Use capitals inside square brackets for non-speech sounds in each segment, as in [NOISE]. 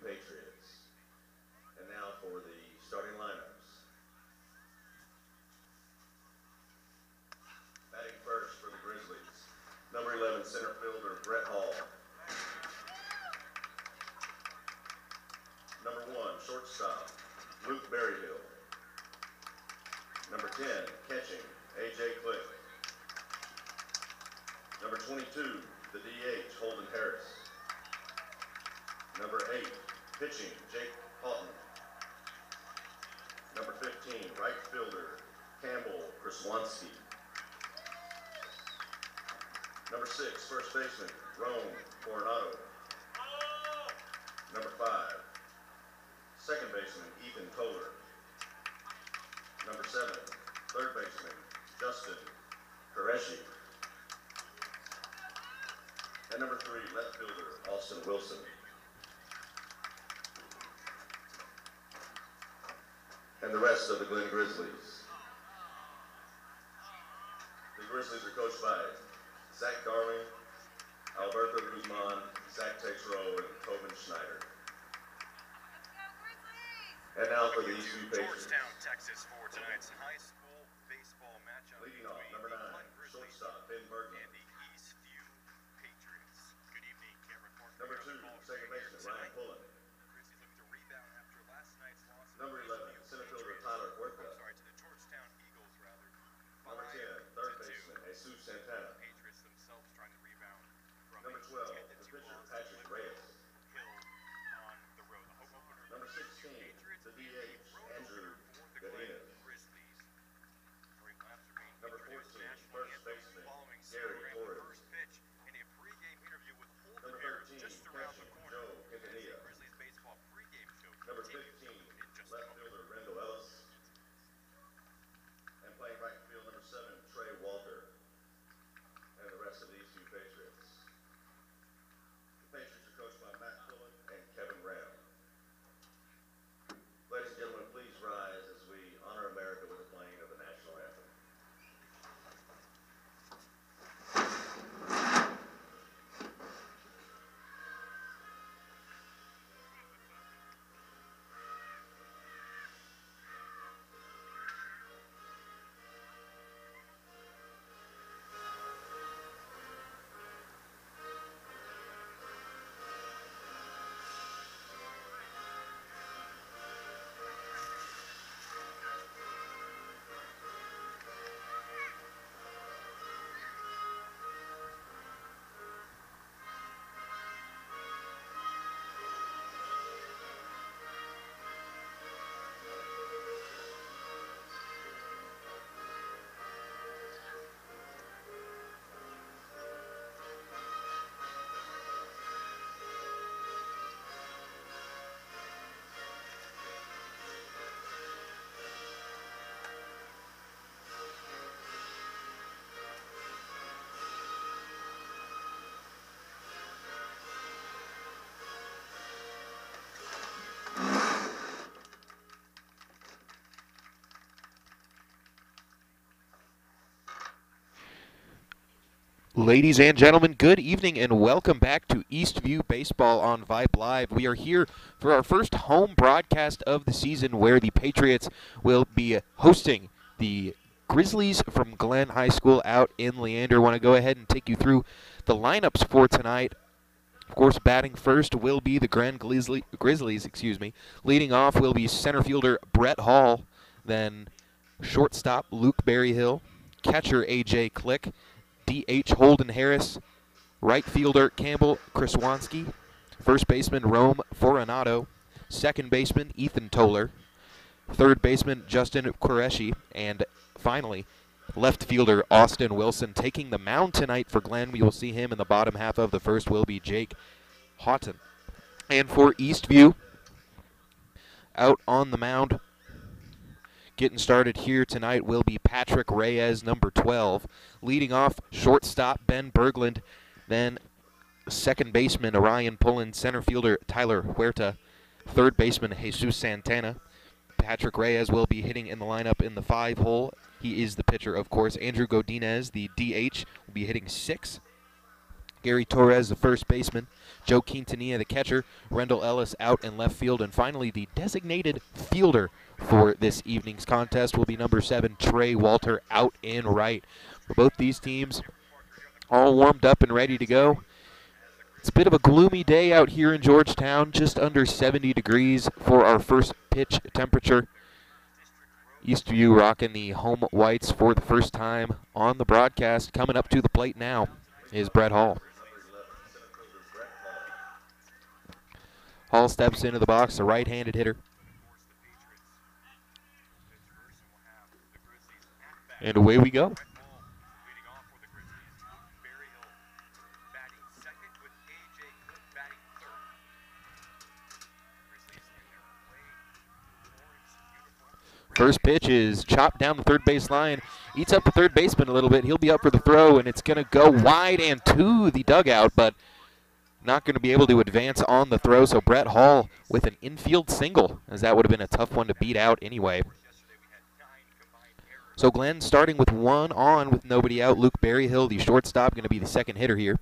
Patriots. And now for the starting lineups. Batting first for the Grizzlies, number 11 center fielder Brett Hall. Number one shortstop Luke Berryhill. Number 10 catching AJ Click. Number 22 the DH Holden Harris. Number eight, pitching, Jake Houghton. Number fifteen, right fielder, Campbell Kriswanski. Number six, first baseman, Rome Coronado. Number five, second baseman, Ethan Kohler. Number seven, third baseman, Justin Qureshi. And number three, left fielder, Austin Wilson. And the rest of the Glenn Grizzlies. The Grizzlies are coached by Zach Darling, Alberto Guzman, Zach Texero, and Tobin Schneider. And now for the Eastview Patriots. Georgetown, Texas for tonight's Ladies and gentlemen, good evening and welcome back to Eastview Baseball on VYPE Live. We are here for our first home broadcast of the season where the Patriots will be hosting the Grizzlies from Glenn High School out in Leander. want to go ahead and take you through the lineups for tonight. Of course, batting first will be the Grand Grizzly, Grizzlies, excuse me. Leading off will be center fielder Brett Hall, then shortstop Luke Berryhill, catcher AJ Click, DH Holden Harris, right fielder Campbell Kriswanski, first baseman Rome Forenato, second baseman Ethan Toller, third baseman Justin Qureshi, and finally left fielder Austin Wilson taking the mound tonight for Glenn. We will see him in the bottom half of the first will be Jake Houghton. And for Eastview, out on the mound, Getting started here tonight will be Patrick Reyes, number 12. Leading off, shortstop Ben Berglund. Then second baseman Orion Pullen, center fielder Tyler Huerta, third baseman Jesus Santana. Patrick Reyes will be hitting in the lineup in the five hole. He is the pitcher, of course. Andrew Godinez, the DH, will be hitting six. Gary Torres, the first baseman, Joe Quintanilla, the catcher, Rendell Ellis out in left field, and finally the designated fielder for this evening's contest will be number seven, Trey Walter, out in right. For both these teams, all warmed up and ready to go. It's a bit of a gloomy day out here in Georgetown, just under 70 degrees for our first pitch temperature. Eastview rocking the home whites for the first time on the broadcast. Coming up to the plate now is Brett Hall. Hall steps into the box, a right-handed hitter. And away we go. First pitch is chopped down the third base line. Eats up the third baseman a little bit. He'll be up for the throw, and it's going to go wide and to the dugout, but not going to be able to advance on the throw. So Brett Hall with an infield single, as that would have been a tough one to beat out anyway. So Glenn starting with one on with nobody out. Luke Berryhill, the shortstop, going to be the second hitter here.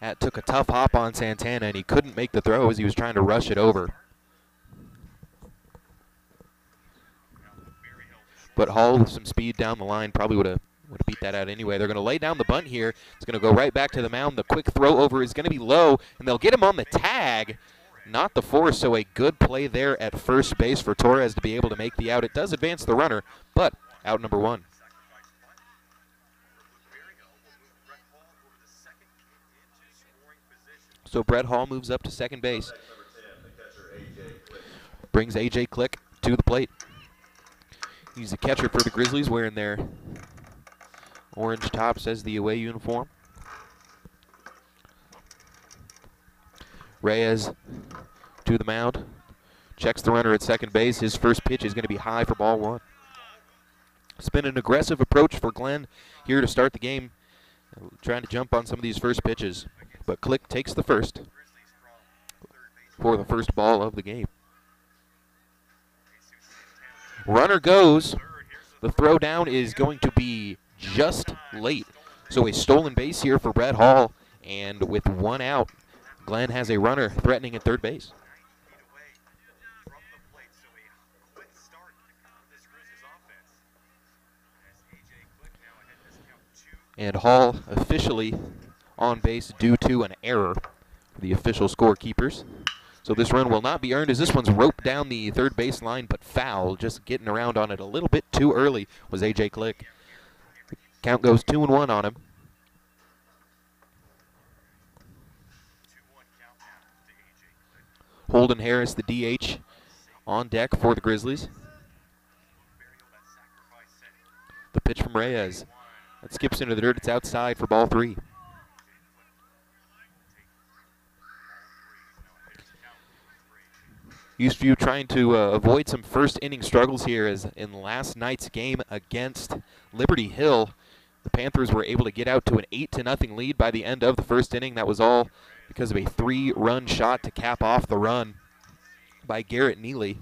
That took a tough hop on Santana, and he couldn't make the throw as he was trying to rush it over. But Hall with some speed down the line probably would have would have beat that out anyway. They're going to lay down the bunt here. It's going to go right back to the mound. The quick throw over is going to be low, and they'll get him on the tag, not the force. So a good play there at first base for Torres to be able to make the out. It does advance the runner, but out number one. So Brett Hall moves up to second base. Brings AJ Click to the plate. He's the catcher for the Grizzlies wearing their orange tops as the away uniform. Reyes to the mound. Checks the runner at second base. His first pitch is going to be high for ball one. It's been an aggressive approach for Glenn here to start the game, trying to jump on some of these first pitches. But Click takes the first for the first ball of the game. Runner goes. The throw down is going to be just late. So a stolen base here for Brett Hall. And with one out, Glenn has a runner threatening at third base. And Hall officially on base due to an error the official scorekeepers. So this run will not be earned as this one's roped down the third base line, but foul. Just getting around on it a little bit too early was A.J. Click. The count goes two and one on him. Holden Harris, the DH, on deck for the Grizzlies. The pitch from Reyes. That skips into the dirt. It's outside for ball three. Eastview trying to uh, avoid some first inning struggles here as in last night's game against Liberty Hill, the Panthers were able to get out to an 8 to nothing lead by the end of the first inning. That was all because of a three run shot to cap off the run by Garrett Neely.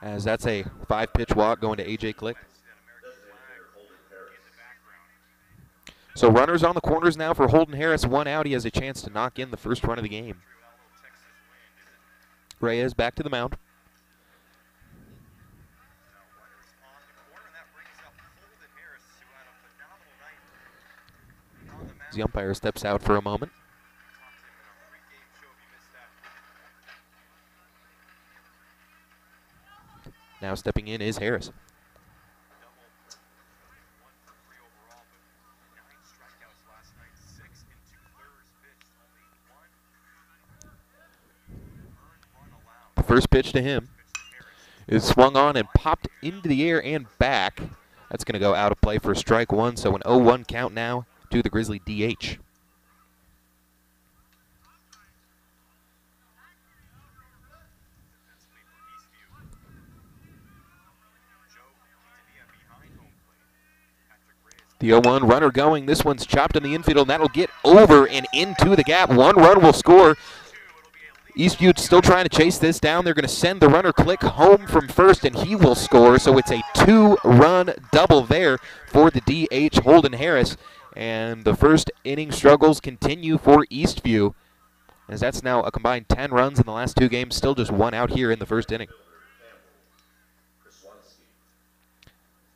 As that's a five pitch walk going to AJ Click. So runners on the corners now for Holden Harris. One out. He has a chance to knock in the first run of the game. Reyes back to the mound. The umpire steps out for a moment. Now stepping in is Harris. The first pitch to him is swung on and popped into the air and back. That's going to go out of play for strike one, so an 0-1 count now to the Grizzly DH. The 0-1 runner going. This one's chopped in the infield, and that'll get over and into the gap. One run will score. East Eastview still trying to chase this down. They're going to send the runner click home from first, and he will score. So it's a two-run double there for the DH Holden Harris. And the first inning struggles continue for Eastview, as that's now a combined 10 runs in the last two games, still just one out here in the first inning.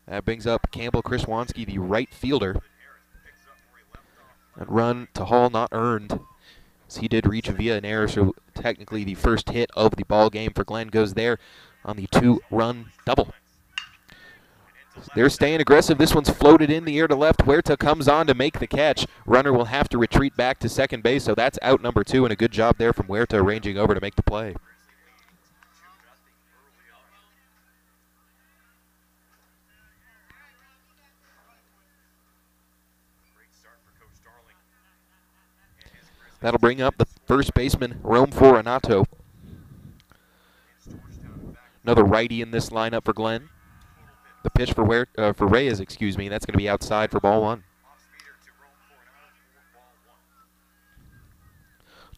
That brings up Campbell Kriswanski, the right fielder. That run to Hall not earned. As he did reach via an error, so technically the first hit of the ball game for Glenn goes there on the two-run double. They're staying aggressive. This one's floated in the air to left. Huerta comes on to make the catch. Runner will have to retreat back to second base, so that's out number two, and a good job there from Huerta arranging over to make the play. That'll bring up the first baseman, Rome back Another righty in this lineup for Glenn. The pitch for Huer- uh, for Reyes, excuse me, that's going to be outside for ball one.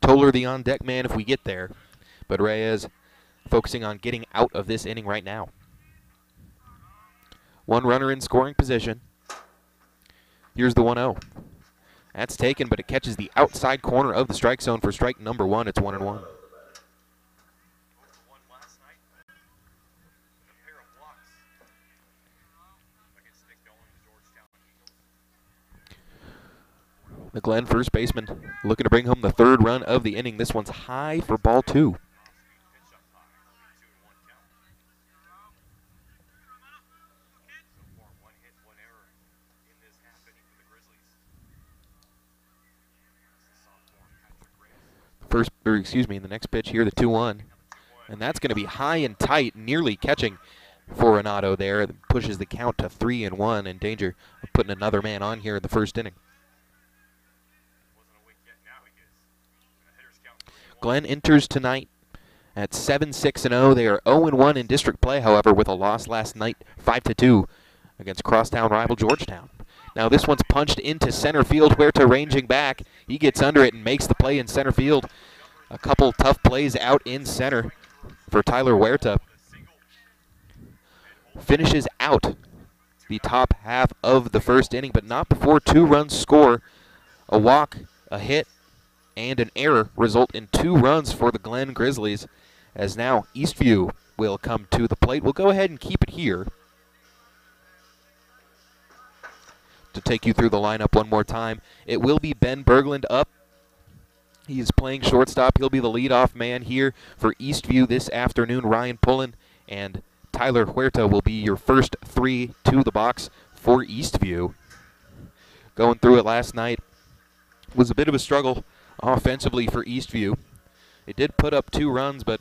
Toller the on deck man if we get there, but Reyes focusing on getting out of this inning right now. One runner in scoring position. Here's the 1 0. That's taken, but it catches the outside corner of the strike zone for strike number one. It's 1 and 1. Glenn first baseman looking to bring home the third run of the inning. This one's high for ball two. First, or excuse me, in the next pitch here, the 2 1. And that's going to be high and tight, nearly catching for Renato there. Pushes the count to 3 and 1 in danger of putting another man on here in the first inning. Wasn't awake yet. Now he is. And the hitters count three and one. Glenn enters tonight at 7 6 and 0. They are 0 and 1 in district play, however, with a loss last night 5 to 2 against crosstown rival Georgetown. Now this one's punched into center field. Huerta ranging back. He gets under it and makes the play in center field. A couple tough plays out in center for Tyler Huerta. Finishes out the top half of the first inning, but not before two runs score. A walk, a hit, and an error result in two runs for the Glenn Grizzlies. As now Eastview will come to the plate. We'll go ahead and keep it here to take you through the lineup one more time. It will be Ben Berglund up. He is playing shortstop. He'll be the leadoff man here for Eastview this afternoon. Ryan Pullen and Tyler Huerta will be your first three to the box for Eastview. Going through it last night was a bit of a struggle offensively for Eastview. It did put up two runs, but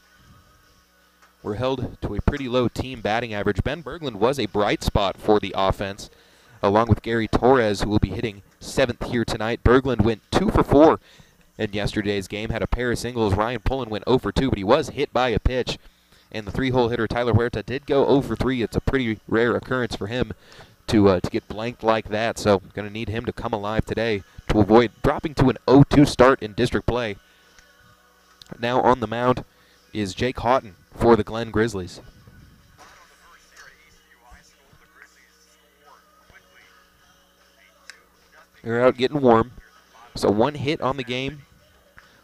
were held to a pretty low team batting average. Ben Berglund was a bright spot for the offense, along with Gary Torres, who will be hitting seventh here tonight. Berglund went two for four in yesterday's game, had a pair of singles. Ryan Pullen went 0 for 2, but he was hit by a pitch. And the three-hole hitter Tyler Huerta did go 0 for 3. It's a pretty rare occurrence for him to uh, to get blanked like that. So going to need him to come alive today to avoid dropping to an 0-2 start in district play. Now on the mound is Jake Houghton for the Glenn Grizzlies. Bottom of the first here at Eastview High School, the Grizzlies score quickly. A 2 nothing They're out getting warm. So one hit on the game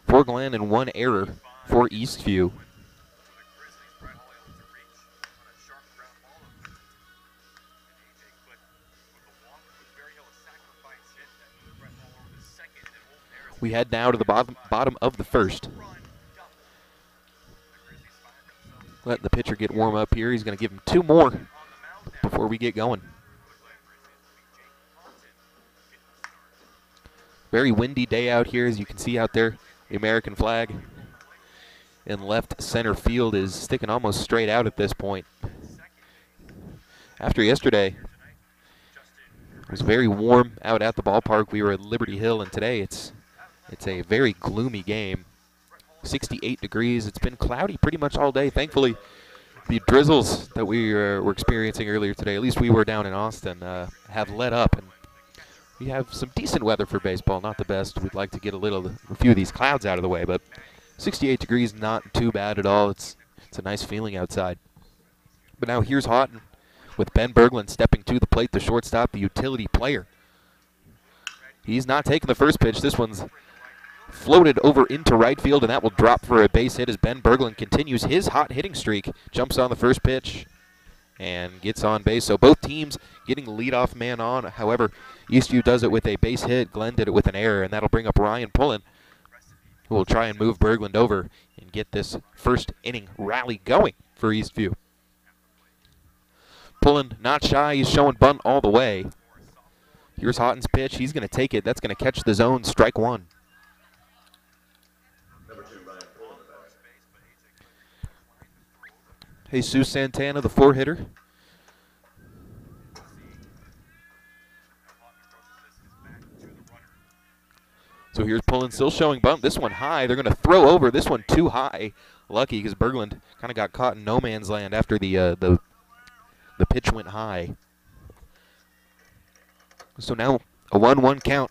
for Glenn and one error for Eastview. We head now to the bottom bottom of the first. Let the pitcher get warm up here. He's going to give him two more before we get going. Very windy day out here, as you can see out there. The American flag in left center field is sticking almost straight out at this point. After yesterday, it was very warm out at the ballpark. We were at Liberty Hill, and today it's it's a very gloomy game. 68 degrees. It's been cloudy pretty much all day. Thankfully, the drizzles that we uh, were experiencing earlier today, at least we were down in Austin, uh, have let up, and we have some decent weather for baseball. Not the best. We'd like to get a little, a few of these clouds out of the way, but 68 degrees, not too bad at all. It's it's a nice feeling outside. But now here's Houghton with Ben Berglund stepping to the plate, the shortstop, the utility player. He's not taking the first pitch. This one's floated over into right field, and that will drop for a base hit as Ben Berglund continues his hot hitting streak. Jumps on the first pitch and gets on base. So both teams getting leadoff man on. However, Eastview does it with a base hit. Glenn did it with an error, and that'll bring up Ryan Pullen, who will try and move Berglund over and get this first inning rally going for Eastview. Pullen not shy. He's showing bunt all the way. Here's Houghton's pitch. He's going to take it. That's going to catch the zone. Strike one. Number two, Ryan Pullen, the batter. Jesus Santana, the four hitter. So here's Pullen still showing bump. This one high. They're going to throw over. This one too high. Lucky because Berglund kind of got caught in no man's land after the uh, the the pitch went high. So now a one-one count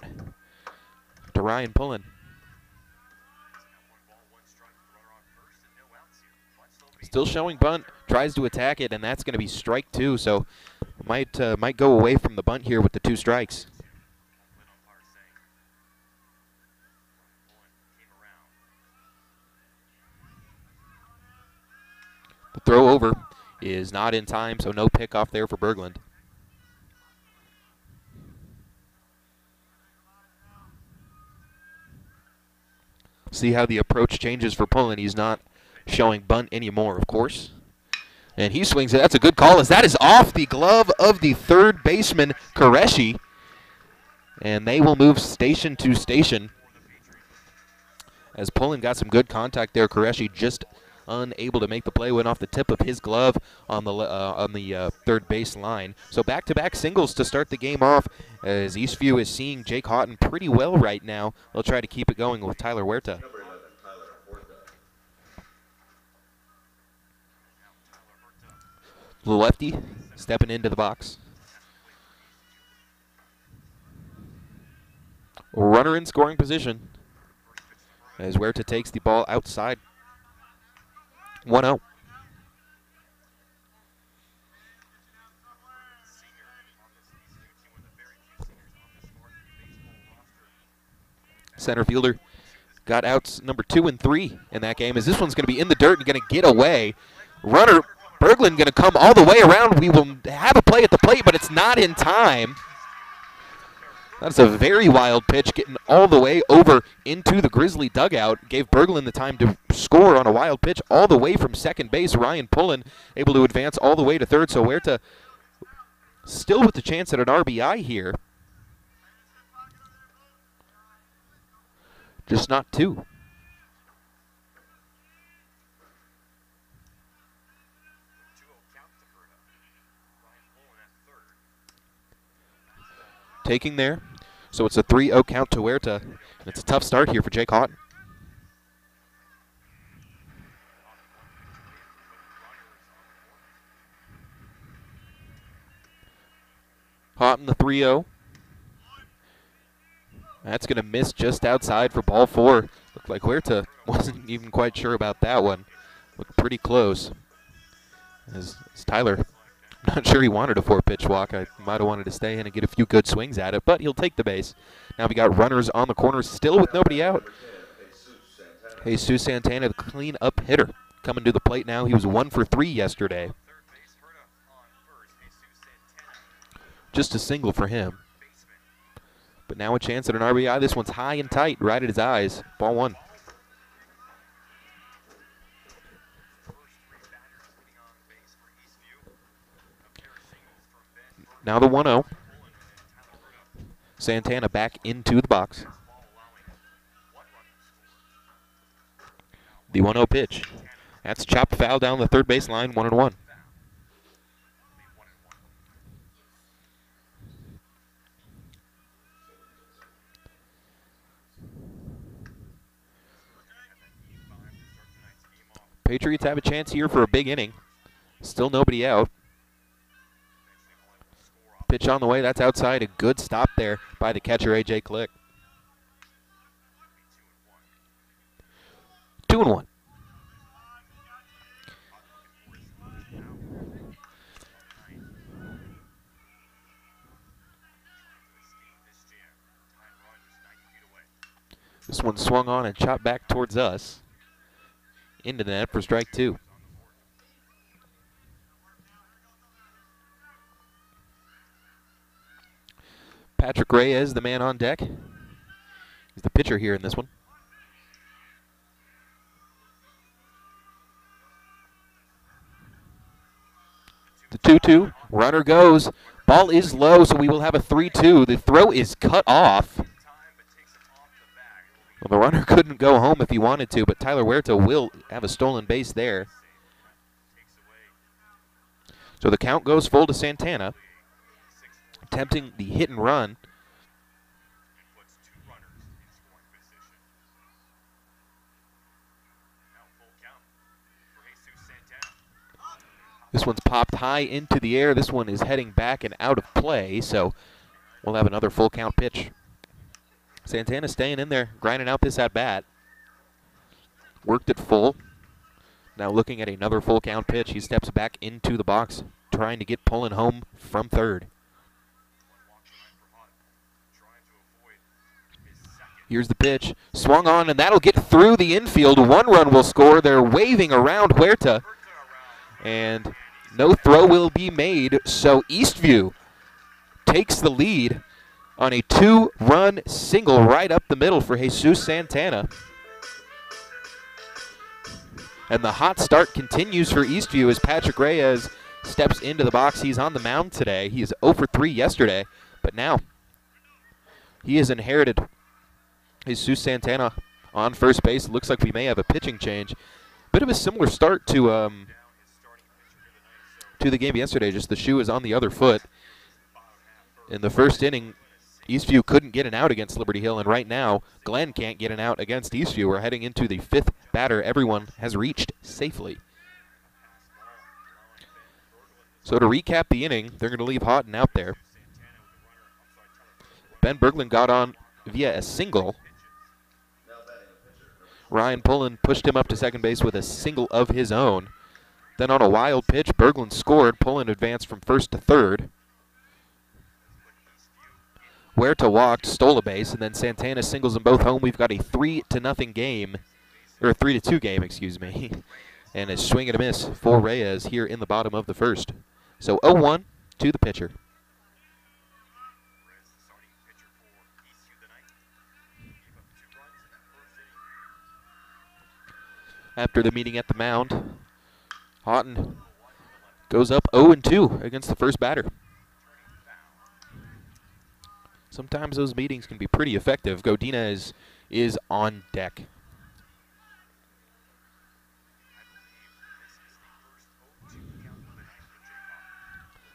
to Ryan Pullen. Still showing bunt, tries to attack it, and that's going to be strike two. So might uh, might go away from the bunt here with the two strikes. The throw over is not in time, so no pick off there for Berglund. See how the approach changes for Pullen. He's not showing bunt anymore, of course. And he swings it. That's a good call as that is off the glove of the third baseman, Qureshi. And they will move station to station. As Pullen got some good contact there, Qureshi just unable to make the play. Went off the tip of his glove on the uh, on the uh, third base line. So back-to-back singles to start the game off. As Eastview is seeing Jake Houghton pretty well right now. They'll try to keep it going with Tyler Huerta. Number 11, Tyler Huerta. The lefty stepping into the box. Runner in scoring position as Huerta takes the ball outside. 1 0. Center fielder got outs number two and three in that game. As this one's going to be in the dirt and going to get away. Runner Berglund going to come all the way around. We will have a play at the plate, but it's not in time. That's a very wild pitch, getting all the way over into the Grizzly dugout. Gave Berglund the time to score on a wild pitch all the way from second base. Ryan Pullen able to advance all the way to third. So Huerta still with the chance at an RBI here. Just not two. Taking there. So it's a 3 0 count to Huerta. And it's a tough start here for Jake Houghton. Houghton the 3 0. That's going to miss just outside for ball four. Looked like Huerta [LAUGHS] wasn't even quite sure about that one. Looked pretty close. As, as Tyler, Not sure he wanted a four pitch walk. I might have wanted to stay in and get a few good swings at it, but he'll take the base. Now we got runners on the corners, still with nobody out. Number 10, Jesus Santana. Jesus Santana, the clean up hitter, coming to the plate now. He was one for three yesterday. Just a single for him. But now a chance at an RBI. This one's high and tight, right at his eyes. Ball one. Now the 1 0. Santana back into the box. The 1 0 pitch. That's chopped foul down the third base line, 1 and 1. Patriots have a chance here for a big inning. Still nobody out. Pitch on the way. That's outside. A good stop there by the catcher, A.J. Click. Two and one. This one swung on and chopped back towards us. Into the net for strike two. Patrick Reyes, the man on deck. He's the pitcher here in this one. The 2 2. Runner goes. Ball is low, so we will have a 3 2. The throw is cut off. Well, the runner [LAUGHS] couldn't go home if he wanted to, but Tyler Huerta will have a stolen base there. So the count goes full to Santana, attempting the hit and run. This one's popped high into the air. This one is heading back and out of play, so we'll have another full count pitch. Santana staying in there, grinding out this at bat. Worked it full. Now looking at another full count pitch, he steps back into the box, trying to get Pullen home from third. Here's the pitch. Swung on, and that'll get through the infield. One run will score. They're waving around Huerta. And no throw will be made. So Eastview takes the lead on a two run single right up the middle for Jesus Santana. And the hot start continues for Eastview as Patrick Reyes steps into the box. He's on the mound today. He is 0 for 3 yesterday, but now he has inherited Jesus Santana on first base. Looks like we may have a pitching change. Bit of a similar start to um, to the game yesterday. Just the shoe is on the other foot. In the first inning, Eastview couldn't get an out against Liberty Hill, and right now, Glenn can't get an out against Eastview. We're heading into the fifth batter everyone has reached safely. So to recap the inning, they're going to leave Houghton out there. Ben Berglund got on via a single. Ryan Pullen pushed him up to second base with a single of his own. Then on a wild pitch, Berglund scored. Pullen advanced from first to third. Huerta walked, stole a base, and then Santana singles them both home. We've got a three to nothing game, or a three to two game, excuse me, [LAUGHS] and a swing and a miss for Reyes here in the bottom of the first. So 0-1 to the pitcher. After the meeting at the mound, Houghton goes up 0-2 against the first batter. Sometimes those meetings can be pretty effective. Godina is, is on deck.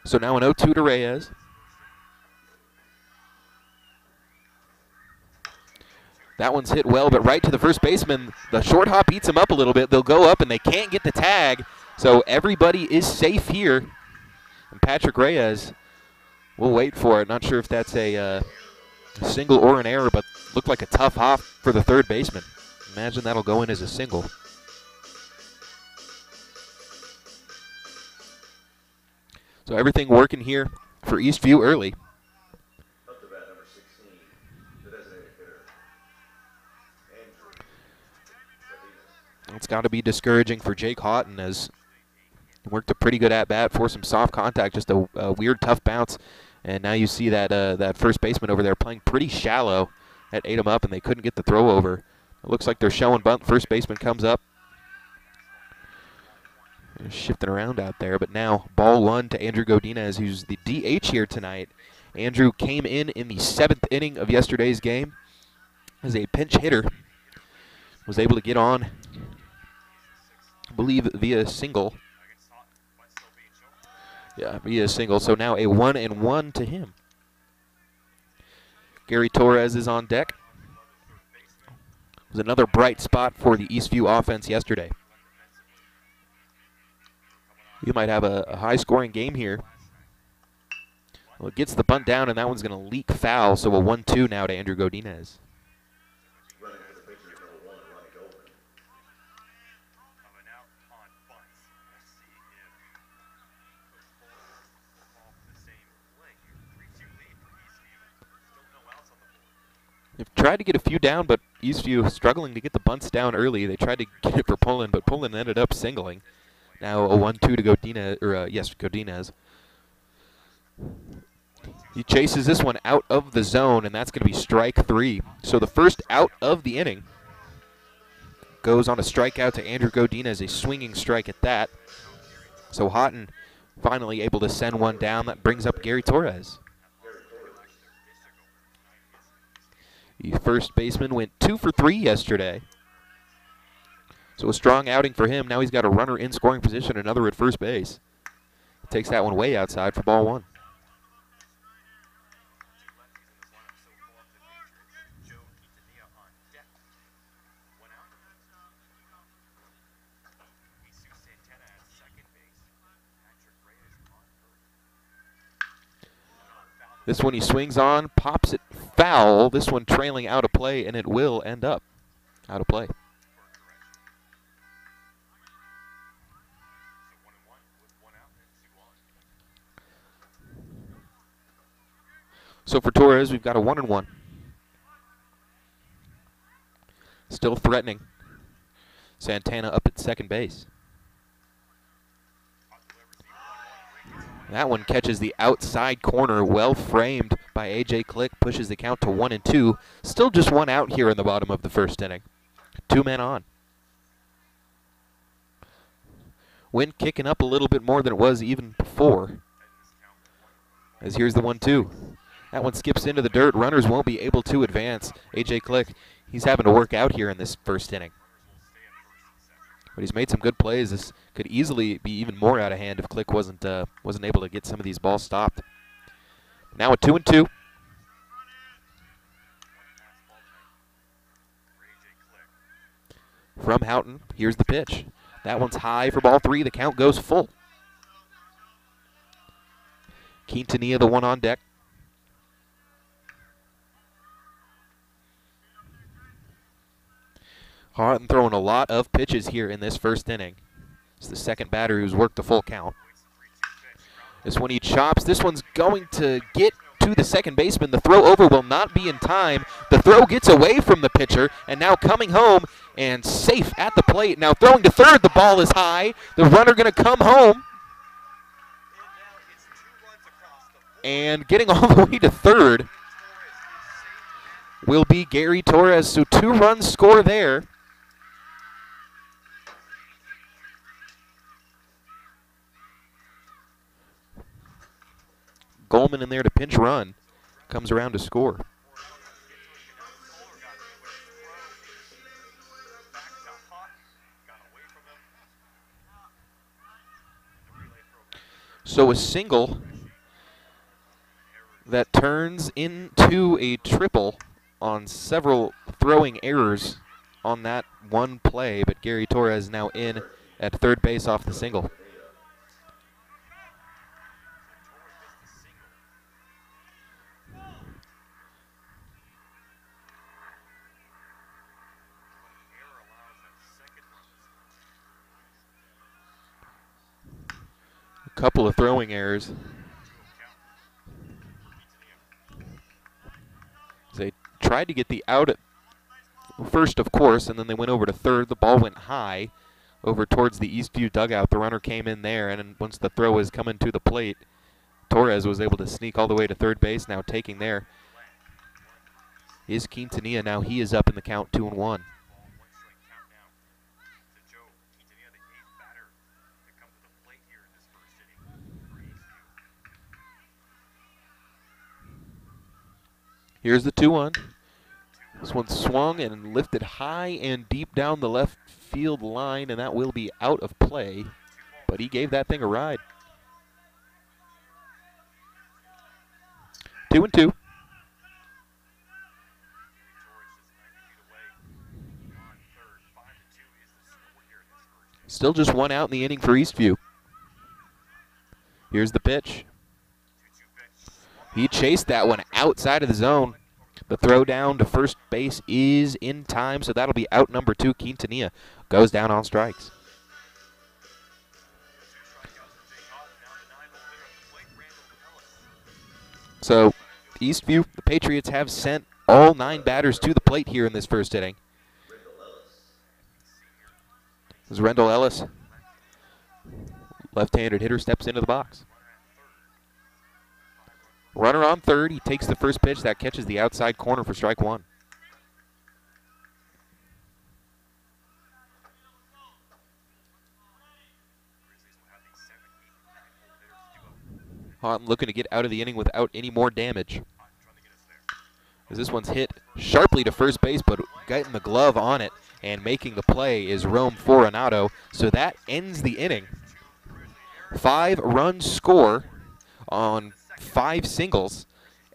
So now an 0-2 to Reyes. That one's hit well, but right to the first baseman. The short hop eats him up a little bit. They'll go up, and they can't get the tag. So everybody is safe here. And Patrick Reyes we'll wait for it. Not sure if that's a uh, single or an error, but looked like a tough hop for the third baseman. Imagine that'll go in as a single. So everything working here for Eastview early. Up to bat number 16, the designated hitter, Andrew Salinas. It's got to be discouraging for Jake Houghton as he worked a pretty good at bat for some soft contact, just a, a weird tough bounce, and now you see that uh, that first baseman over there playing pretty shallow. That ate him up, and they couldn't get the throw over. It looks like they're showing bunt. First baseman comes up. Shifting around out there, but now ball one to Andrew Godinez, who's the DH here tonight. Andrew came in in the seventh inning of yesterday's game as a pinch hitter. Was able to get on, believe, via single. Yeah, via single. So now a one and one to him. Gary Torres is on deck. Was another bright spot for the Eastview offense yesterday. You might have a, a high-scoring game here. Well, it gets the bunt down, and that one's going to leak foul. So a one-two now to Andrew Godinez. Running for the pitcher is number one, Ronnie Goldman. They've tried to get a few down, but Eastview struggling to get the bunts down early. They tried to get it for Poland, but Poland ended up singling. Now a 1-2 to Godinez, or uh, yes, Godinez. He chases this one out of the zone, and that's going to be strike three. So the first out of the inning goes on a strikeout to Andrew Godinez, a swinging strike at that. So Houghton finally able to send one down. That brings up Gary Torres. The first baseman went two for three yesterday. So a strong outing for him. Now he's got a runner in scoring position, another at first base. Takes that one way outside for ball one. Joe Quintanilla on deck. One out. Jesus Santana at second base. Patrick Reyes on third. This one he swings on, pops it foul. This one trailing out of play, and it will end up out of play. So for Torres, we've got a one and one. Still threatening. Santana up at second base. Hot delivers the one one ring. That one catches the outside corner, well framed by AJ Click, pushes the count to one and two. Still just one out here in the bottom of the first inning. Two men on. Wind kicking up a little bit more than it was even before. As here's the one two. That one skips into the dirt. Runners won't be able to advance. AJ Click, he's having to work out here in this first inning. But he's made some good plays. This could easily be even more out of hand if Click wasn't uh, wasn't able to get some of these balls stopped. Now a two and two. From Houghton, here's the pitch. That one's high for ball three. The count goes full. Quintanilla, the one on deck. Houghton throwing a lot of pitches here in this first inning. It's the second batter who's worked the full count. This one he chops. This one's going to get to the second baseman. The throw over will not be in time. The throw gets away from the pitcher, and now coming home and safe at the plate. Now throwing to third. The ball is high. The runner going to come home and getting all the way to third will be Gary Torres. So two runs score there. Goldman in there to pinch run. Comes around to score. So a single that turns into a triple on several throwing errors on that one play, but Gary Torres now in at third base off the single. A couple of throwing errors. They tried to get the out at first, of course, and then they went over to third. The ball went high over towards the Eastview dugout. The runner came in there, and once the throw was coming to the plate, Torres was able to sneak all the way to third base. Now taking there is Quintanilla. Now he is up in the count, two and one. Here's the 2 1. This one swung and lifted high and deep down the left field line, and that will be out of play. But he gave that thing a ride. 2 and 2. Still just one out in the inning for Eastview. Here's the pitch. He chased that one outside of the zone. The throw down to first base is in time, so that'll be out number two. Quintanilla goes down on strikes. So, Eastview, the Patriots have sent all nine batters to the plate here in this first inning. As Rendell Ellis, left-handed hitter, steps into the box. Runner on third. He takes the first pitch. That catches the outside corner for strike one. Houghton looking to get out of the inning without any more damage. As this one's hit sharply to first base, but getting the glove on it and making the play is Rome Foronado. So that ends the inning. Five run score on five singles,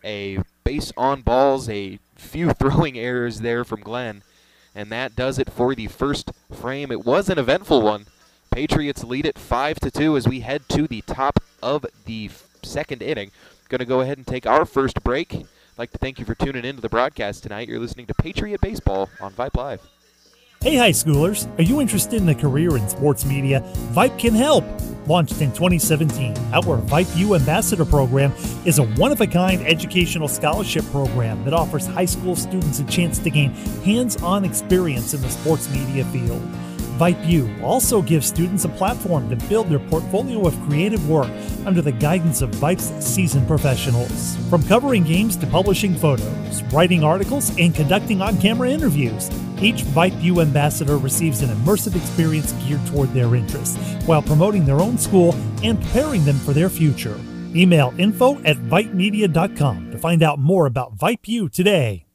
a base on balls, a few [LAUGHS] throwing errors there from Glenn, and that does it for the first frame. It was an eventful one. Patriots lead it five to two as we head to the top of the second inning. Going to go ahead and take our first break. I'd like to thank you for tuning in to the broadcast tonight. You're listening to Patriot Baseball on VYPE Live. Hey, high schoolers, are you interested in a career in sports media? VYPE can help. Launched in 2017, our VYPE U Ambassador Program is a one of a kind educational scholarship program that offers high school students a chance to gain hands on experience in the sports media field. VYPE U also gives students a platform to build their portfolio of creative work under the guidance of VYPE's seasoned professionals. From covering games to publishing photos, writing articles, and conducting on camera interviews, each VYPE U ambassador receives an immersive experience geared toward their interests while promoting their own school and preparing them for their future. Email info at vypemedia.com to find out more about VYPE U today.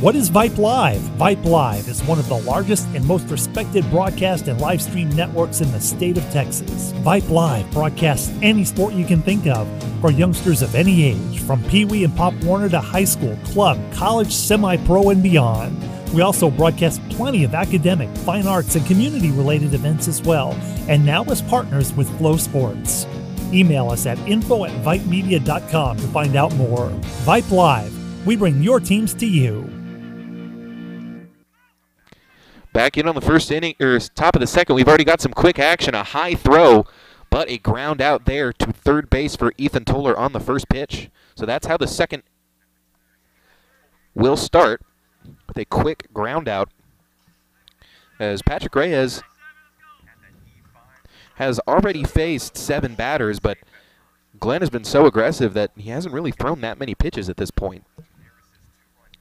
What is VYPE Live? VYPE Live is one of the largest and most respected broadcast and live stream networks in the state of Texas. VYPE Live broadcasts any sport you can think of for youngsters of any age, from Pee Wee and Pop Warner to high school, club, college, semi pro, and beyond. We also broadcast plenty of academic, fine arts, and community related events as well, and now as partners with FloSports. Email us at info at vypemedia.com to find out more. VYPE Live, we bring your teams to you. Back in on the first inning, or top of the second, we've already got some quick action. A high throw, but a ground out there to third base for Ethan Toller on the first pitch. So that's how the second will start with a quick ground out. As Patrick Reyes has already faced seven batters, but Glenn has been so aggressive that he hasn't really thrown that many pitches at this point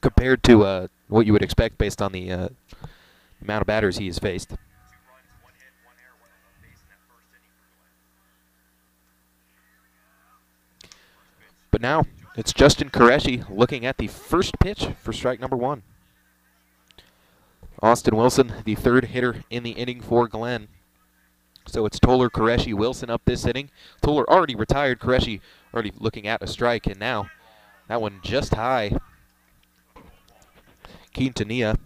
compared to uh, what you would expect based on the uh, amount of batters he has faced. But now it's Justin Qureshi looking at the first pitch for strike number one. Austin Wilson, the third hitter in the inning for Glenn. So it's Toller, Qureshi, Wilson up this inning. Toller already retired, Qureshi already looking at a strike, and now that one just high. Quintanilla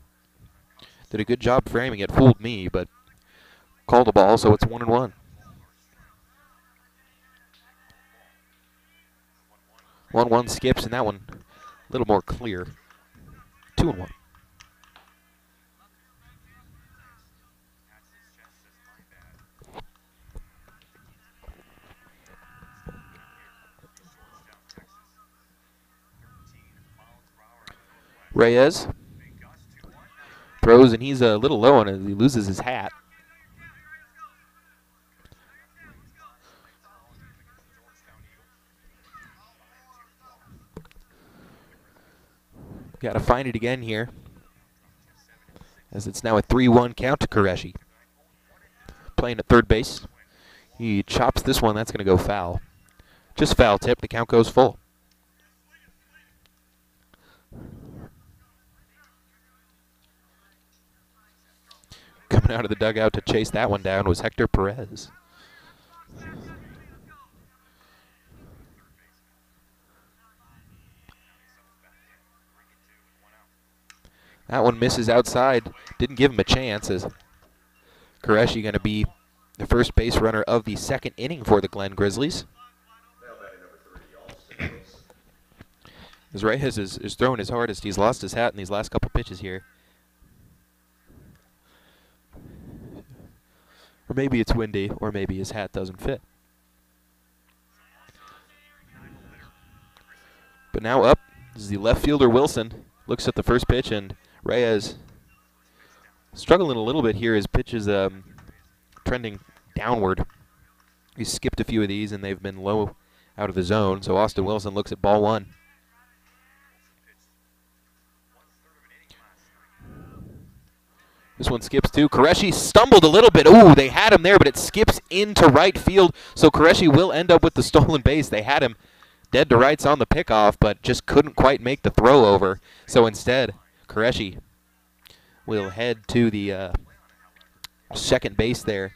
did a good job framing it. Fooled me, but called the ball, so it's one and one. One one skips, and that one a little more clear. Two and one. Reyes throws, and he's a little low on it. He loses his hat. Got to find it again here. As it's now a 3-1 count to Qureshi. Playing at third base. He chops this one. That's going to go foul. Just foul tip. The count goes full. Coming out of the dugout to chase that one down was Hector Perez. That one misses outside. Didn't give him a chance as Qureshi going to be the first base runner of the second inning for the Glenn Grizzlies. As Reyes is, is throwing his hardest, he's lost his hat in these last couple pitches here. Or maybe it's windy, or maybe his hat doesn't fit. But now up is the left fielder Wilson. Looks at the first pitch and Reyes struggling a little bit here. His pitch is um, trending downward. He skipped a few of these and they've been low out of the zone. So Austin Wilson looks at ball one. This one skips too. Qureshi stumbled a little bit. Ooh, they had him there, but it skips into right field. So Qureshi will end up with the [LAUGHS] stolen base. They had him dead to rights on the pickoff, but just couldn't quite make the throw over. So instead, Qureshi will head to the uh, second base there,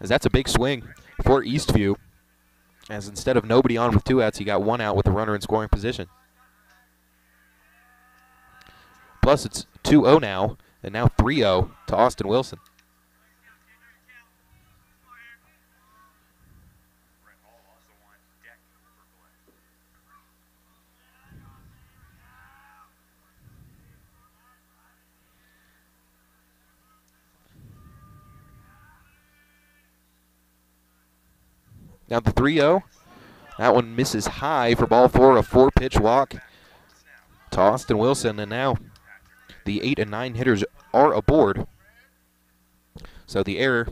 as that's a big swing for Eastview. As instead of nobody on with two outs, he got one out with the runner in scoring position. Plus, it's 2 0 now, and now 3 0 to Austin Wilson. Now the 3 0. That one misses high for ball four, a four pitch walk to Austin Wilson. And now the 8 and 9 hitters are aboard. So the error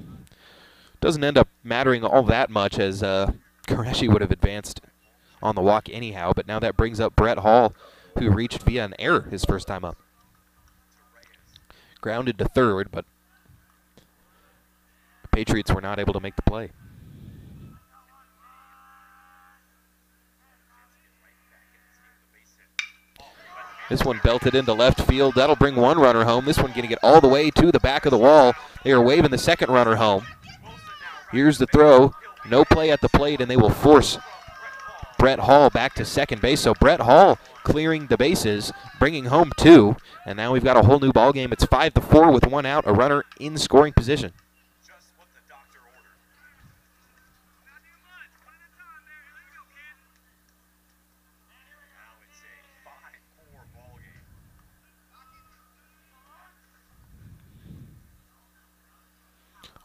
doesn't end up mattering all that much as uh, would have advanced on the walk anyhow. But now that brings up Brett Hall, who reached via an error his first time up. Grounded to third, but the Patriots were not able to make the play. This one belted into left field. That'll bring one runner home. This one going to get all the way to the back of the wall. They are waving the second runner home. Here's the throw. No play at the plate, and they will force Brett Hall back to second base. So Brett Hall clearing the bases, bringing home two, and now we've got a whole new ball game. It's five to four with one out, a runner in scoring position. Just what the doctor ordered. Now it's a 5-4 ball game.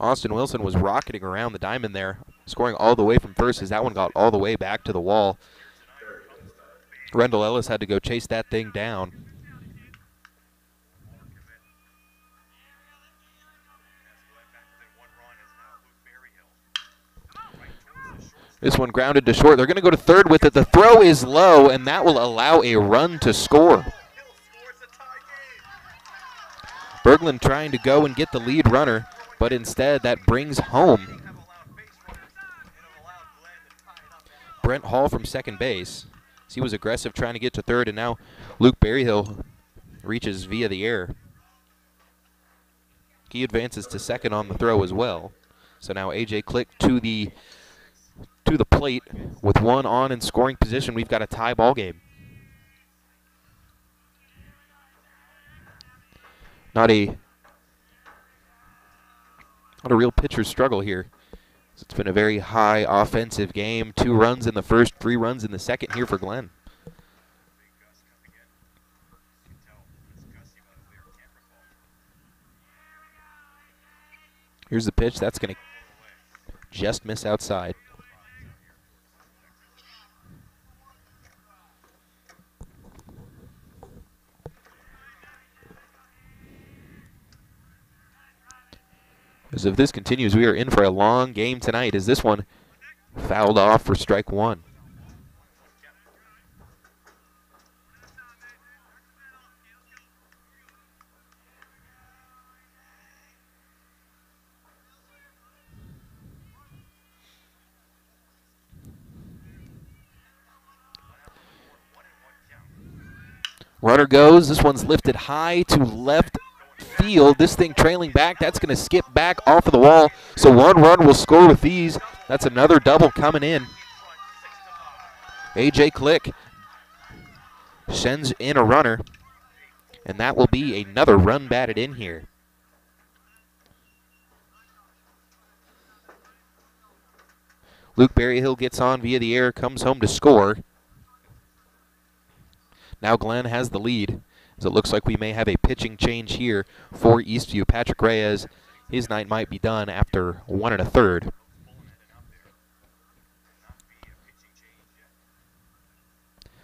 Austin Wilson was rocketing around the diamond there, scoring all the way from first as that one got all the way back to the wall. Rendell Ellis had to go chase that thing down. This one grounded to short. They're going to go to third with it. The throw is low, and that will allow a run to score. Berglund trying to go and get the lead runner, but instead that brings home and Brett Hall from second base. He was aggressive trying to get to third, and now Luke Berryhill reaches via the air. He advances to second on the throw as well. So now AJ Click to the to the plate with one on in scoring position. We've got a tie ball game. Not a not a real pitcher's struggle here. So it's been a very high offensive game. Two runs in the first, three runs in the second here for Glenn. Here's the pitch. That's going to just miss outside. As if this continues, we are in for a long game tonight. Is this one fouled off for strike one? Runner goes. This one's lifted high to left field. This thing trailing back. That's going to skip back off of the wall. So one run will score with these. That's another double coming in. AJ Click sends in a runner, and that will be another run batted in here. Luke Berryhill gets on via the air, comes home to score. Now Glenn has the lead, as it looks like we may have a pitching change here for Eastview. Patrick Reyes, his night might be done after one and a third.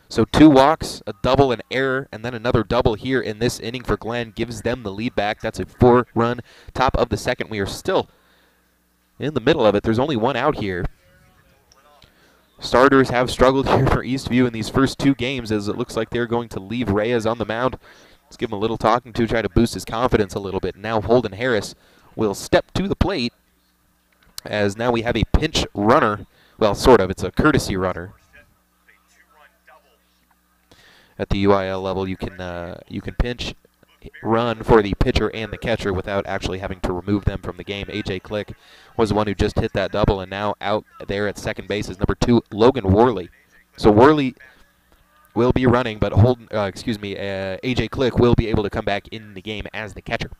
So two walks, a double, an error, and then another double here in this inning for Glenn gives them the lead back. That's a four-run top of the second. We are still in the middle of it. There's only one out here. Starters have struggled [LAUGHS] here for Eastview in these first two games as it looks like they're going to leave Reyes on the mound. Let's give him a little talking to, try to boost his confidence a little bit. Now Holden Harris will step to the plate as now we have a pinch runner. Well, sort of. It's a courtesy runner at the UIL level, you can uh, you can pinch run for the pitcher and the catcher without actually having to remove them from the game. AJ Click was the one who just hit that double, and now out there at second base is number two, Logan Worley. So Worley will be running, but Holden, uh, excuse me, uh, AJ Click will be able to come back in the game as the catcher.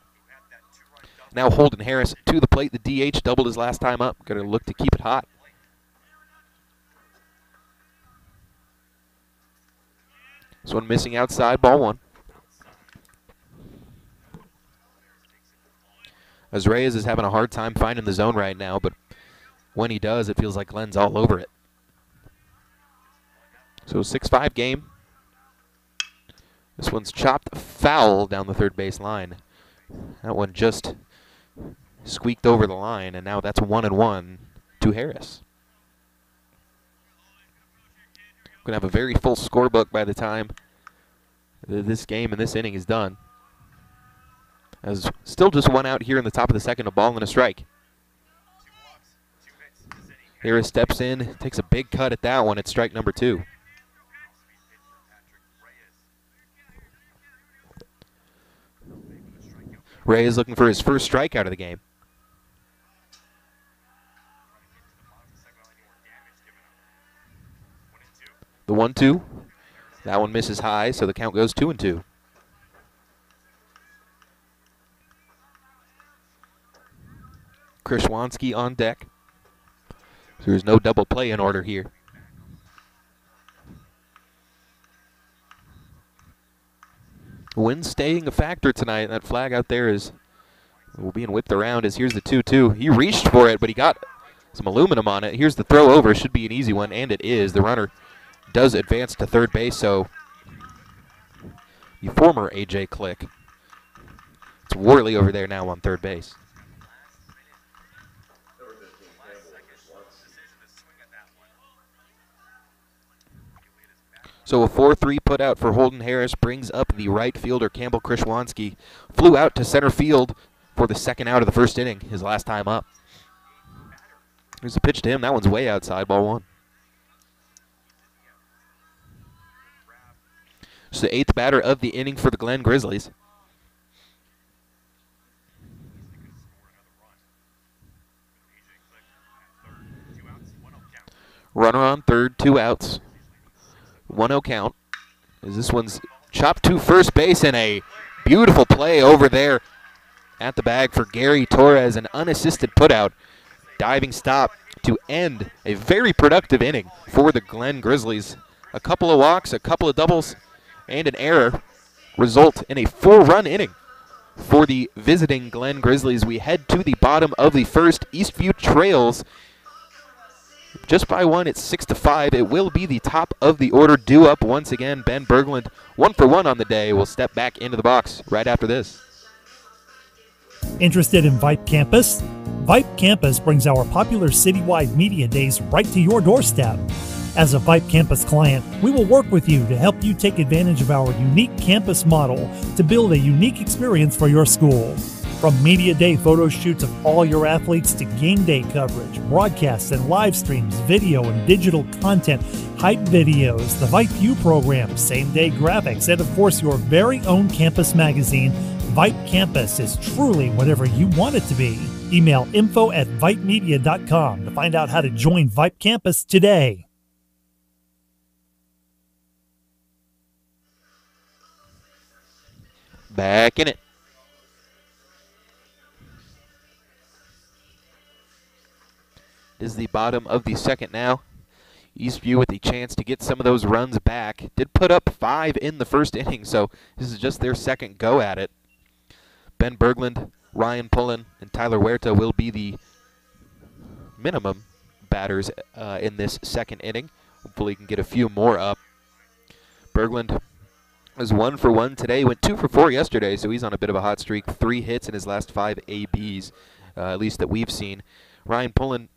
Now Holden Harris to the plate. The DH doubled his last time up. Going to look to keep it hot. This one missing outside, ball one. As Reyes is having a hard time finding the zone right now, but when he does, it feels like Glenn's all over it. So 6-5 game. This one's chopped foul down the third base line. That one just squeaked over the line, and now that's one and one to Harris. We're Going to have a very full scorebook by the time this game and this inning is done. As still just one out here in the top of the second, a ball and a strike. Harris steps in, takes a big cut at that one. It's strike number two. Reyes looking for his first strikeout of the game. The one two. That one misses high, so the count goes two and two. Krishwansky on deck. There's no double play in order here. Wind staying a factor tonight. That flag out there is well, being whipped around as here's the 2-2. He reached for it, but he got some aluminum on it. Here's the throw over. Should be an easy one, and it is. The runner does advance to third base, so the former AJ Click. It's Worley over there now on third base. So a 4-3 put out for Holden Harris brings up the right fielder Campbell Krishwansky. Flew out to center field for the second out of the first inning, his last time up. There's a pitch to him. That one's way outside, ball one. It's the eighth batter of the inning for the Glenn Grizzlies. Runner on third, two outs. 1 0 count. As this one's chopped to first base and a beautiful play over there at the bag for Gary Torres, an unassisted putout. Diving stop to end a very productive inning for the Glenn Grizzlies. A couple of walks, a couple of doubles, and an error result in a four-run inning for the visiting Glenn Grizzlies. We head to the bottom of the first. Eastview trails just by one. It's six to five. It will be the top of the order. Due up once again. Ben Berglund, one for one on the day, will step back into the box right after this. Interested in VYPE Campus? VYPE Campus brings our popular citywide media days right to your doorstep. As a VYPE Campus client, we will work with you to help you take advantage of our unique campus model to build a unique experience for your school. From media day photo shoots of all your athletes to game day coverage, broadcasts and live streams, video and digital content, hype videos, the VYPE U program, same day graphics, and of course your very own campus magazine, VYPE Campus is truly whatever you want it to be. Email info at vypemedia.com to find out how to join VYPE Campus today. Back in it. Is the bottom of the second now. Eastview with a chance to get some of those runs back. Did put up five in the first inning, so this is just their second go at it. Ben Berglund, Ryan Pullen, and Tyler Huerta will be the minimum batters uh, in this second inning. Hopefully, can get a few more up. Berglund was one for one today. Went two for four yesterday, so he's on a bit of a hot streak. Three hits in his last five ABs, uh, at least that we've seen. Ryan Pullen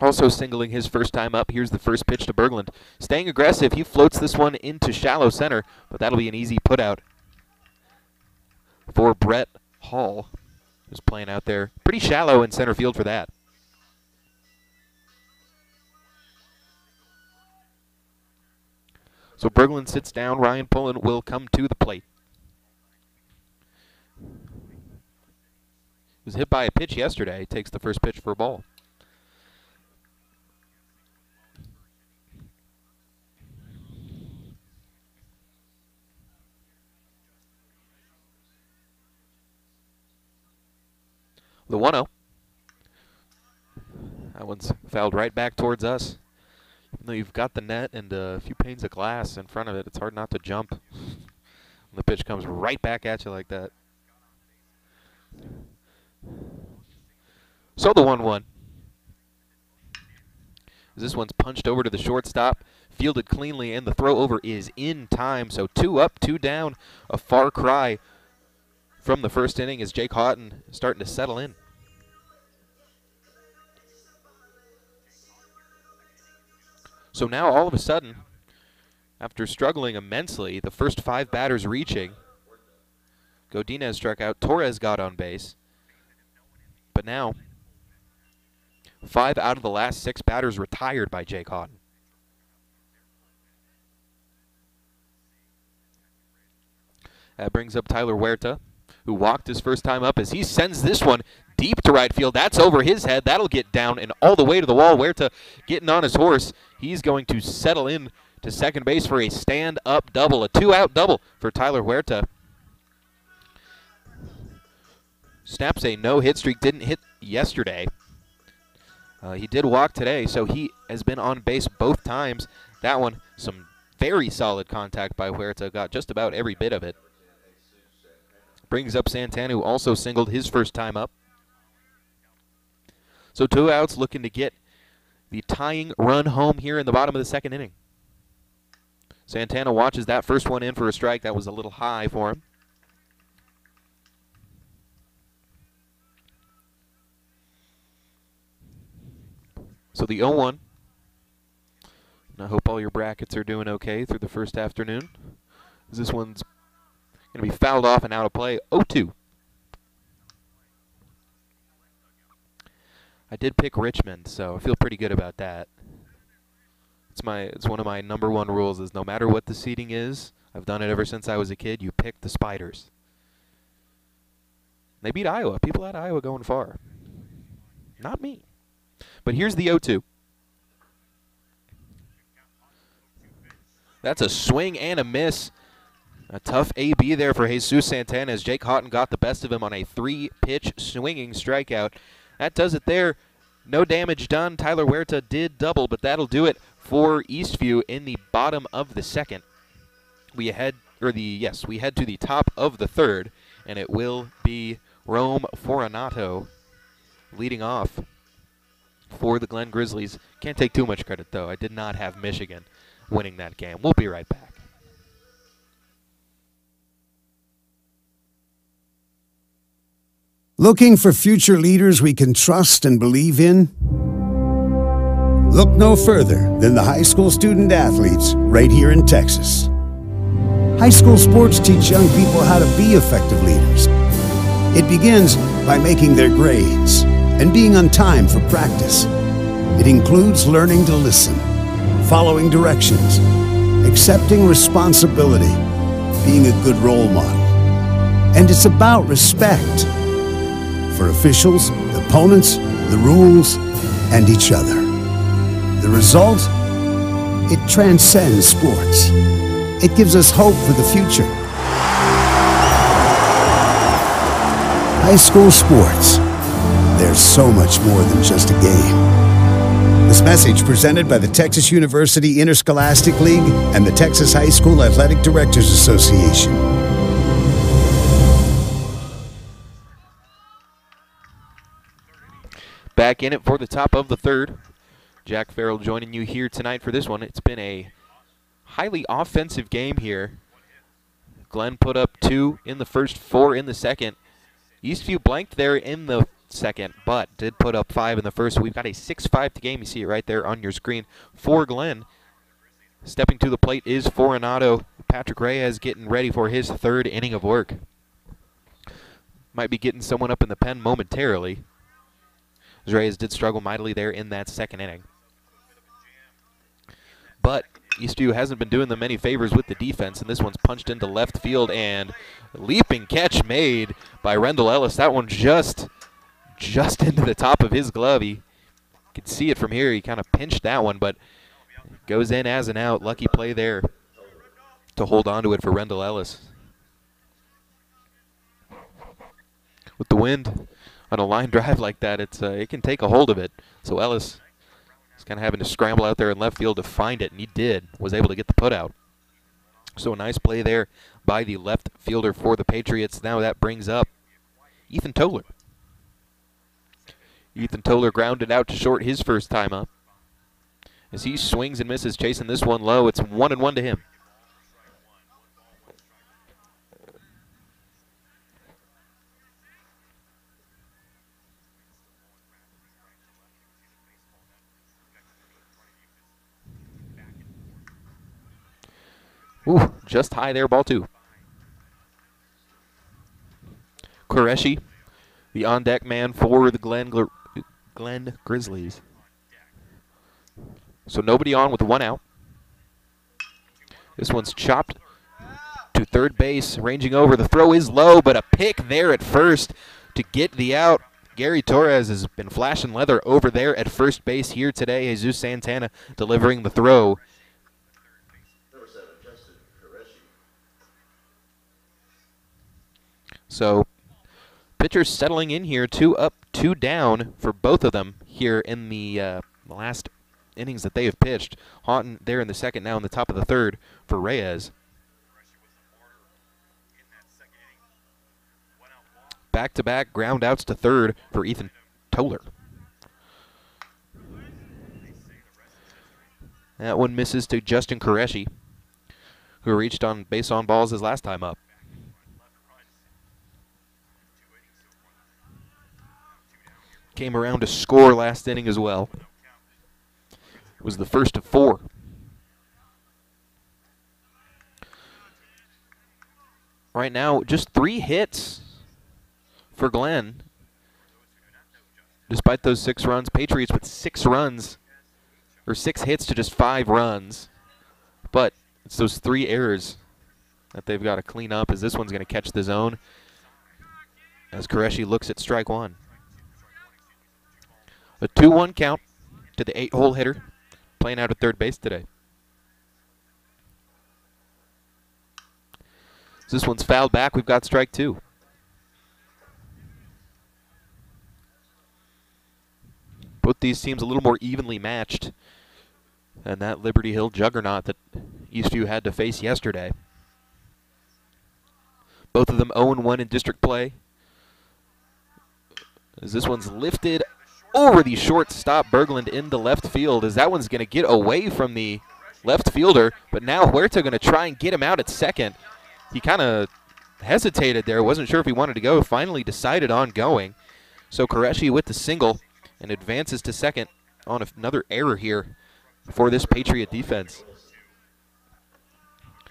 also singling his first time up. Here's the first pitch to Berglund. Staying aggressive, he floats this one into shallow center, but that'll be an easy put out for Brett Hall, who's playing out there pretty shallow in center field for that. So Berglund sits down. Ryan Pullen will come to the plate. He Was hit by a pitch yesterday. Takes the first pitch for a ball. The 1 0. That one's fouled right back towards us. Even though you've got the net and a few panes of glass in front of it, it's hard not to jump when the pitch comes right back at you like that. So the 1 1. This one's punched over to the shortstop, fielded cleanly, and the throw over is in time. So two up, two down. A far cry from the first inning as Jake Houghton starting to settle in. So now all of a sudden, after struggling immensely, the first five batters reaching, Godinez struck out, Torres got on base. But now, five out of the last six batters retired by Jake Houghton. That brings up Tyler Huerta, who walked his first time up as he sends this one deep to right field. That's over his head. That'll get down and all the way to the wall. Huerta getting on his horse. He's going to settle in to second base for a stand-up double, a two-out double for Tyler Huerta. Snaps a no-hit streak. Didn't hit yesterday. Uh, he did walk today, so he has been on base both times. That one, some very solid contact by Huerta. Got just about every bit of it. Brings up Santana, who also singled his first time up. So two outs looking to get the tying run home here in the bottom of the second inning. Santana watches that first one in for a strike. That was a little high for him. So the 0 1. I hope all your brackets are doing okay through the first afternoon. This one's going to be fouled off and out of play. 0 2. I did pick Richmond, so I feel pretty good about that. It's my it's one of my number one rules is no matter what the seating is, I've done it ever since I was a kid, you pick the Spiders. They beat Iowa. People at Iowa going far. Not me. But here's the 0-2. That's a swing and a miss. A tough AB there for Jesus Santana as Jake Houghton got the best of him on a three-pitch swinging strikeout. That does it there. No damage done. Tyler Huerta did double, but that'll do it for Eastview in the bottom of the second. We head, or the, yes, we head to the top of the third, and it will be Rome Foranato leading off for the Glenn Grizzlies. Can't take too much credit, though. I did not have Michigan winning that game. We'll be right back. Looking for future leaders we can trust and believe in? Look no further than the high school student athletes right here in Texas. High school sports teach young people how to be effective leaders. It begins by making their grades and being on time for practice. It includes learning to listen, following directions, accepting responsibility, being a good role model. And it's about respect for officials, opponents, the rules, and each other. The result? It transcends sports. It gives us hope for the future. High school sports. There's so much more than just a game. This message presented by the Texas University Interscholastic League and the Texas High School Athletic Directors Association. Back in it for the top of the third. Jack Farrell joining you here tonight for this one. It's been a highly offensive game here. Glenn put up two in the first, four in the second. Eastview blanked there in the second, but did put up five in the first. We've got a 6-5 game. You see it right there on your screen for Glenn. Stepping to the plate is Forenato. Patrick Reyes getting ready for his third inning of work. Might be getting someone up in the pen momentarily. Reyes did struggle mightily there in that second inning. But Eastview hasn't been doing them any favors with the defense, and this one's punched into left field and leaping catch made by Rendell Ellis. That one just just [LAUGHS] into the top of his glove. He could see it from here. He kind of pinched that one, but goes in as an out. Lucky play there to hold on to it for Rendell Ellis. With the wind on a line [LAUGHS] drive like that, it's uh, it can take a hold of it. So Ellis is kind of having to scramble out there in left field to find it, and he did. Was able to get the put out. So a nice play there by the left fielder for the Patriots. Now that brings up Ethan Toller. Ethan Toller grounded out to short his first time up. As he swings and misses, chasing this one low, it's one and one to him. Ooh, just high there, ball two. Qureshi, the on deck man for the Glenn, Gl Glenn Grizzlies. So nobody on with one out. This one's chopped to third base, ranging over. The throw is low, but a pick there at first to get the out. Gary Torres has been flashing leather over there at first base here today. Jesus Santana delivering the throw. Number seven, Justin Qureshi. So pitchers settling in here, two up, two down for both of them here in the uh, last innings that they have pitched. Houghton there in the second, now in the top of the third for Reyes. Back to back ground outs to third for Ethan Toller. That one misses to Justin Qureshi, who reached on base on balls his last time up. Came around to score last inning as well. It was the first of four. Right now, just three hits for Glenn. Despite those six runs, Patriots with six runs, or six hits to just five runs. But it's those three errors that they've got to clean up as this one's going to catch the zone as Qureshi looks at strike one. A 2-1 count to the eight-hole hitter playing out at third base today. So this one's fouled back. We've got strike two. Both these teams a little more evenly matched than that Liberty Hill juggernaut that Eastview had to face yesterday. Both of them 0-1 in district play. As this one's lifted over the shortstop Berglund in the left field as that one's going to get away from the left fielder. But now Huerta going to try and get him out at second. He kind of hesitated there, wasn't sure if he wanted to go, finally decided on going. So Qureshi with the single and advances to second on another error here for this Patriot defense.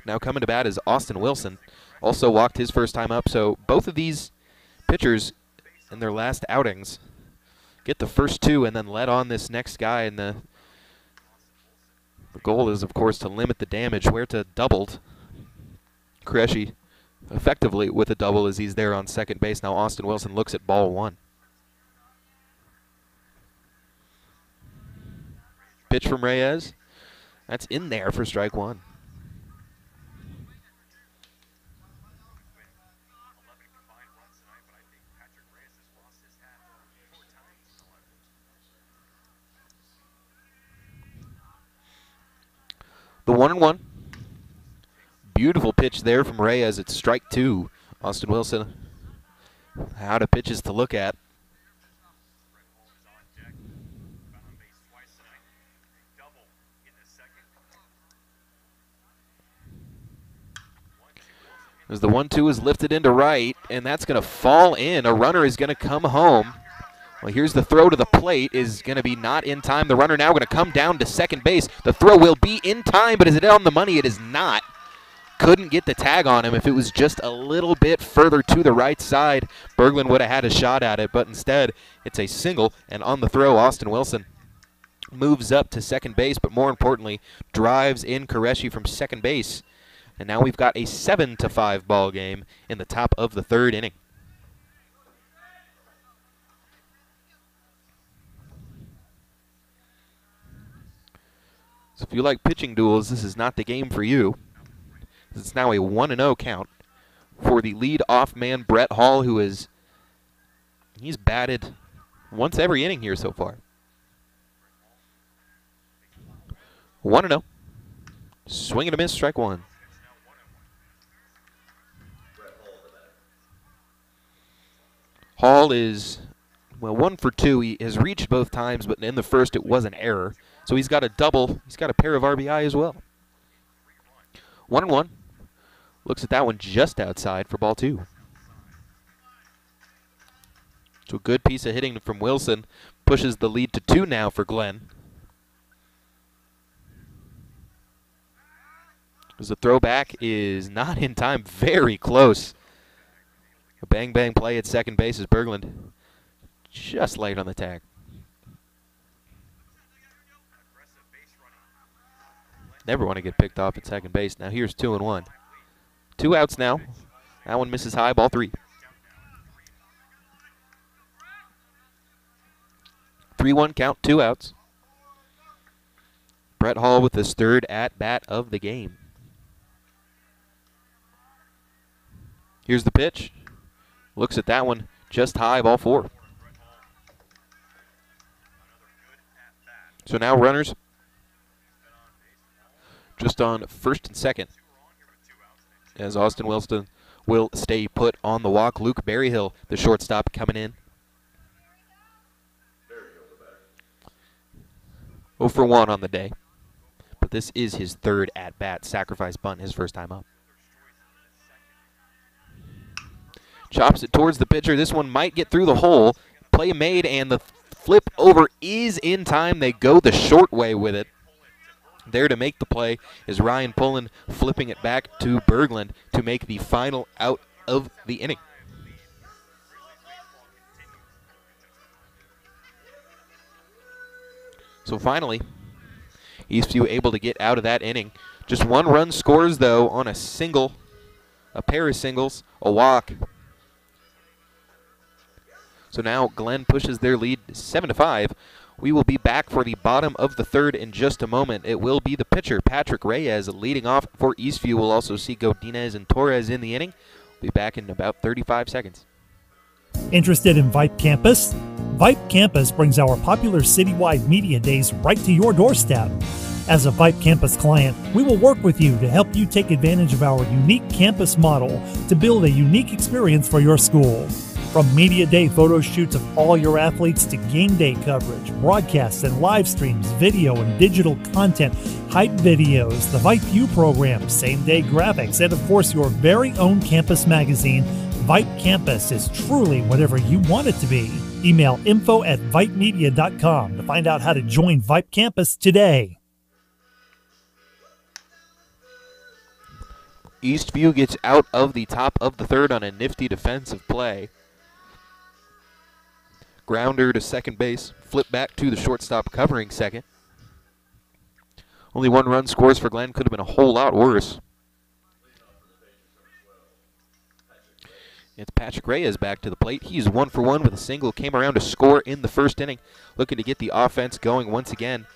Now coming to bat is Austin Wilson. Also walked his first time up, so both of these pitchers in their last outings get the first two and then let on this next guy. And the, the goal is, of course, to limit the damage. Huerta doubled. Qureshi effectively with a double as he's there on second base. Now Austin Wilson looks at ball one. Pitch from Reyes. That's in there for strike one. The one and one. Beautiful pitch there from Reyes. It's strike two. Austin Wilson out of pitches to look at. As the one two is lifted into right, and that's going to fall in. A runner is going to come home. Well, here's the throw to the plate is going to be not in time. The runner now going to come down to second base. The throw will be in time, but is it on the money? It is not. Couldn't get the tag on him. If it was just a little bit further to the right side, Berglund would have had a shot at it, but instead it's a single, and on the throw, Austin Wilson moves up to second base, but more importantly, drives in Qureshi from second base. And now we've got a 7 to 5 ball game in the top of the third inning. So if you like pitching duels, this is not the game for you. It's now a 1 0 count for the lead off man, Brett Hall, who is. He's batted once every inning here so far. 1 0. Swing and a miss, strike one. Hall is, well, one for two. He has reached both times, but in the first it was an error. So he's got a double. He's got a pair of RBI as well. One and one. Looks at that one just outside for ball two. So a good piece of hitting from Wilson pushes the lead to two now for Glenn. As the throwback is not in time, very close. A bang bang play at second base is Berglund. Just late on the tag. Never want to get picked off at second base. Now here's two and one. Two outs now. That one misses high, ball three. 3 1 count, two outs. Brett Hall with his third at bat of the game. Here's the pitch. Looks at that one just high, ball four. So now runners just on first and second as Austin Wilson will stay put on the walk. Luke Berryhill, the shortstop, coming in. 0 for 1 on the day. But this is his third at bat. Sacrifice bunt, his first time up. Chops it towards the pitcher. This one might get through the hole. Play made, and the flip over is in time. They go the short way with it. There to make the play is Ryan Pullen flipping it back to Berglund to make the final out of the inning. So finally, Eastview able to get out of that inning. Just one run scores, though, on a single, a pair of singles, a walk. So now Glenn pushes their lead 7 to 5. We will be back for the bottom of the third in just a moment. It will be the pitcher, Patrick Reyes, leading off for Eastview. We'll also see Godinez and Torres in the inning. We'll be back in about 35 seconds. Interested in VYPE Campus? VYPE Campus brings our popular citywide media days right to your doorstep. As a VYPE Campus client, we will work with you to help you take advantage of our unique campus model to build a unique experience for your school. From media day photo shoots of all your athletes to game day coverage, broadcasts and live streams, video and digital content, hype videos, the VYPE U program, same day graphics, and of course your very own campus magazine, VYPE Campus is truly whatever you want it to be. Email info at vypemedia.com to find out how to join VYPE Campus today. Eastview gets out of the top of the third on a nifty defensive play. Grounder to second base, flip back to the shortstop covering second. Only one run scores for Glenn, could have been a whole lot worse. It's Patrick Reyes back to the plate. He's one for one with a single. Came around to score in the first inning, looking to get the offense going once again.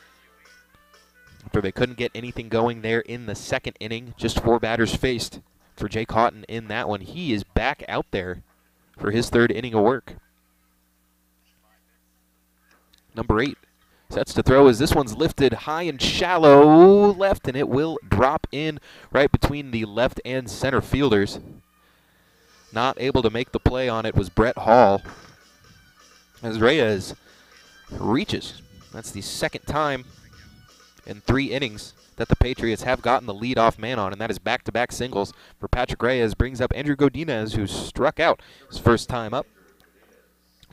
After they couldn't get anything going there in the second inning, just four batters faced for Jake Houghton in that one. He is back out there for his third inning of work. Number eight sets to throw as this one's lifted high and shallow left, and it will drop in right between the left and center fielders. Not able to make the play on it was Brett Hall. As Reyes reaches. That's the second time in three innings that the Patriots have gotten the lead-off man on, and that is back-to-back singles for Patrick Reyes. Brings up Andrew Godinez, who struck out his first time up.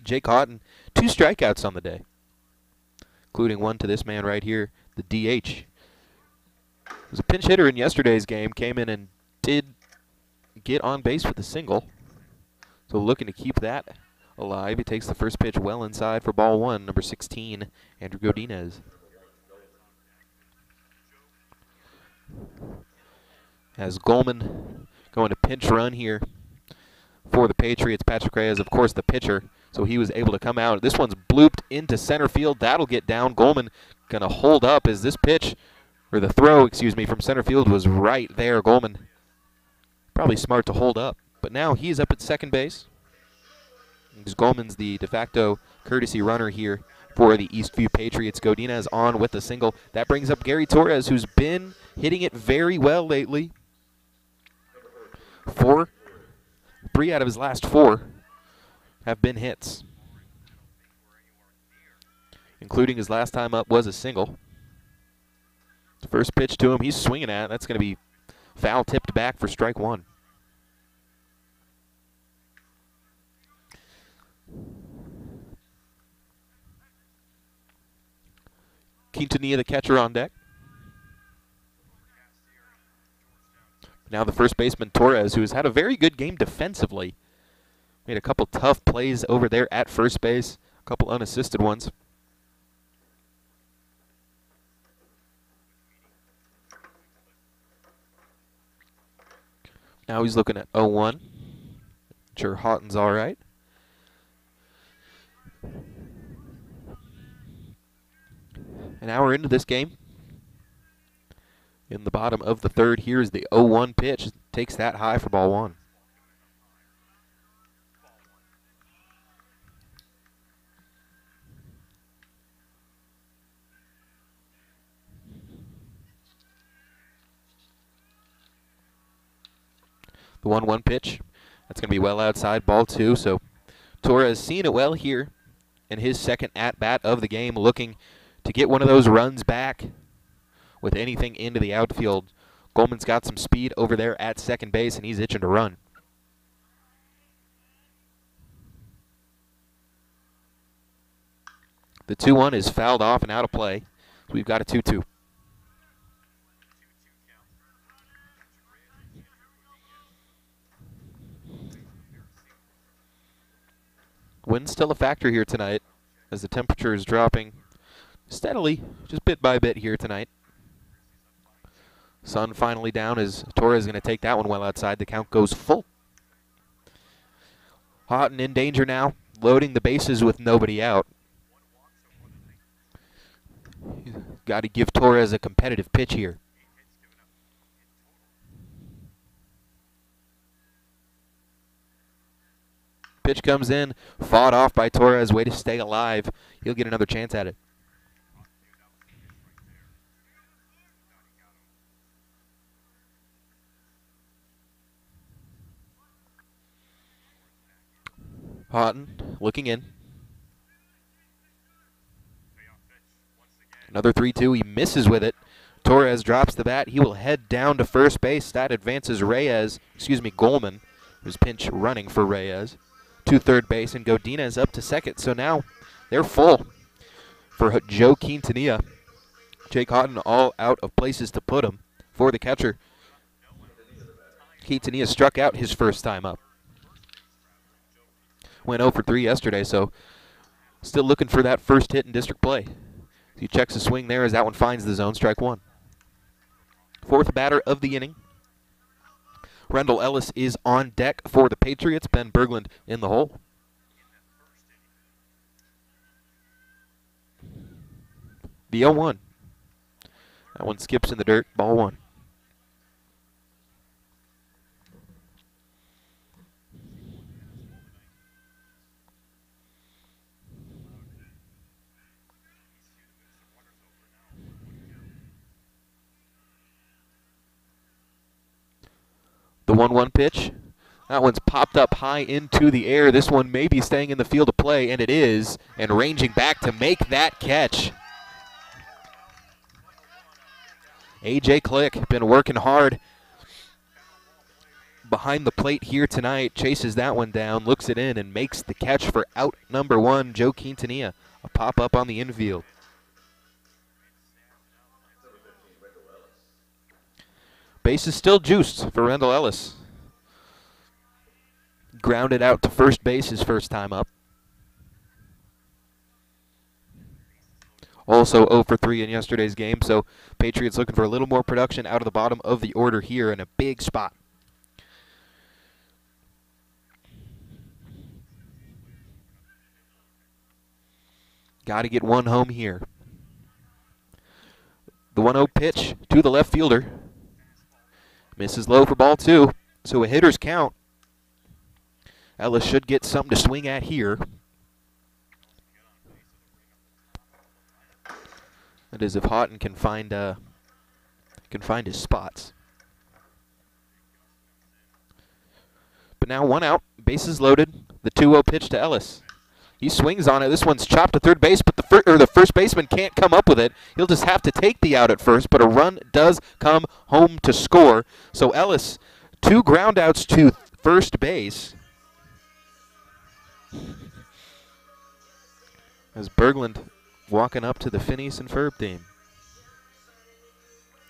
Jake Houghton, two strikeouts on the day, including one to this man right here, the DH. Was a pinch hitter in yesterday's game, came in and did get on base with a single. So looking to keep that alive. He takes the first pitch well inside for ball one, number 16, Andrew Godinez. As Goldman going to pinch run here for the Patriots. Patrick Reyes, of course, the pitcher, so he was able to come out. This one's blooped into center field. That'll get down. Goldman going to hold up as this pitch, or the throw, excuse me, from center field was right there. Goldman probably smart to hold up. But now he's up at second base. Because Goldman's the de facto courtesy runner here for the Eastview Patriots. Godinez on with a single. That brings up Gary Torres, who's been hitting it very well lately. Four, three out of his last four have been hits, including his last time up was a single. First pitch to him, he's swinging at. That's going to be foul tipped back for strike one. Quintanilla, the catcher, on deck. Now the first baseman, Torres, who has had a very good game defensively. Made a couple tough plays over there at first base, a couple unassisted ones. Now he's looking at 0-1. Sure Houghton's all right. An hour into this game. In the bottom of the third, here's the 0-1 pitch. Takes that high for ball one. The 1 1 pitch. That's going to be well outside, ball two. So Torres seeing it well here in his second at bat of the game, looking to get one of those runs back with anything into the outfield. Goldman's got some speed over there at second base, and he's itching to run. The 2 1 is fouled off and out of play. So we've got a 2 2. Wind's still a factor here tonight as the temperature is dropping steadily, just bit by bit here tonight. Sun finally down as Torres is going to take that one well outside. The count goes full. Houghton in danger now, loading the bases with nobody out. Got to give Torres a competitive pitch here. Pitch comes in, fought off by Torres. Way to stay alive. He'll get another chance at it. Houghton looking in. Another 3 2. He misses with it. Torres drops the bat. He will head down to first base. That advances Reyes, excuse me, Goldman, who's pinch running for Reyes, to third base, and Godina is up to second. So now they're full for Joe Quintanilla. Jake Houghton all out of places to put him for the catcher. Quintanilla struck out his first time up went 0 for 3 yesterday, so still looking for that first hit in district play. He checks the swing there as that one finds the zone, strike one. Fourth batter of the inning. Rendell Ellis is on deck for the Patriots. Ben Berglund in the hole. The 0 1. That one skips in the dirt, ball one. The 1 1 pitch. That one's popped up high into the air. This one may be staying in the field of play, and it is, and ranging back to make that catch. AJ Click been working hard behind the plate here tonight. Chases that one down, looks it in, and makes the catch for out number one, Joe Quintanilla. A pop up on the infield. Base is still juiced for Randall Ellis. Grounded out to first base his first time up. Also 0 for 3 in yesterday's game, so Patriots looking for a little more production out of the bottom of the order here in a big spot. Got to get one home here. The 1 0 pitch to the left fielder. Misses low for ball two. So a hitter's count. Ellis should get something to swing at here. That is if Houghton can find uh, can find his spots. But now one out, bases loaded. The 2-0 pitch to Ellis. He swings on it. This one's chopped to third base, but the fir- or the first baseman can't come up with it. He'll just have to take the out at first, but a run does come home to score. So Ellis, two groundouts to first base. As Berglund walking up to the Phineas and Ferb theme.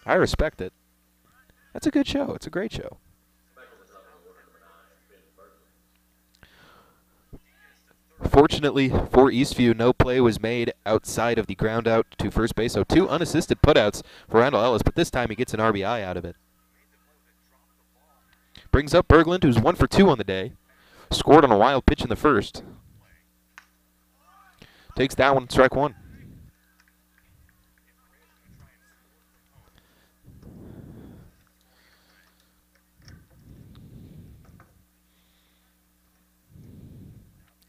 I respect it. That's a good show. It's a great show. Fortunately for Eastview, no play was made outside of the ground out to first base. So two unassisted putouts for Randall Ellis, but this time he gets an RBI out of it. Brings up Berglund, who's one for two on the day. Scored on a wild pitch in the first. Takes that one, strike one.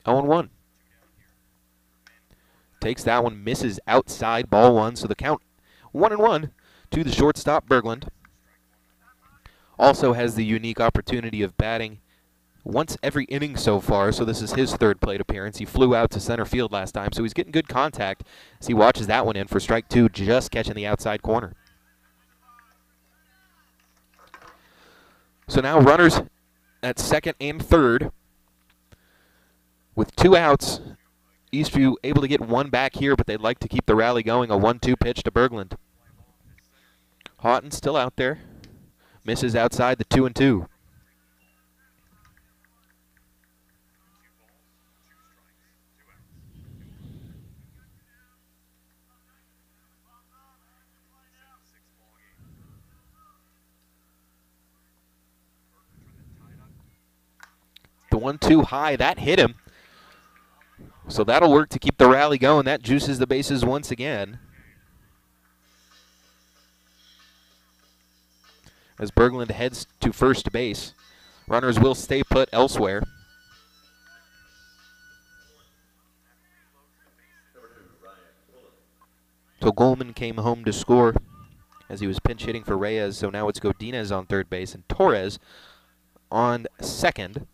Oh and one. Takes that one, misses outside, ball one. So the count one and one to the shortstop Berglund. Also has the unique opportunity of batting once every inning so far, so this is his third plate appearance. He flew out to center field last time, so he's getting good contact as he watches that one in for strike two, just catching the outside corner. So now runners at second and third. With two outs, Eastview able to get one back here, but they'd like to keep the rally going. A 1 2 pitch to Berglund. Houghton still out there. Misses outside the 2 and 2. The 1 2 high, that hit him. So that'll work to keep the rally going. That juices the bases once again. As Berglund heads to first base, runners will stay put elsewhere. So Goldman came home to score as he was pinch hitting for Reyes. So now it's Godinez on third base and Torres on second.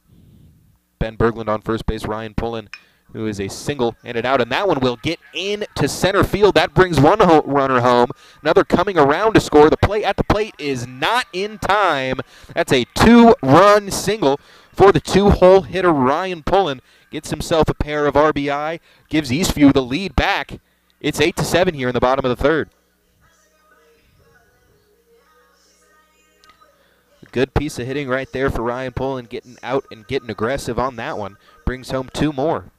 Ben Berglund on first base. Ryan Pullen, who is a single, and it out, and that one will get in to center field. That brings one ho runner home. Another coming around to score. The play at the plate is not in time. That's a two-run single for the two-hole hitter Ryan Pullen. Gets himself a pair of RBI. Gives Eastview the lead back. It's eight to seven here in the bottom of the third. Good piece of hitting right there for Ryan Pullen, getting out and getting aggressive on that one. Brings home two more.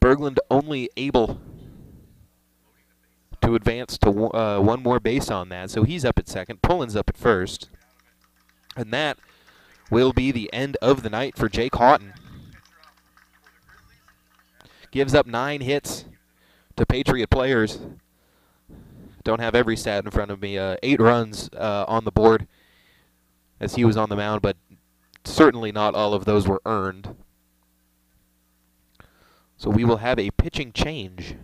Berglund only able to advance to uh, one more base on that, so he's up at second. Pullen's up at first. And that will be the end of the night for Jake Houghton gives up nine hits to Patriot players. Don't have every stat in front of me. Uh, eight runs uh, on the board as he was on the mound, but certainly not all of those were earned. So we will have a pitching change.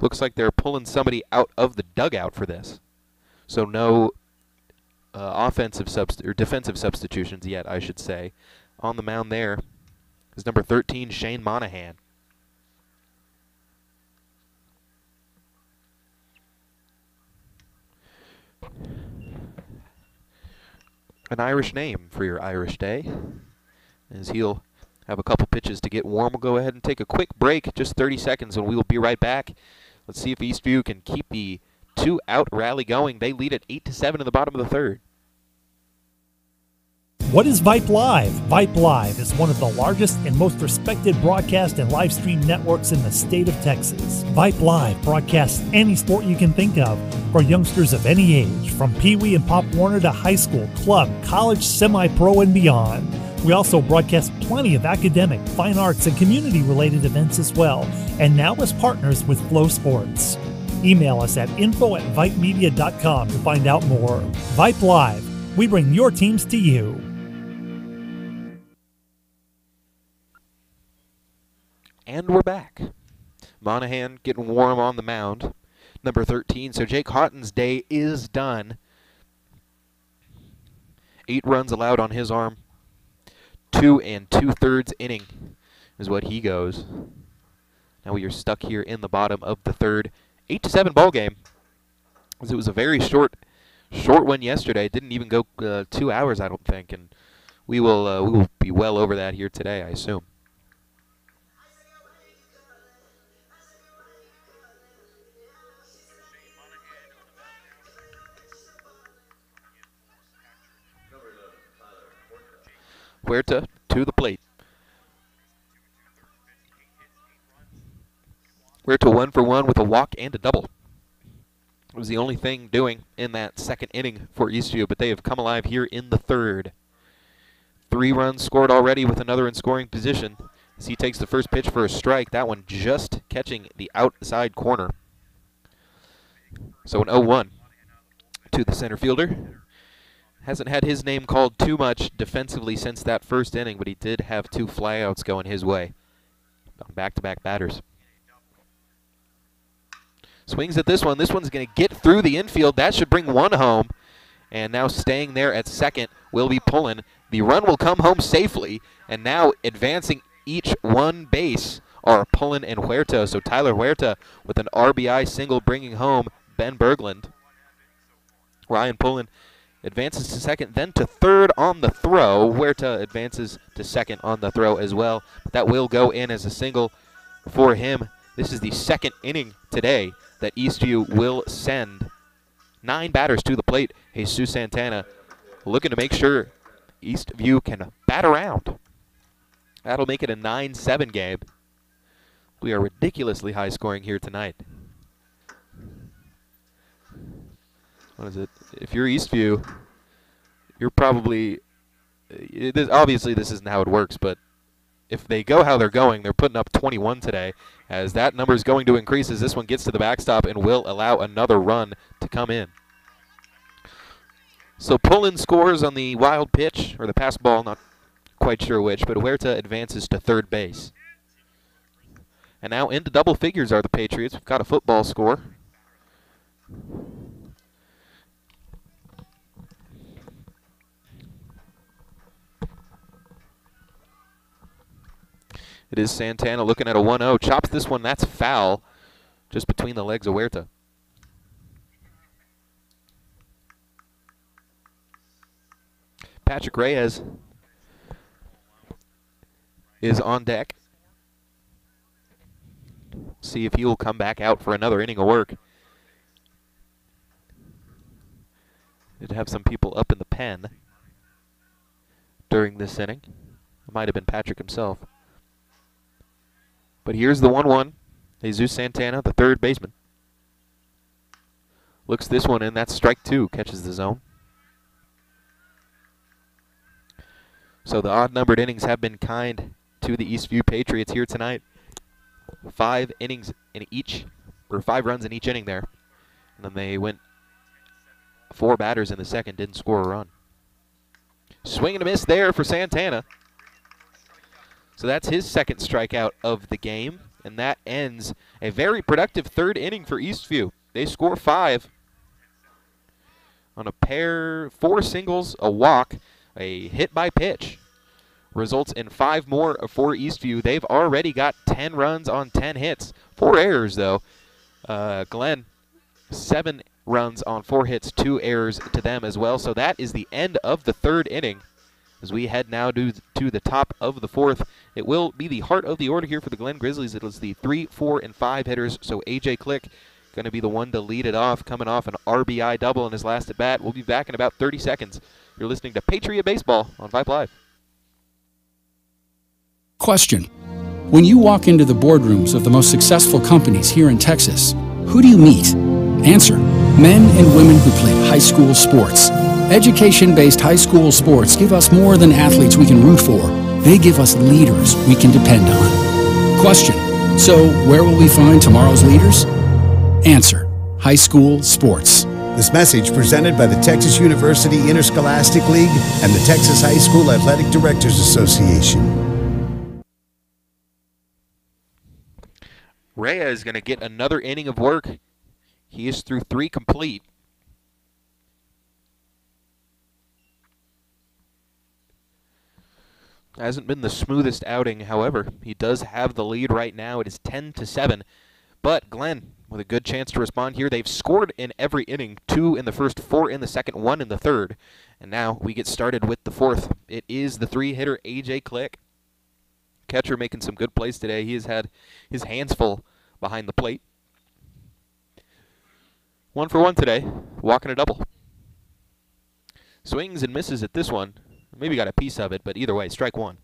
Looks like they're pulling somebody out of the dugout for this. So no uh, offensive subst or defensive substitutions yet, I should say. on the mound there is number 13, Shane Monahan. An Irish name for your Irish day, as he'll have a couple pitches to get warm. We'll go ahead and take a quick break, just 30 seconds, and we will be right back. Let's see if Eastview can keep the two-out rally going. They lead at eight to seven in the bottom of the third. What is VYPE Live? VYPE Live is one of the largest and most respected broadcast and live stream networks in the state of Texas. VYPE Live broadcasts any sport you can think of for youngsters of any age, from Pee Wee and Pop Warner to high school, club, college, semi pro, and beyond. We also broadcast plenty of academic, fine arts, and community related events as well, and now as partners with FloSports. Email us at info at vypemedia.com to find out more. VYPE Live, we bring your teams to you. And we're back. Monahan getting warm on the mound. Number 13. So Jake Houghton's day is done. Eight runs allowed on his arm. Two and two thirds inning is what he goes. Now we are stuck here in the bottom of the third. Eight to seven ball game. As it was a very short, short one yesterday. It didn't even go uh, two hours, I don't think, and we will uh, we will be well over that here today, I assume. Huerta to to the plate. Huerta one for one with a walk and a double. It was the only thing doing in that second inning for Eastview, but they have come alive here in the third. Three runs scored already with another in scoring position. As he takes the first pitch for a strike, that one just catching the outside corner. So an 0-1 to the center fielder. Hasn't had his name called too much defensively since that first inning, but he did have two flyouts going his way. Back-to-back batters. Swings at this one. This one's going to get through the infield. That should bring one home. And now staying there at second will be Pullen. The run will come home safely. And now advancing each one base are Pullen and Huerta. So Tyler Huerta with an RBI single bringing home Ben Berglund. Ryan Pullen advances to second, then to third on the throw. Huerta advances to second on the throw as well. That will go in as a single for him. This is the second inning today that Eastview will send nine batters to the plate. Jesus Santana looking to make sure Eastview can bat around. That'll make it a 9-7 game. We are ridiculously high scoring here tonight. What is it? If you're Eastview, you're probably it is, obviously this isn't how it works, but if they go how they're going, they're putting up 21 today. As that number is going to increase as this one gets to the backstop and will allow another run to come in. So Pullen scores on the wild pitch, or the pass ball, not quite sure which, but Huerta advances to third base. And now into double figures are the Patriots. We've got a football score. It is Santana looking at a 1-0. Chops this one. That's foul. Just between the legs of Huerta. Patrick Reyes is on deck. See if he will come back out for another inning of work. Did have some people up in the pen during this inning. It might have been Patrick himself. But here's the 1-1. Jesus Santana, the third baseman. Looks this one in. That's strike two. Catches the zone. So the odd-numbered innings have been kind to the Eastview Patriots here tonight. Five innings in each, or five runs in each inning there. And then they went four batters in the second, didn't score a run. Swing and a miss there for Santana. So that's his second strikeout of the game, and that ends a very productive third inning for Eastview. They score five on a pair, four singles, a walk, a hit by pitch. results in five more for Eastview. They've already got 10 runs on 10 hits. Four errors, though. Uh, Glenn, seven runs on four hits, two errors to them as well. So that is the end of the third inning. As we head now to, to the top of the fourth, it will be the heart of the order here for the Glenn Grizzlies. It is the three, four, and five hitters. So AJ Click going to be the one to lead it off, coming off an RBI double in his last at bat. We'll be back in about 30 seconds. You're listening to Patriot Baseball on VYPE Live. Question When you walk into the boardrooms of the most successful companies here in Texas, who do you meet? Answer Men and women who played high school sports. Education based high school sports give us more than athletes we can root for, they give us leaders we can depend on. Question So, where will we find tomorrow's leaders? Answer High school sports. This message presented by the Texas University Interscholastic League and the Texas High School Athletic Directors Association. Rhea is going to get another inning of work. He is through three complete. Hasn't been the smoothest outing, however. He does have the lead right now. It is 10 to 7. But Glenn with a good chance to respond here. They've scored in every inning, two in the first, four in the second, one in the third. And now we get started with the fourth. It is the three-hitter AJ Click. Catcher making some good plays today. He has had his hands full behind the plate. One for one today, walking a double. Swings and misses at this one. Maybe got a piece of it, but either way, strike one.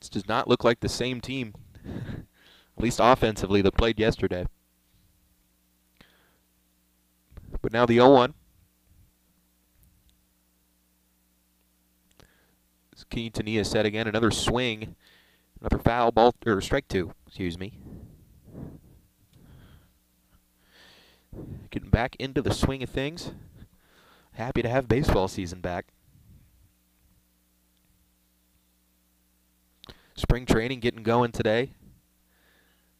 This does not look like the same team, [LAUGHS] at least offensively, that played yesterday. But now the 0-1. Quintanilla set again, another swing, another foul ball, or strike two, excuse me. Getting back into the swing of things. Happy to have baseball season back. Spring training getting going today.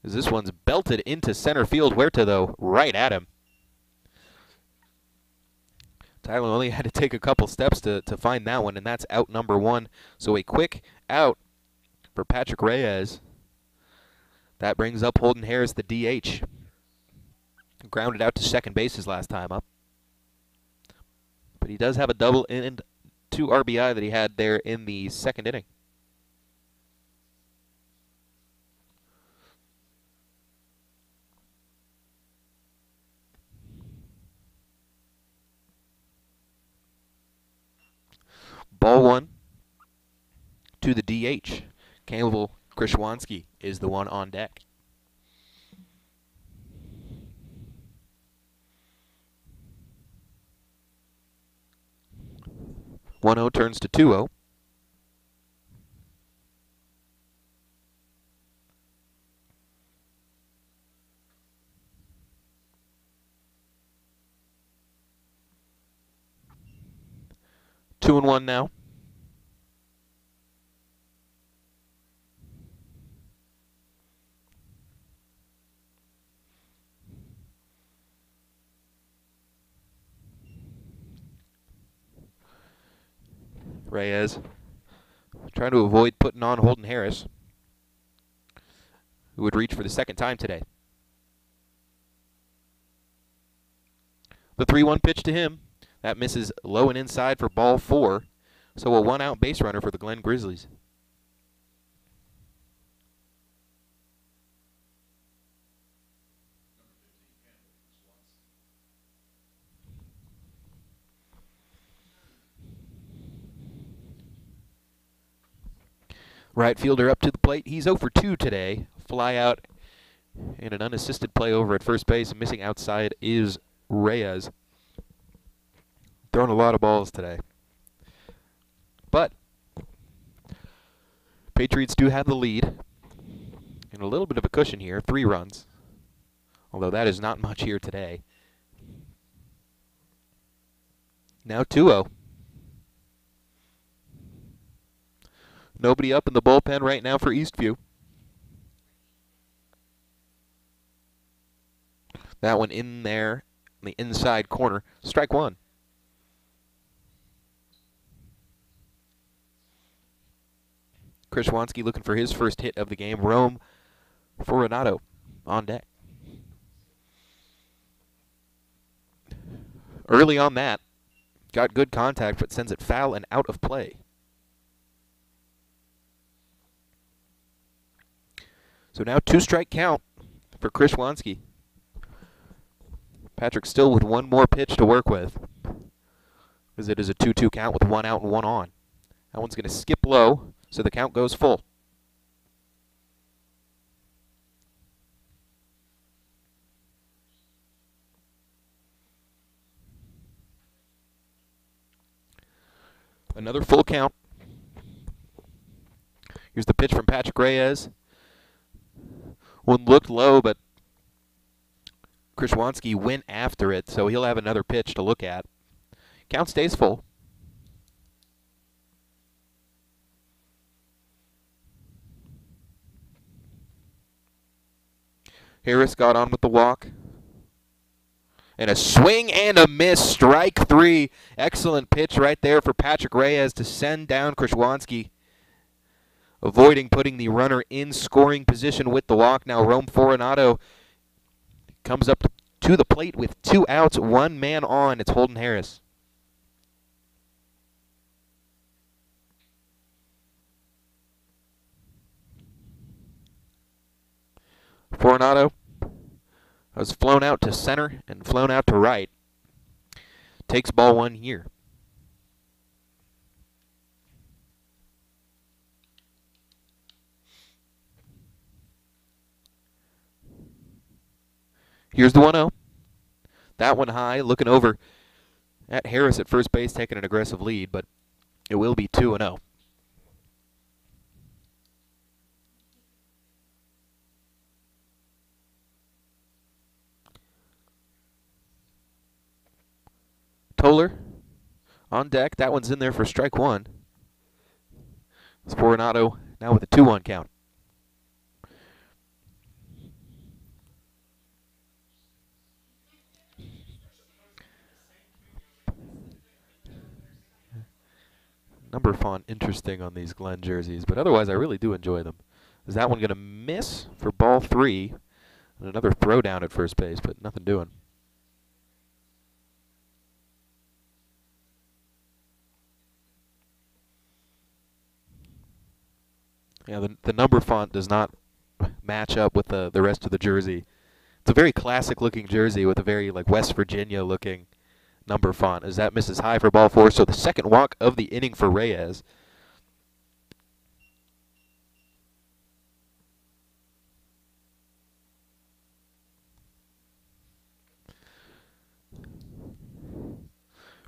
As this one's belted into center field. Huerta, though, right at him. Tyler only [LAUGHS] had to take a couple steps to, to find that one, and that's out number one. So a quick out for Patrick Reyes. That brings up Holden Harris, the DH. Grounded out to second base his last time up. But he does have a double and two RBI that he had there in the second inning. Ball one to the DH. Campbell Krishwanski is the one on deck. One zero turns to two zero. Two and one now. Reyes trying to avoid putting on Holden Harris, who would reach for the second time today. The 3 1 pitch to him. That misses low and inside for ball four. So a one out base runner for the Glenn Grizzlies. Right fielder up to the plate. He's 0 for 2 today. Fly out and an unassisted play over at first base. Missing outside is Reyes. Throwing a lot of balls today. But Patriots do have the lead. And a little bit of a cushion here. Three runs. Although that is not much here today. Now 2 0. Nobody up in the bullpen right now for Eastview. That one in there. in the inside corner. Strike one. Chris Schwanski looking for his first hit of the game. Rome Forenato on deck. Early on that, got good contact, but sends it foul and out of play. So now two strike count for Chris Schwanski. Patrick still with one more pitch to work with. Because it is a 2 2 count with one out and one on. That one's going to skip low, so the count goes full. Another full count. Here's the pitch from Patrick Reyes. One looked low, but Krishwanski went after it, so he'll have another pitch to look at. Count stays full. Harris got on with the walk. And a swing and a miss, strike three. Excellent pitch right there for Patrick Reyes to send down Krishwanski. Avoiding putting the runner in scoring position with the walk. Now Rome Forenato comes up to the plate with two outs, one man on. It's Holden Harris. Forenato was flown out to center and flown out to right. Takes ball one here. Here's the 1 0. That one high, looking over at Harris at first base, taking an aggressive lead, but it will be 2 0. Toller on deck. That one's in there for strike one. It's Forenato oh now with a 2 1 count. Number font interesting on these Glenn jerseys, but otherwise I really do enjoy them. Is that one going to miss for ball three? And another throw down at first base, but nothing doing. Yeah, the, the number font does not match up with the, the rest of the jersey. It's a very classic looking jersey with a very like West Virginia looking number font. As that misses high for ball four, so the second walk of the inning for Reyes.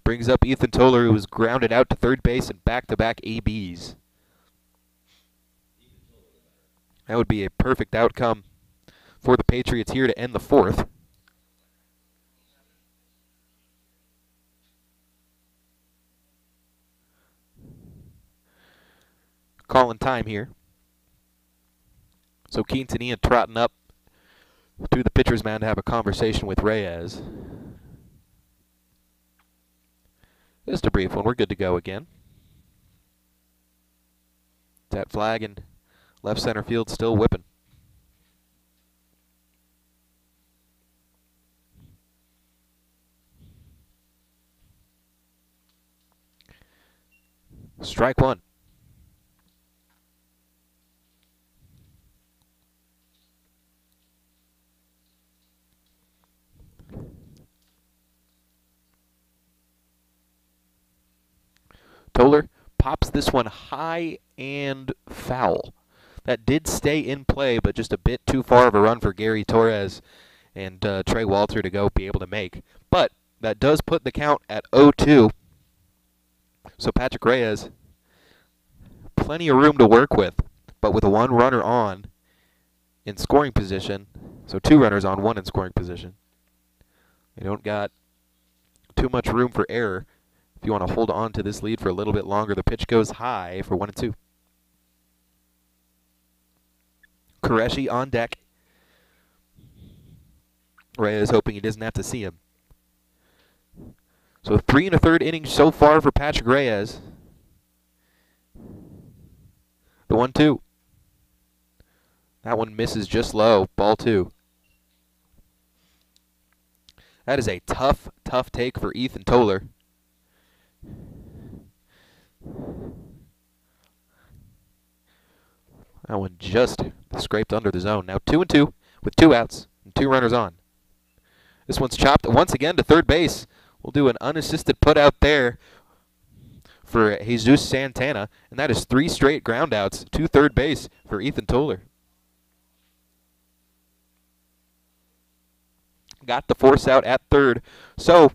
Brings up Ethan Toller, who was grounded out to third base and back-to-back ABs. That would be a perfect outcome for the Patriots here to end the fourth. Calling time here. So Quintanilla trotting up to the pitcher's mound to have a conversation with Reyes. Just a brief one. We're good to go again. That flag and Left center field still whipping. Strike one. Toller pops this one high and foul that did stay in play, but just a bit too far of a run for Gary Torres and uh, Trey Walter to go be able to make. But that does put the count at 0-2. So Patrick Reyes, plenty of room to work with, but with one runner on in scoring position, so two runners on, one in scoring position. They don't got too much room for error. If you want to hold on to this lead for a little bit longer, the pitch goes high for one and two. Qureshi on deck. Reyes hoping he doesn't have to see him. So three and a third innings so far for Patrick Reyes. The one two. That one misses just low. Ball two. That is a tough, tough take for Ethan Toller. That one just scraped under the zone. Now two and two with two outs and two runners on. This one's chopped once again to third base. We'll do an unassisted put out there for Jesus Santana, and that is three straight groundouts to third base for Ethan Toller. Got the force out at third. So,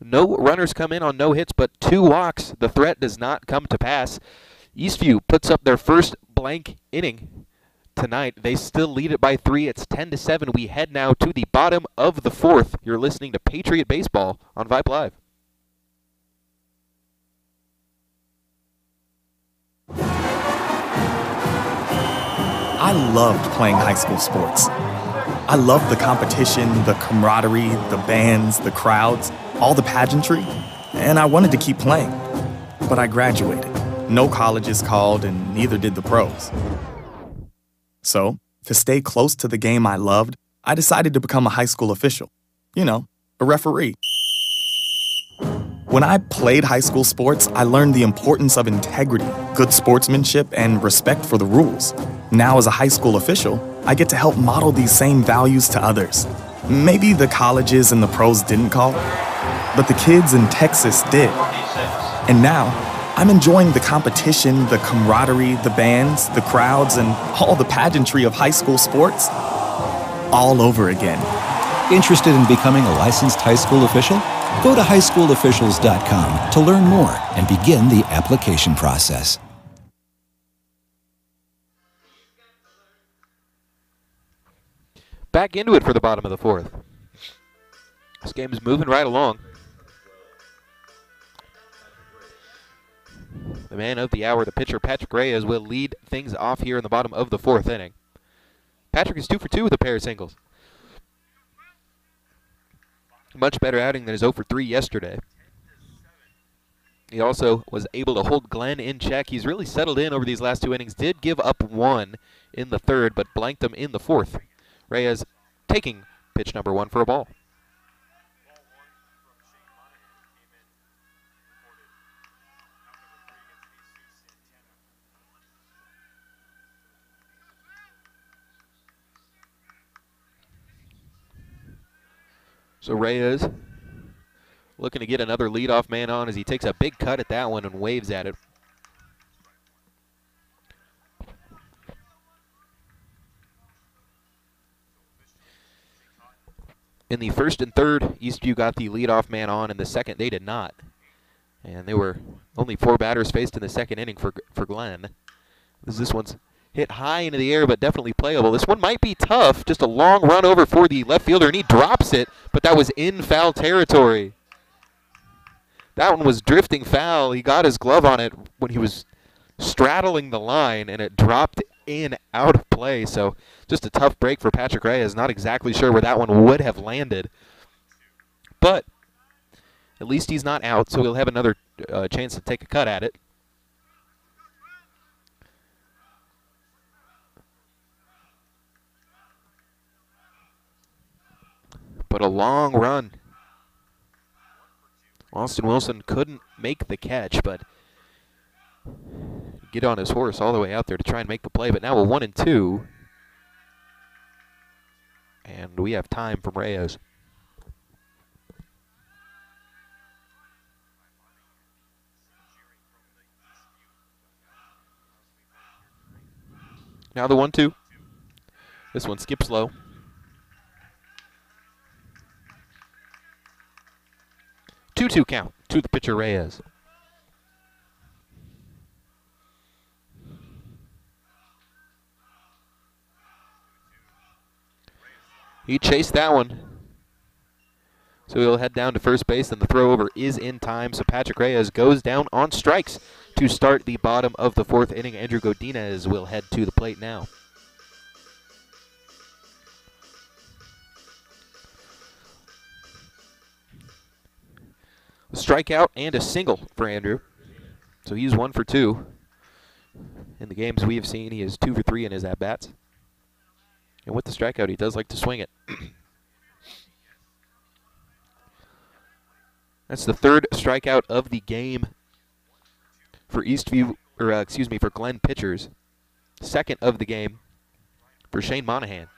no runners come in on no hits, but two walks. The threat does not come to pass. Eastview puts up their first blank inning tonight. They still lead it by three. It's 10 to 7. We head now to the bottom of the fourth. You're listening to Patriot Baseball on VYPE Live. I loved playing high school sports. I loved the competition, the camaraderie, the bands, the crowds, all the pageantry, and I wanted to keep playing. But I graduated. No colleges called, and neither did the pros. So, to stay close to the game I loved, I decided to become a high school official. You know, a referee. When I played high school sports, I learned the importance of integrity, good sportsmanship, and respect for the rules. Now, as a high school official, I get to help model these same values to others. Maybe the colleges and the pros didn't call, but the kids in Texas did. And now, I'm enjoying the competition, the camaraderie, the bands, the crowds, and all the pageantry of high school sports all over again. Interested in becoming a licensed high school official? Go to highschoolofficials.com to learn more and begin the application process. Back into it for the bottom of the fourth. This game is moving right along. The man of the hour, the pitcher, Patrick Reyes, will lead things off here in the bottom of the fourth inning. Patrick is two for two with a pair of singles. Much better outing than his 0 for 3 yesterday. He also was able to hold Glenn in check. He's really settled in over these last two innings. Did give up one in the third, but blanked him in the fourth. Reyes taking pitch number one for a ball. So Reyes looking to get another leadoff man on as he takes a big cut at that one and waves at it. In the first and third, Eastview got the leadoff man on. In the second, they did not. And there were only four batters faced in the second inning for for Glenn. This, this one's hit high into the air, but definitely playable. This one might be tough. Just a long run over for the left fielder, and he drops it, but that was in foul territory. That one was drifting foul. He got his glove on it when he was straddling the line, and it dropped in out of play. So just a tough break for Patrick Reyes. Not exactly sure where that one would have landed. But at least he's not out, so he'll have another uh, chance to take a cut at it. But a long run. Austin Wilson couldn't make the catch, but get on his horse all the way out there to try and make the play. But now a one and two. And we have time from Reyes. Now the one two. This one skips low. Two two count to the pitcher Reyes. He chased that one. So he'll head down to first base, and the throw over is in time. So Patrick Reyes goes down on strikes to start the bottom of the fourth inning. Andrew Godinez will head to the plate now. Strikeout and a single for Andrew. So he's one for two. In the games we have seen, he is two for three in his at bats. And with the strikeout, he does like to swing it. [CLEARS THROAT] That's the third strikeout of the game for Eastview, or uh, excuse me, for Glenn pitchers. Second of the game for Shane Monahan.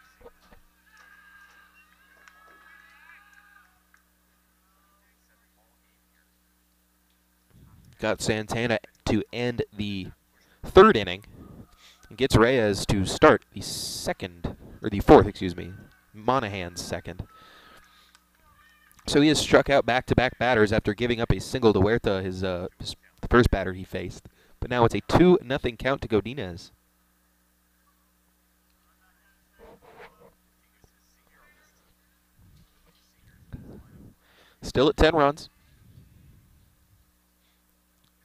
Got Santana to end the third inning and gets Reyes to start the second, or the fourth, excuse me, Monahan's second. So he has struck out back-to-back batters after giving up a single to Huerta, his, uh, his the first batter he faced. But now it's a 2 nothing count to Godinez. Still at 10 runs.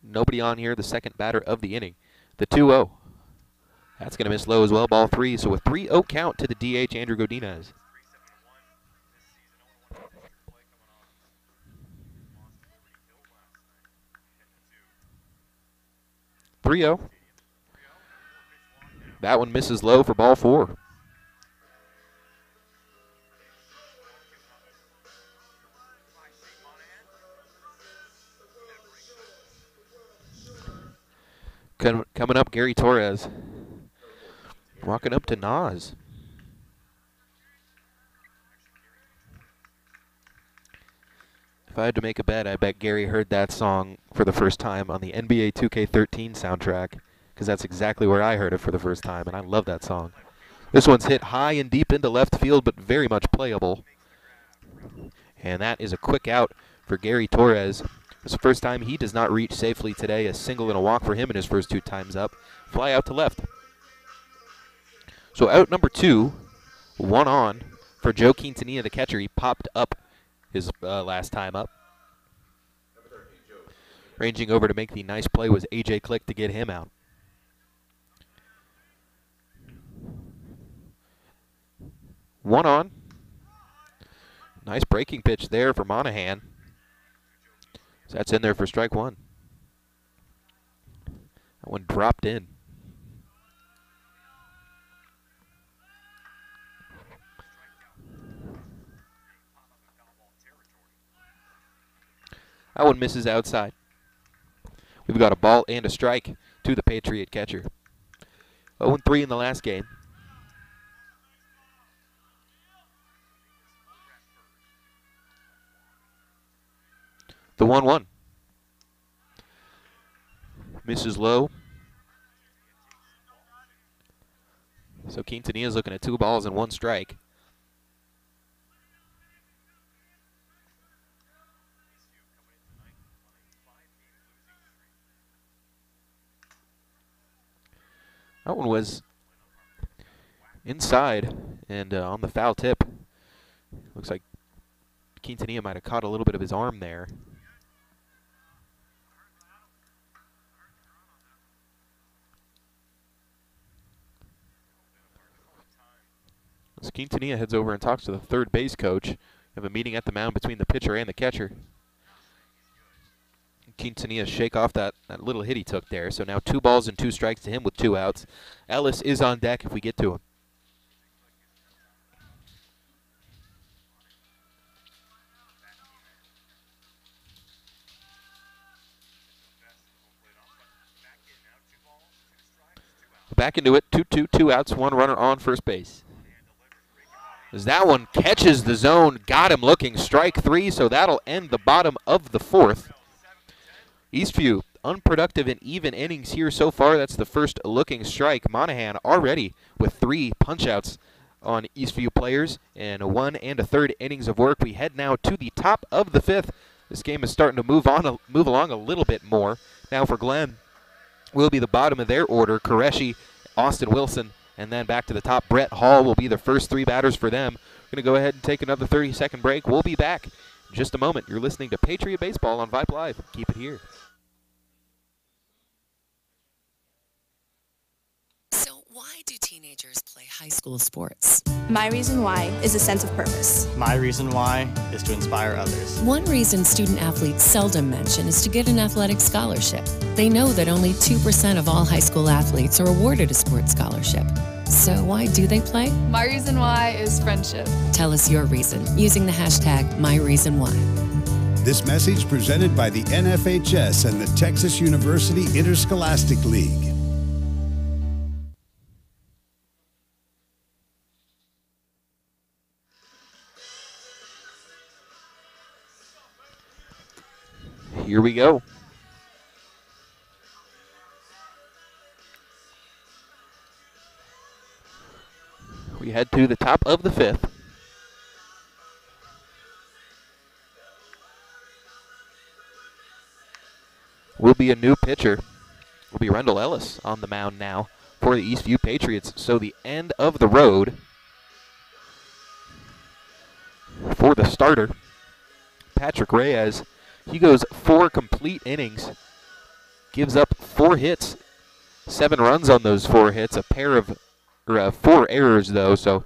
Nobody on here, the second batter of the inning. The 2 0. That's going to miss low as well, ball three. So a 3 0 count to the DH, Andrew Godinez. 3 0. That one misses low for ball four. Coming up, Gary Torres. Walking up to Nas. If I had to make a bet, I bet Gary heard that song for the first time on the NBA 2K13 soundtrack, because that's exactly where I heard it for the first time, and I love that song. This one's hit high and deep into left field, but very much playable. And that is a quick out for Gary Torres. It's the first time he does not reach safely today. A single and a walk for him in his first two times up. Fly out to left. So out number two, one on for Joe Quintanilla, the catcher. He popped up his uh, last time up. Ranging over to make the nice play was A.J. Click to get him out. One on. Nice breaking pitch there for Monahan. So that's in there for strike one. That one dropped in. That one misses outside. We've got a ball and a strike to the Patriot catcher. 0-3 in the last game. The 1-1. Misses low. So Quintanilla is looking at two balls and one strike. That one was inside and uh, on the foul tip. Looks like Quintanilla might have caught a little bit of his arm there. As Quintanilla heads over and talks to the third base coach, we have a meeting at the mound between the pitcher and the catcher. Quintanilla shake off that, that little hit he took there. So now two balls and two strikes to him with two outs. Ellis is on deck if we get to him. Back into it, 2 2, two outs, one runner on first base. As that one catches the zone, got him looking, strike three, so that'll end the bottom of the fourth. Eastview, unproductive and even innings here so far. That's the first looking strike. Monahan already with three punchouts on Eastview players and a one and a third innings of work. We head now to the top of the fifth. This game is starting to move on, move along a little bit more. Now for Glenn, will be the bottom of their order. Qureshi, Austin Wilson, and then back to the top. Brett Hall will be the first three batters for them. We're going to go ahead and take another 30 second break. We'll be back in just a moment. You're listening to Patriot Baseball on VYPE Live. Keep it here. Why do teenagers play high school sports? My reason why is a sense of purpose. My reason why is to inspire others. One reason student athletes seldom mention is to get an athletic scholarship. They know that only 2% of all high school athletes are awarded a sports scholarship. So why do they play? My reason why is friendship. Tell us your reason using the hashtag MyReasonWhy. This message presented by the NFHS and the Texas University Interscholastic League. Here we go. We head to the top of the fifth. Will be a new pitcher. Will be Rendell Ellis on the mound now for the Eastview Patriots. So the end of the road for the starter, Patrick Reyes. He goes four complete innings, gives up four hits, seven runs on those four hits, a pair of or uh, four errors though. So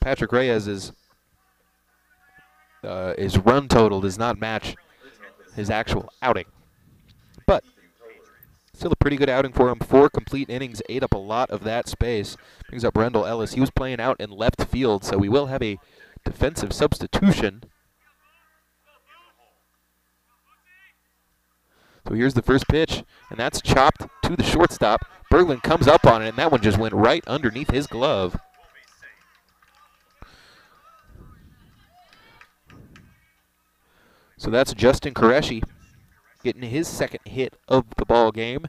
Patrick Reyes is uh, his run total does not match his actual outing, but still a pretty good outing for him. Four complete innings, ate up a lot of that space. Brings up Rendell Ellis. He was playing out in left field, so we will have a defensive substitution. So here's the first pitch, and that's chopped to the shortstop. Berglund comes up on it, and that one just went right underneath his glove. So that's Justin Qureshi getting his second hit of the ball game.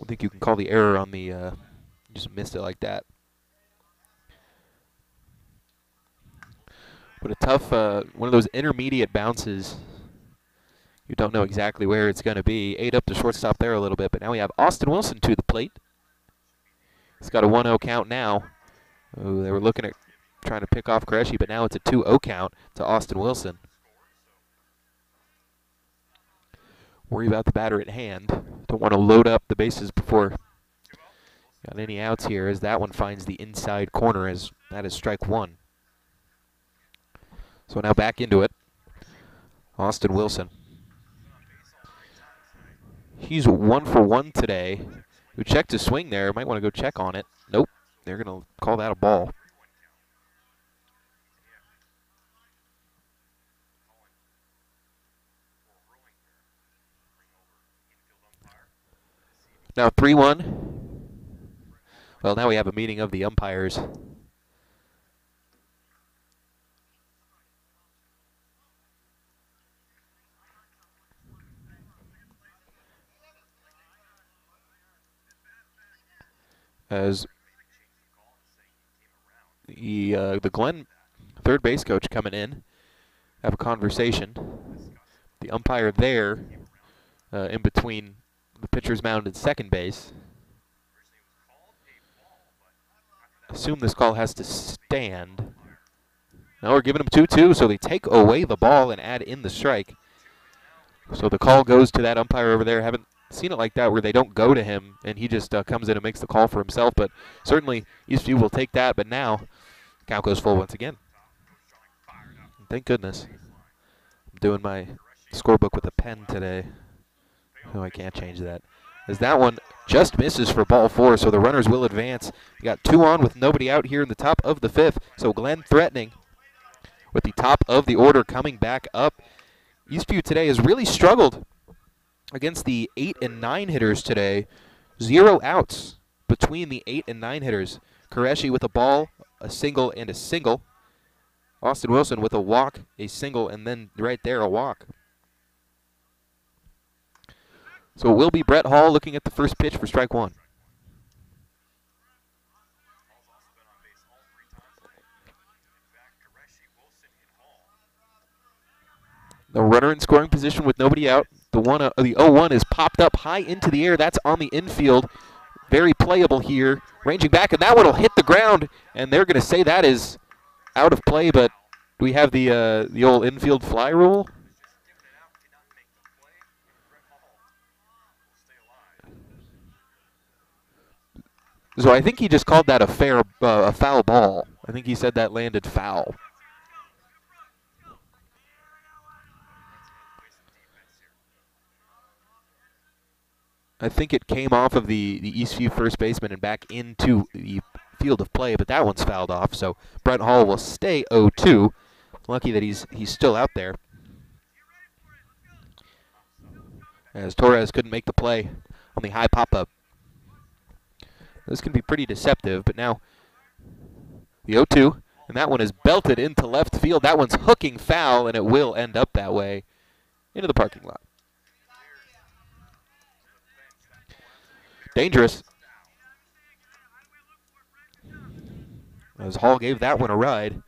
I think you can call the error on the, uh, just missed it like that. But a tough, uh, one of those intermediate bounces. You don't know exactly where it's going to be. Ate up the shortstop there a little bit, but now we have Austin Wilson to the plate. He's got a 1-0 count now. Ooh, they were looking at trying to pick off Qureshi, but now it's a 2-0 count to Austin Wilson. Worry about the batter at hand. Don't want to load up the bases before got any outs here as that one finds the inside corner as that is strike one. So now back into it. Austin Wilson. He's one for one today. Who checked his swing there. Might want to go check on it. Nope. They're going to call that a ball. Now 3 1. Well, now we have a meeting of the umpires. As the uh, the Glenn third base coach coming in, have a conversation. The umpire there, uh, in between the pitcher's mound and second base. Assume this call has to stand. Now we're giving them 2-2, so they take away the ball and add in the strike. So the call goes to that umpire over there. Haven't seen it like that where they don't go to him and he just uh, comes in and makes the call for himself. But certainly Eastview will take that. But now count goes full once again. Thank goodness. I'm doing my scorebook with a pen today. Oh, I can't change that. As that one just misses for ball four, so the runners will advance. Got two on with nobody out here in the top of the fifth. So Glenn threatening with the top of the order coming back up. Eastview today has really struggled against the eight and nine hitters today. Zero outs between the eight and nine hitters. Qureshi with a ball, a single, and a single. Austin Wilson with a walk, a single, and then right there a walk. So it will be Brett Hall looking at the first pitch for strike one. The runner in scoring position with nobody out. The one, uh, the 0-1 is popped up high into the air. That's on the infield. Very playable here. Ranging back, and that one will hit the ground, and they're going to say that is out of play, but do we have the, uh, the old infield fly rule? So I think he just called that a fair, uh, a foul ball. I think he said that landed foul. I think it came off of the, the Eastview first baseman and back into the field of play, but that one's fouled off. So Brett Hall will stay 0-2. Lucky that he's he's still out there. As Torres couldn't make the play on the high pop-up. This can be pretty deceptive, but now the 0-2, and that one is belted into left field. That one's hooking foul, and it will end up that way into the parking lot. Dangerous. As Hall gave that one a ride.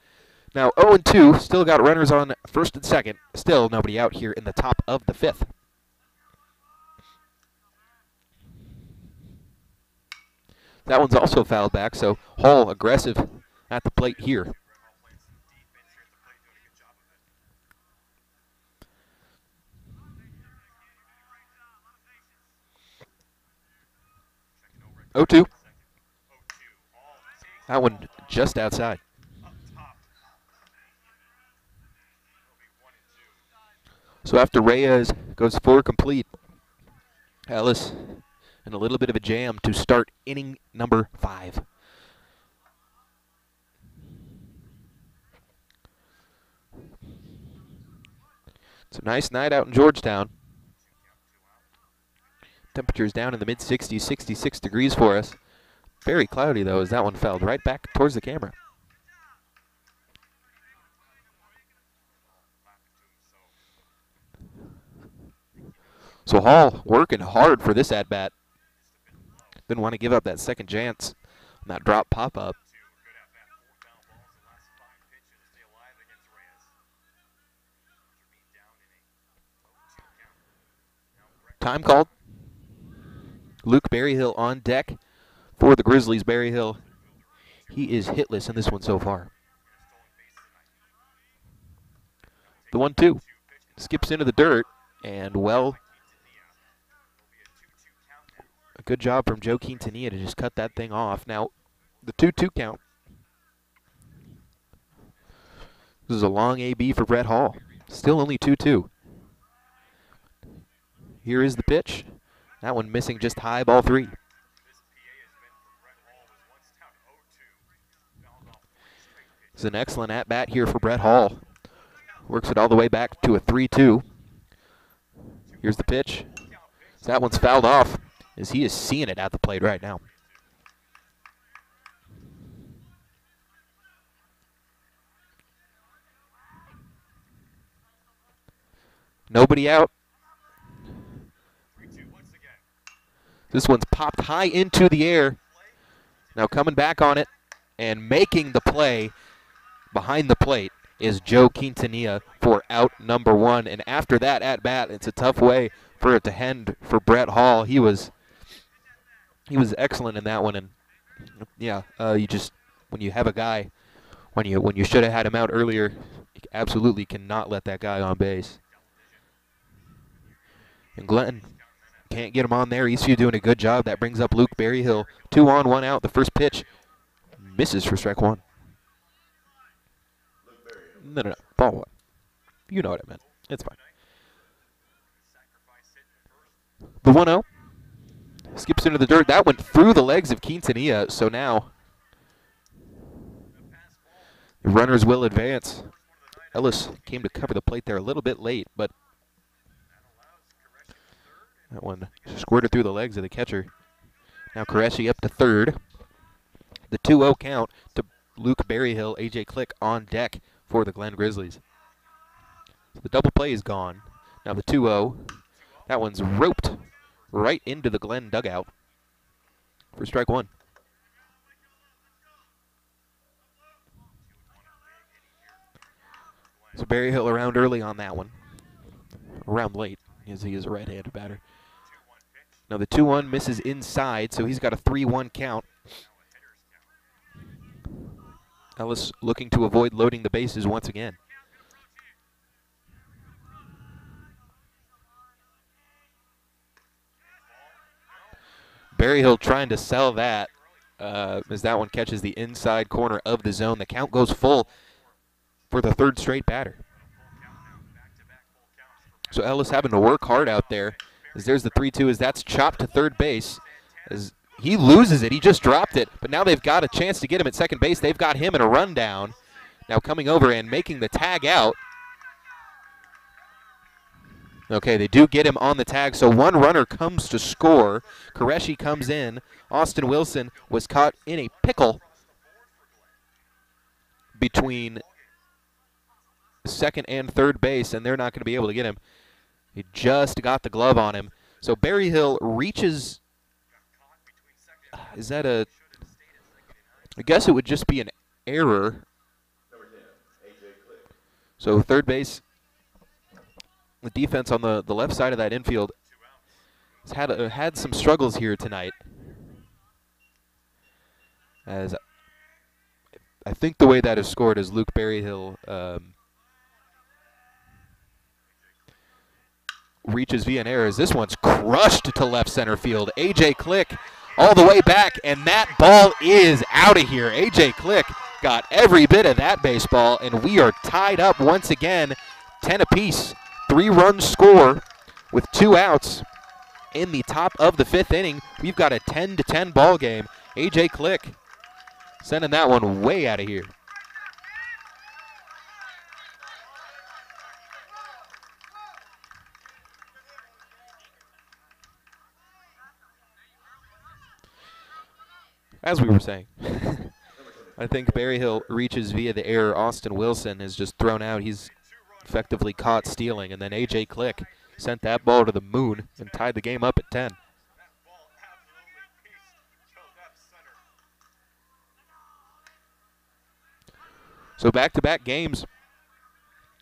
Now 0-2, still got runners on first and second. Still nobody out here in the top of the fifth. That one's also fouled back, so Hall aggressive at the plate here. O two. That one just outside. So after Reyes goes four complete, Ellis in a little bit of a jam to start inning number five. It's a nice night out in Georgetown. Temperatures down in the mid 60s, 66 degrees for us. Very cloudy though as that one fell right back towards the camera. So Hall working hard for this at bat. Didn't want to give up that second chance on that drop pop up. Time called. Luke Berryhill on deck for the Grizzlies. Berryhill, he is hitless in this one so far. The one two skips into the dirt and well a good job from Joe Quintanilla to just cut that thing off. Now, the 2-2 count. This is a long AB for Brett Hall. Still only 2-2. Here is the pitch. That one missing just high, ball three. It's an excellent at-bat here for Brett Hall. Works it all the way back to a 3-2. Here's the pitch. That one's fouled off as he is seeing it at the plate right now. Nobody out. This one's popped high into the air. Now coming back on it and making the play behind the plate is Joe Quintanilla for out number one. And after that at bat, it's a tough way for it to end for Brett Hall. He was he was excellent in that one. And yeah, uh, you just when you have a guy when you when you should have had him out earlier, you absolutely cannot let that guy on base. And Glenn can't get him on there. Eastview doing a good job. That brings up Luke Berryhill. Two on, one out. The first pitch misses for strike one. No, no, no. Ball one. You know what I meant. It's fine. The 1 0 skips into the dirt. That went through the legs of Quintanilla, so now the runners will advance. Ellis came to cover the plate there a little bit late, but that one squirted through the legs of the catcher. Now Qureshi up to third. The 2-0 count to Luke Berryhill, AJ Click on deck for the Glenn Grizzlies. So the double play is gone. Now the 2-0. That one's roped right into the Glenn dugout for strike one. So Berryhill around early on that one. Around late, as he is a right-handed batter. Now the 2-1 misses inside, so he's got a 3-1 count. Ellis looking to avoid loading the bases once again. Berryhill trying to sell that uh, as that one catches the inside corner of the zone. The count goes full for the third straight batter. So Ellis having to work hard out there. As there's the 3 2, as that's chopped to third base. As he loses it, he just dropped it. But now they've got a chance to get him at second base. They've got him in a rundown. Now coming over and making the tag out. Okay, they do get him on the tag, so one runner comes to score. Qureshi comes in. Austin Wilson was caught in a pickle between second and third base, and they're not going to be able to get him. He just got the glove on him. So Berryhill reaches. Is that a. I guess it would just be an error. So third base, the defense on the, the left side of that infield has had uh, had some struggles here tonight. As I think the way that is scored is Luke Berryhill um, reaches via error. As this one's crushed to left center field. AJ Click all the way back, and that ball is out of here. AJ Click got every bit of that baseball, and we are tied up once again, 10 apiece. Three run score with two outs in the top of the fifth inning. We've got a 10 to 10 ball game. AJ Click sending that one way out of here. As we were saying, [LAUGHS] I think Berryhill reaches via the air. Austin Wilson is just thrown out. He's effectively caught stealing, and then AJ Click sent that ball to the moon and tied the game up at 10. So back-to-back games,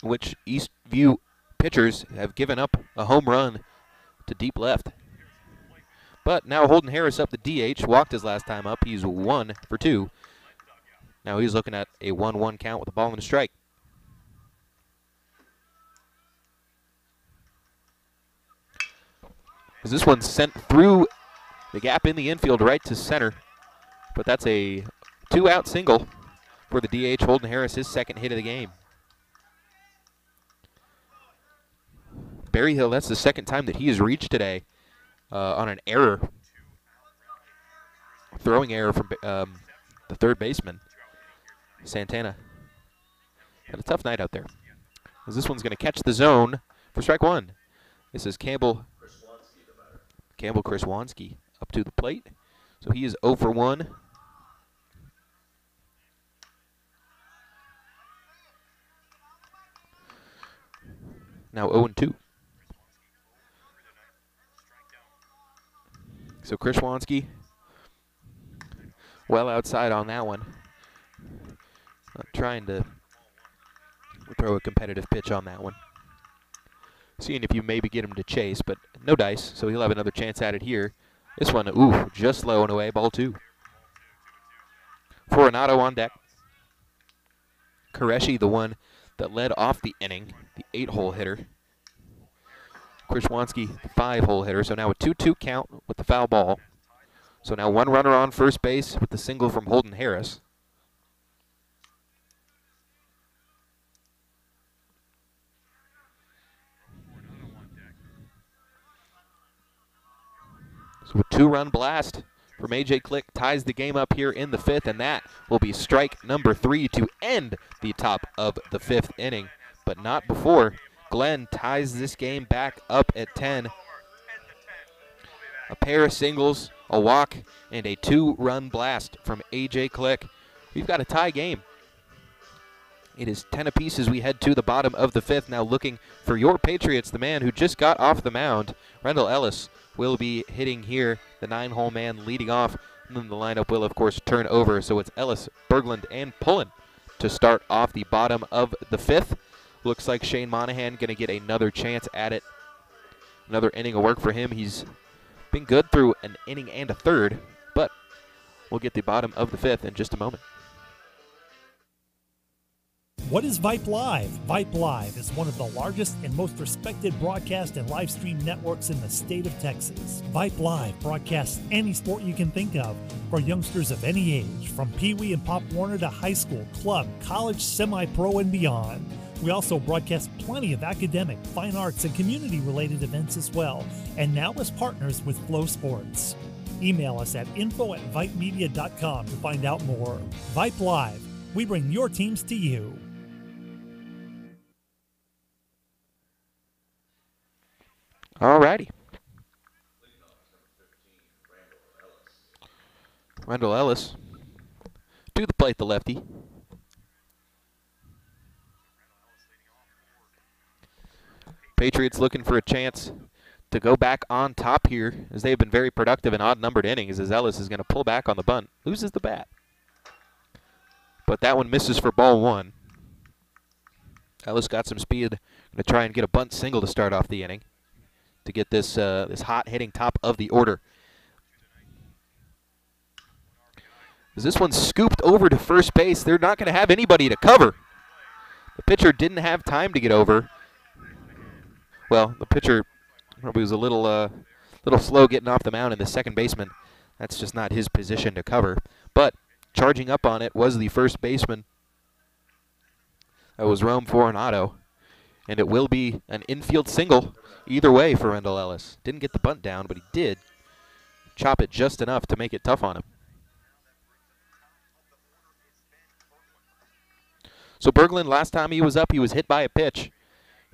in which Eastview pitchers have given up a home run to deep left. But now Holden Harris up the DH, walked his last time up. He's one for two. Now he's looking at a 1-1 count with a ball and a strike. As this one's sent through the gap in the infield right to center. But that's a two-out single for the DH Holden Harris, his second hit of the game. Berryhill, that's the second time that he has reached today uh, on an error, throwing error from um, the third baseman, Santana. Had a tough night out there. As this one's going to catch the zone for strike one. This is Campbell Campbell Chris Kriswanski up to the plate. So he is 0 for 1. Now 0 and 2. So Kriswanski well outside on that one. Not trying to throw a competitive pitch on that one. Seeing if you maybe get him to chase, but no dice, so he'll have another chance at it here. This one, ooh, just low and away, ball two. Coronado on deck. Qureshi, the one that led off the inning, the eight-hole hitter. Krishwanski, the five-hole hitter. So now a 2-2 count with the foul ball. So now one runner on first base with the single from Holden Harris. So a two-run blast from A.J. Click ties the game up here in the fifth, and that will be strike number three to end the top of the fifth inning, but not before. Glenn ties this game back up at 10. A pair of singles, a walk, and a two-run blast from A.J. Click. We've got a tie game. It is 10 apiece as we head to the bottom of the fifth. Now looking for your Patriots, the man who just got off the mound, Rendell Ellis, will be hitting here. The nine hole man leading off. And then the lineup will, of course, turn over. So it's Ellis, Berglund, and Pullen to start off the bottom of the fifth. Looks like Shane Monahan going to get another chance at it. Another inning of work for him. He's been good through an inning and a third, but we'll get the bottom of the fifth in just a moment. What is VYPE Live? VYPE Live is one of the largest and most respected broadcast and live stream networks in the state of Texas. VYPE Live broadcasts any sport you can think of for youngsters of any age, from Pee Wee and Pop Warner to high school, club, college, semi pro, and beyond. We also broadcast plenty of academic, fine arts, and community related events as well, and now as partners with FloSports. Email us at info at vypemedia.com to find out more. VYPE Live, we bring your teams to you. Alrighty. Randall Ellis to the plate, the lefty. Patriots looking for a chance to go back on top here as they have been very productive in odd numbered innings as Ellis is going to pull back on the bunt. Loses the bat. But that one misses for ball one. Ellis got some speed. Going to try and get a bunt single to start off the inning to get this uh, this hot hitting top of the order. As this one's scooped over to first base, they're not going to have anybody to cover. The pitcher didn't have time to get over. Well, the pitcher probably was a little uh, little slow getting off the mound, and the second baseman, that's just not his position to cover. But charging up on it was the first baseman. That was Rome Forenato. And it will be an infield single either way for Rendell Ellis. Didn't get the bunt down, but he did chop it just enough to make it tough on him. So Berglund, last time he was up, he was hit by a pitch.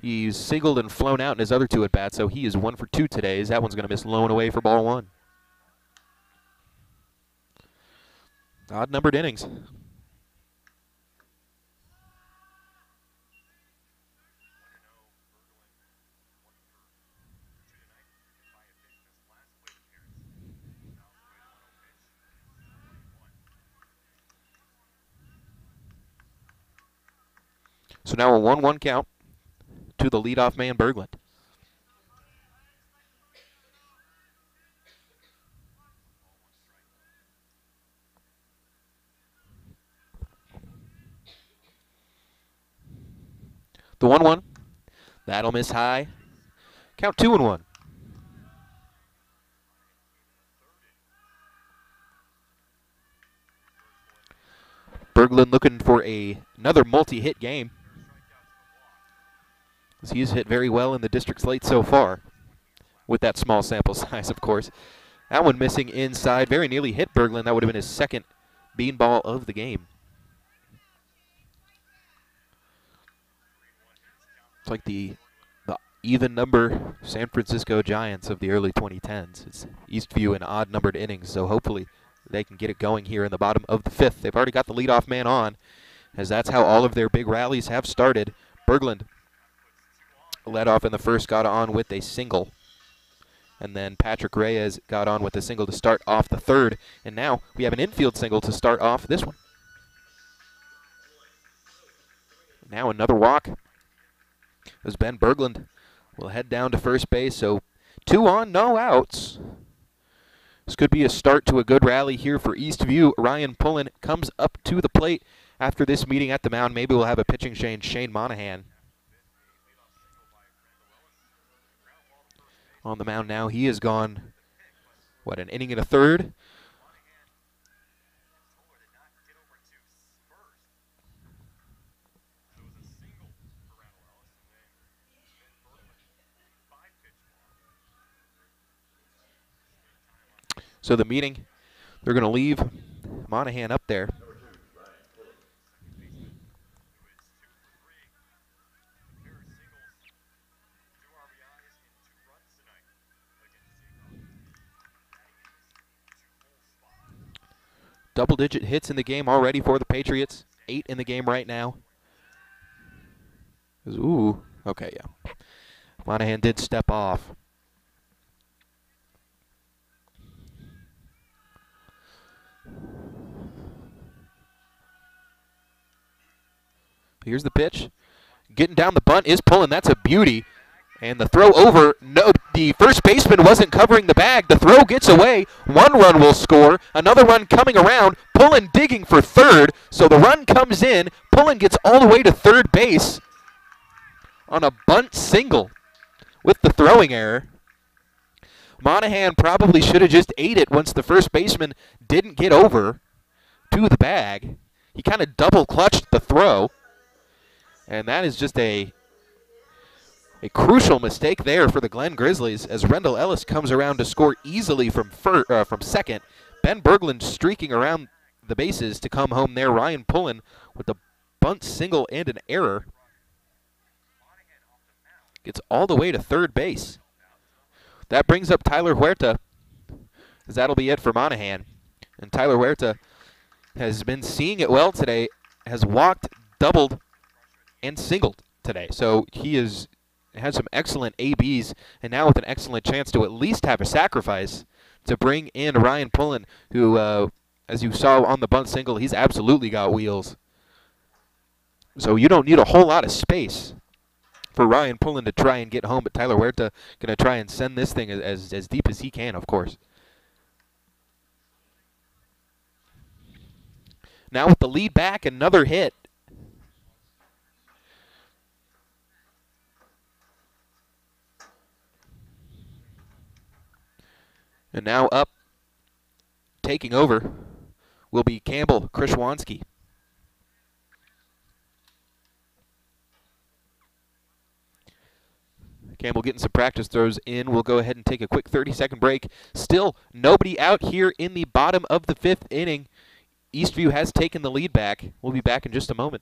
He's singled and flown out in his other two at bats, so he is one for two today. That one's going to miss low and away for ball one. Odd numbered innings. So now a 1 1 count to the leadoff man, Berglund. The 1 1. That'll miss high. Count 2 and 1. Berglund looking for a, another multi hit game. He's hit very well in the district slate so far, with that small sample [LAUGHS] size, of course. That one missing inside, very nearly hit Berglund. That would have been his second beanball of the game. It's like the the even number San Francisco Giants of the early 2010s. It's Eastview in odd numbered innings, so hopefully they can get it going here in the bottom of the fifth. They've already got the leadoff man on, as that's how all of their big rallies have started. Berglund led off in the first, got on with a single. And then Patrick Reyes got on with a single to start off the third. And now we have an infield single to start off this one. Now another walk as Ben Berglund will head down to first base. So two on, no outs. This could be a start to a good rally here for Eastview. Ryan Pullen comes up to the plate after this meeting at the mound. Maybe we'll have a pitching change. Shane Monahan on the mound now. He has gone, what, an inning and a third? So the meeting, they're going to leave Monahan up there. Double digit hits in the game already for the Patriots. Eight in the game right now. Ooh, okay, yeah. Monahan did step off. Here's the pitch. Getting down the bunt is Pullen. That's a beauty. And the throw over, no, the first baseman wasn't covering the bag. The throw gets away. One run will score. Another run coming around. Pullen digging for third. So the run comes in. Pullen gets all the way to third base on a bunt single with the throwing error. Monahan probably should have just ate it once the first baseman didn't get over to the bag. He kind of double clutched the throw. And that is just a a crucial mistake there for the Glenn Grizzlies as Rendell Ellis comes around to score easily from fir- uh, from second. Ben Berglund streaking around the bases to come home there. Ryan Pullen with the bunt single and an error. Gets all the way to third base. That brings up Tyler Huerta, as that'll be it for Monahan. And Tyler Huerta has been seeing it well today, has walked, doubled, and singled today. So he is has some excellent ABs, and now with an excellent chance to at least have a sacrifice to bring in Ryan Pullen, who, uh, as you saw on the bunt single, he's absolutely got wheels. So you don't need a whole lot of space for Ryan Pullen to try and get home, but Tyler Huerta going to try and send this thing as, as deep as he can, of course. Now with the lead back, another hit. And now up, taking over, will be Campbell Krishwanski. Campbell getting some practice throws in. We'll go ahead and take a quick 30 second break. Still nobody out here in the bottom of the fifth inning. Eastview has taken the lead back. We'll be back in just a moment.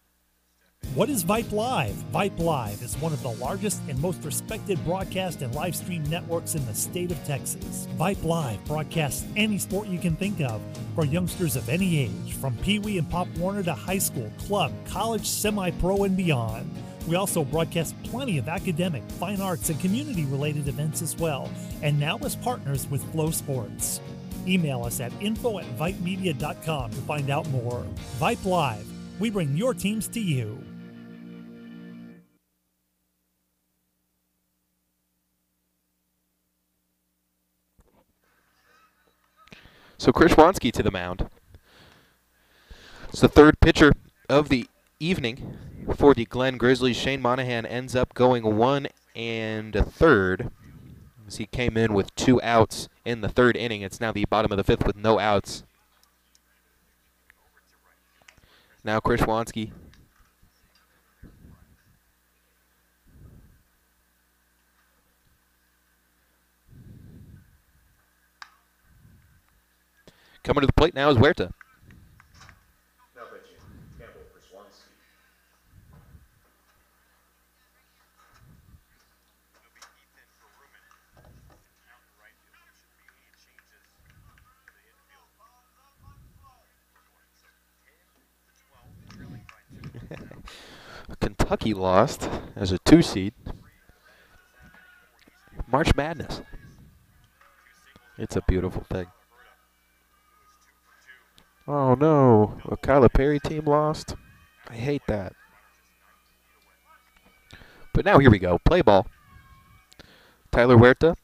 What is VYPE Live? VYPE Live is one of the largest and most respected broadcast and live stream networks in the state of Texas. VYPE Live broadcasts any sport you can think of for youngsters of any age, from Pee Wee and Pop Warner to high school, club, college, semi pro, and beyond. We also broadcast plenty of academic, fine arts, and community related events as well, and now as partners with FloSports. Email us at info at vypemedia.com to find out more. VYPE Live, we bring your teams to you. So Chris Krishwanski to the mound. It's the third pitcher of the evening for the Glenn Grizzlies. Shane Monahan ends up going one and a third as he came in with two outs in the third inning. It's now the bottom of the fifth with no outs. Now Chris Krishwanski. Coming to the plate now is Huerta. Now pitching, Campbell Kraswanski. [LAUGHS] Kentucky lost as a two seed. March Madness. It's a beautiful thing. Oh no, a Perry team lost. I hate that. But now here we go. Play ball. Tyler Huerta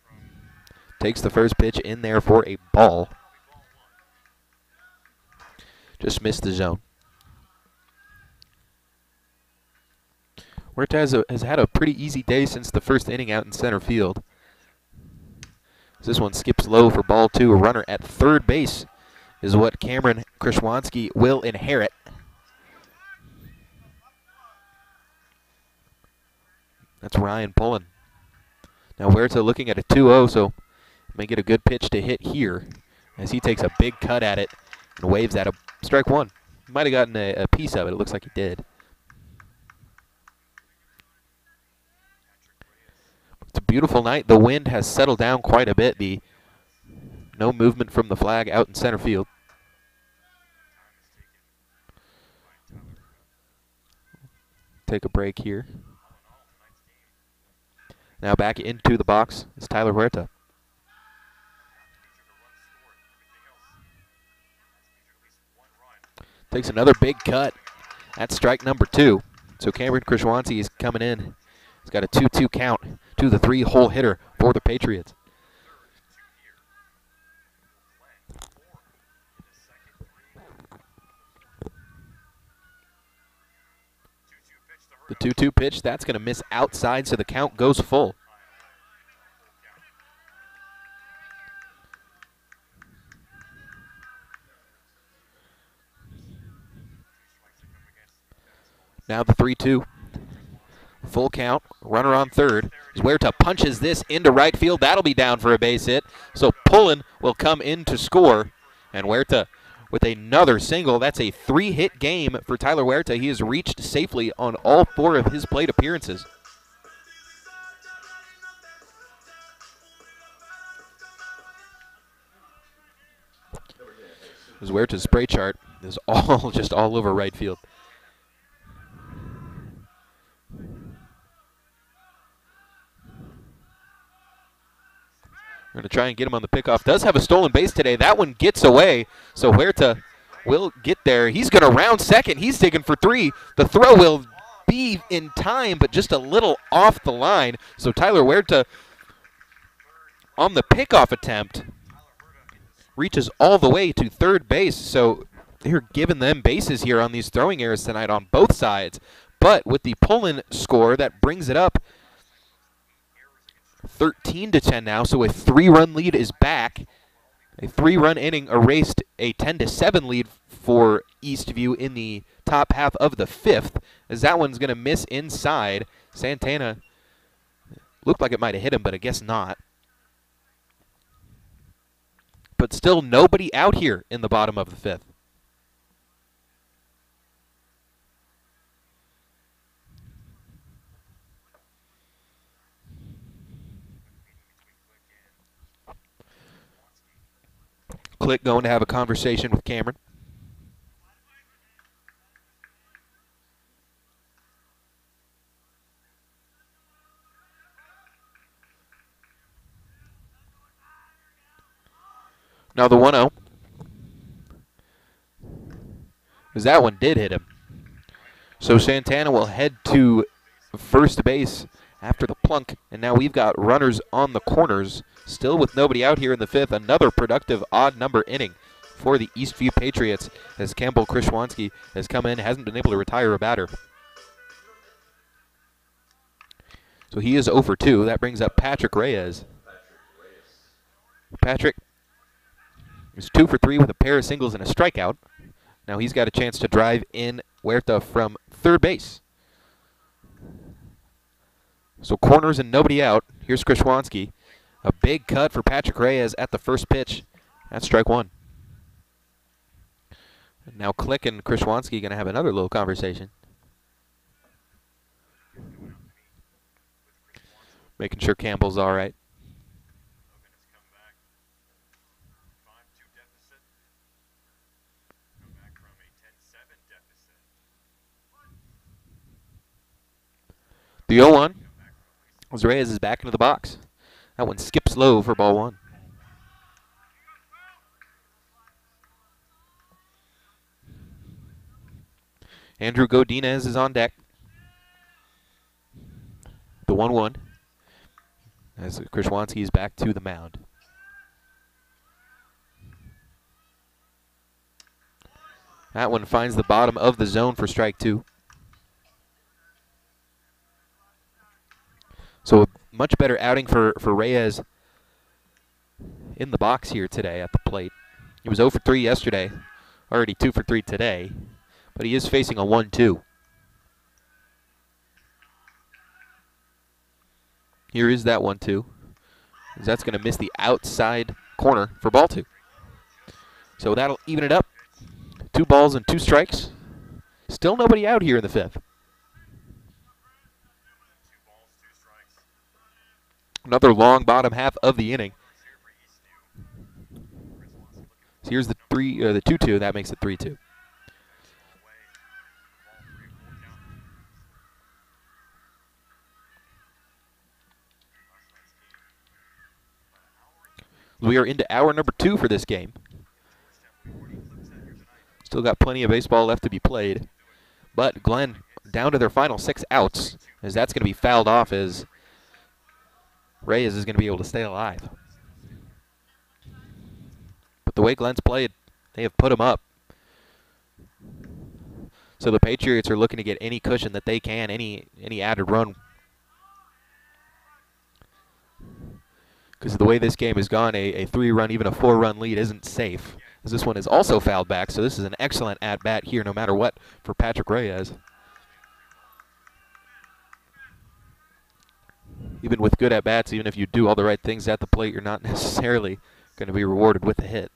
takes the first pitch in there for a ball. Just missed the zone. Huerta has, a, has had a pretty easy day since the first inning out in center field. This one skips low for ball two. A runner at third base is what Cameron Krishwanski will inherit. That's Ryan Pullen. Now Huerta looking at a 2-0, so may get a good pitch to hit here as he takes a big cut at it and waves at a strike one. Might have gotten a, a piece of it. It looks like he did. It's a beautiful night. The wind has settled down quite a bit. The no movement from the flag out in center field. Take a break here. Now back into the box is Tyler Huerta. Takes another big cut. That's strike number two. So Cameron Krishwanski is coming in He's got a 2 2 count to the three hole hitter for the Patriots. The 2 2 pitch, that's going to miss outside, so the count goes full. Now the 3 2. Full count. Runner on third. Huerta punches this into right field. That'll be down for a base hit. So Pullen will come in to score. And Huerta with another single. That's a three hit game for Tyler Huerta. He has reached safely on all four of his plate appearances. Huerta's spray chart is [LAUGHS] all just all over right field. Going to try and get him on the pickoff. Does have a stolen base today. That one gets away. So Huerta will get there. He's going to round second. He's digging for three. The throw will be in time, but just a little off the line. So Tyler Huerta on the pickoff attempt reaches all the way to third base. So they're giving them bases here on these throwing errors tonight on both sides. But with the Pullen score, that brings it up 13 to 10 now, so a three-run lead is back. A three-run inning erased a 10 to 7 lead for Eastview in the top half of the fifth, as that one's going to miss inside. Santana looked like it might have hit him, but I guess not. But still nobody out here in the bottom of the fifth. Click going to have a conversation with Cameron. Now the 1 0. Because that one did hit him. So Santana will head to first base after the plunk. And now we've got runners on the corners. Still with nobody out here in the fifth. Another productive odd number inning for the Eastview Patriots as Campbell Krishwanski has come in, hasn't been able to retire a batter. So he is oh over 2. That brings up Patrick Reyes. Patrick is 2 for 3 with a pair of singles and a strikeout. Now he's got a chance to drive in Huerta from third base. So corners and nobody out. Here's Krishwanski. A big cut for Patrick Reyes at the first pitch. That's strike one. Now Click and Krishwanski going to have another little conversation. Making sure Campbell's all right. The 0 1. As Reyes is back into the box. That one skips low for ball one. Andrew Godinez is on deck. The 1 1. As Krishwanski is back to the mound. That one finds the bottom of the zone for strike two. So much better outing for, for Reyes in the box here today at the plate. He was 0 for 3 yesterday, already 2 for 3 today, but he is facing a 1 2. Here is that 1 2. That's going to miss the outside corner for ball two. So that'll even it up. Two balls and two strikes. Still nobody out here in the fifth. Another long bottom half of the inning. So here's the three, or the two-two. That makes it three-two. We are into hour number two for this game. Still got plenty of baseball left to be played. But Glenn down to their final six outs as that's going to be fouled off as Reyes is going to be able to stay alive. But the way Glenn's played, they have put him up. So the Patriots are looking to get any cushion that they can, any any added run. Because the way this game has gone, a, a three-run, even a four-run lead isn't safe. As this one is also fouled back, so this is an excellent at-bat here, no matter what, for Patrick Reyes. Even with good at-bats, even if you do all the right things at the plate, you're not [LAUGHS] necessarily going to be rewarded with a hit.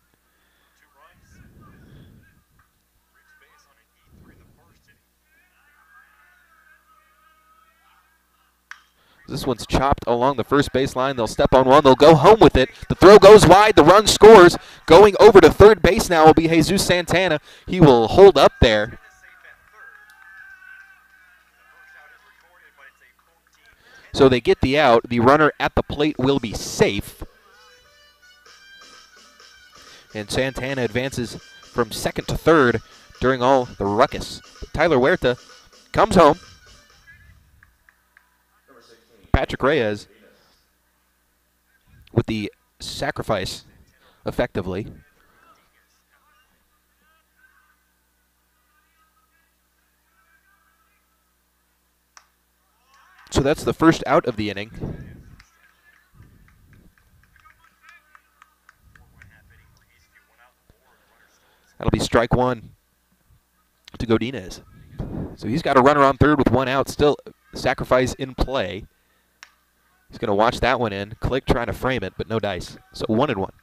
This one's chopped along the first baseline. They'll step on one. They'll go home with it. The throw goes wide. The run scores. Going over to third base now will be Jesus Santana. He will hold up there. So they get the out. The runner at the plate will be safe. And Santana advances from second to third during all the ruckus. Tyler Huerta comes home. Patrick Reyes with the sacrifice effectively. So that's the first out of the inning. That'll be strike one to Godinez. So he's got a runner on third with one out, still sacrifice in play. He's going to watch that one in. Click trying to frame it, but no dice. So one and one.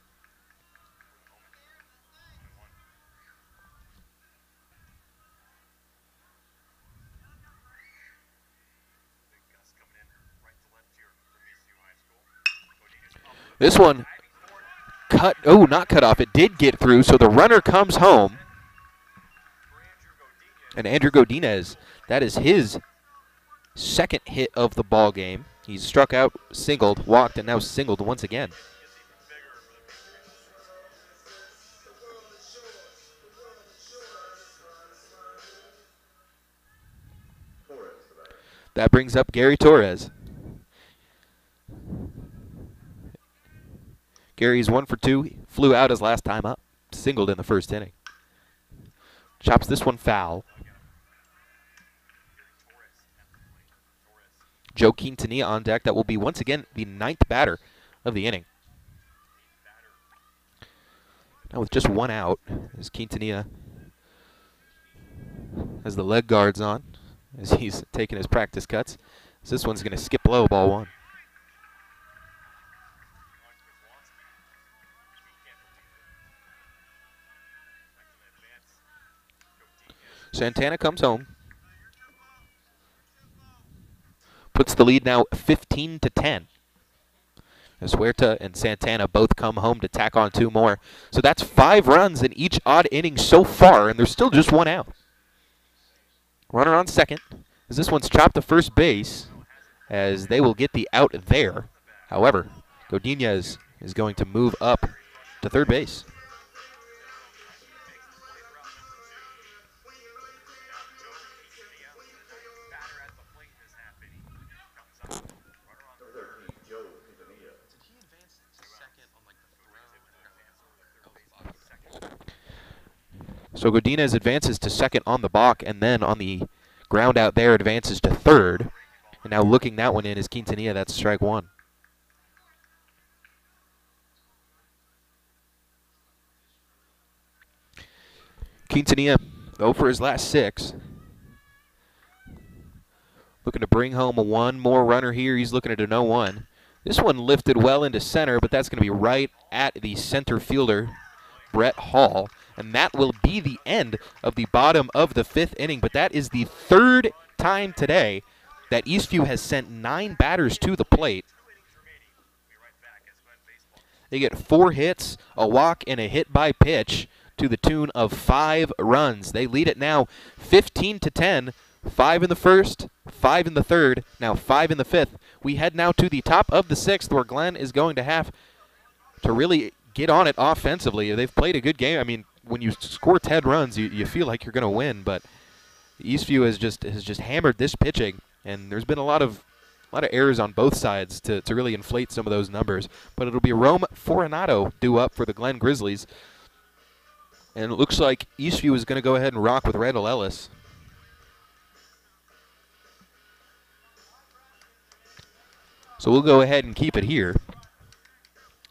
This one cut, oh, not cut off. It did get through, so the runner comes home. And Andrew Godinez, that is his second hit of the ball game. He's struck out, singled, walked, and now singled once again. That brings up Gary Torres. Gary's one for two. He flew out his last time up. Singled in the first inning. Chops this one foul. Joe Quintanilla on deck. That will be once again the ninth batter of the inning. Now with just one out, as Quintanilla has the leg guards on, as he's taking his practice cuts. So this one's going to skip low, ball one. Santana comes home. Puts the lead now 15 to 10. As Huerta and Santana both come home to tack on two more. So that's five runs in each odd inning so far, and there's still just one out. Runner on second, as this one's chopped to first base, as they will get the out there. However, Godinez is going to move up to third base. So Godinez advances to second on the balk, and then on the ground out there advances to third. And now looking that one in is Quintanilla. That's strike one. Quintanilla, go for his last six. Looking to bring home a one more runner here. He's looking at a no one. This one lifted well into center, but that's going to be right at the center fielder, Brett Hall. And that will be the end of the bottom of the fifth inning. But that is the third time today that Eastview has sent nine batters to the plate. They get four hits, a walk, and a hit by pitch to the tune of five runs. They lead it now 15 to 10. Five in the first, five in the third, now five in the fifth. We head now to the top of the sixth where Glenn is going to have to really get on it offensively. They've played a good game. I mean, when you score 10 runs, you, you feel like you're going to win, but Eastview has just has just hammered this pitching And there's been a lot of a lot of errors on both sides to, to really inflate some of those numbers. But it'll be Rome Forenato due up for the Glenn Grizzlies. And it looks like Eastview is going to go ahead and rock with Randall Ellis. So we'll go ahead and keep it here.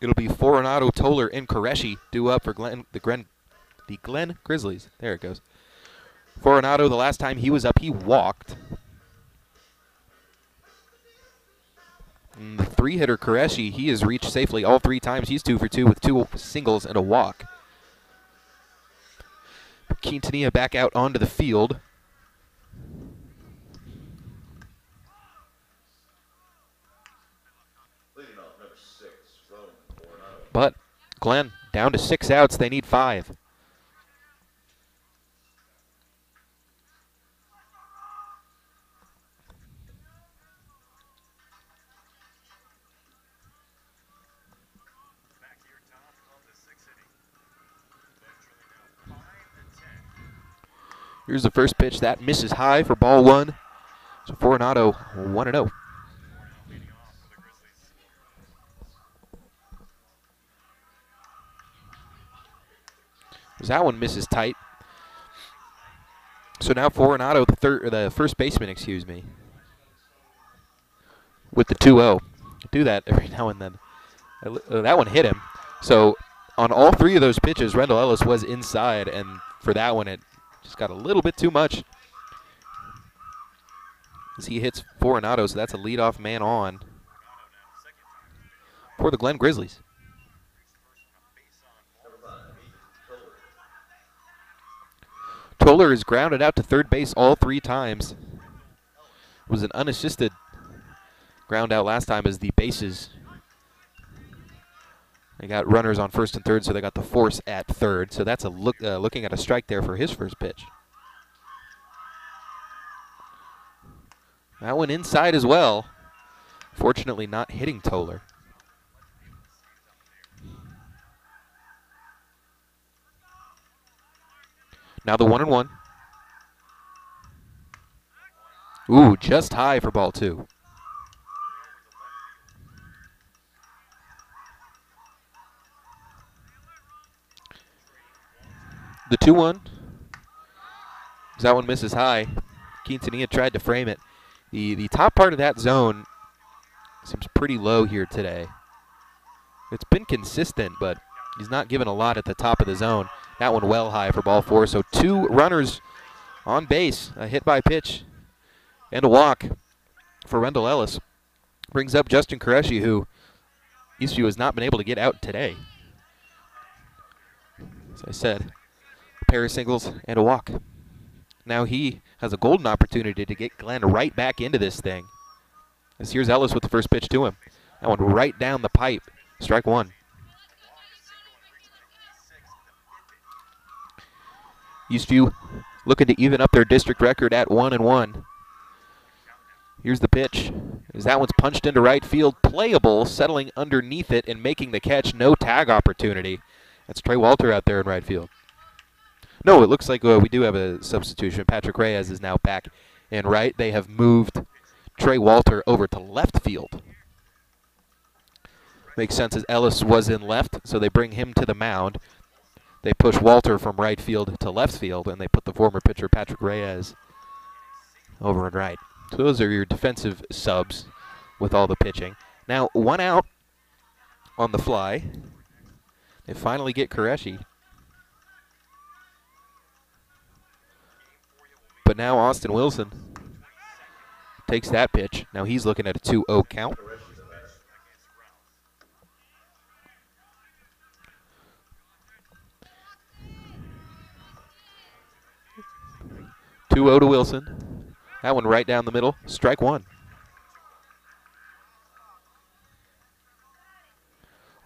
It'll be Forenato, Toller, and Qureshi due up for Glenn, the, Glenn, the Glenn Grizzlies. There it goes. Forenato, the last time he was up, he walked. And the three hitter Qureshi, he has reached safely all three times. He's two for two with two singles and a walk. Quintanilla back out onto the field. Coronado. But Glenn down to six outs. They need five. Back here, top of the sixth inning. Eventually now five to ten. Here's the first pitch. That misses high for ball one. So Forenato 1 0. Leading off for the That one misses tight. So now Forenato, the third, the first baseman, excuse me, with the 2-0. Do that every [LAUGHS] now and then. That one hit him. So on all three of those pitches, Rendell Ellis was inside, and for that one, it just got a little bit too much. As he hits Forenato, so that's a leadoff man on for the Glenn Grizzlies. Toller is grounded out to third base all three times. It was an unassisted ground out last time as the bases. They got runners on first and third, so they got the force at third. So that's a look uh, looking at a strike there for his first pitch. That one inside as well. Fortunately, not hitting Toller. Now the one and one. Ooh, just high for ball two. The 2 1. That one misses high. Quintanilla tried to frame it. The, the top part of that zone seems pretty low here today. It's been consistent, but he's not given a lot at the top of the zone. That one well high for ball four. So two runners on base, a hit by pitch, and a walk for Rendell Ellis. Brings up Justin Qureshi, who Eastview has not been able to get out today. As I said, pair of singles and a walk. Now he has a golden opportunity to get Glenn right back into this thing. As here's Ellis with the first pitch to him. That one right down the pipe. Strike one. Eastview looking to even up their district record at one and one. Here's the pitch. As that one's punched into right field, playable, settling underneath it and making the catch. No tag opportunity. That's Trey Walter out there in right field. No, it looks like uh, we do have a substitution. Patrick Reyes is now back in right. They have moved Trey Walter over to left field. Makes sense as Ellis was in left, so they bring him to the mound. They push Walter from right field to left field, and they put the former pitcher Patrick Reyes over in right. So those are your defensive subs with all the pitching. Now, one out on the fly. They finally get Qureshi. But now Austin Wilson takes that pitch. Now he's looking at a 2 0 count. 2 0 to Wilson. That one right down the middle. Strike one.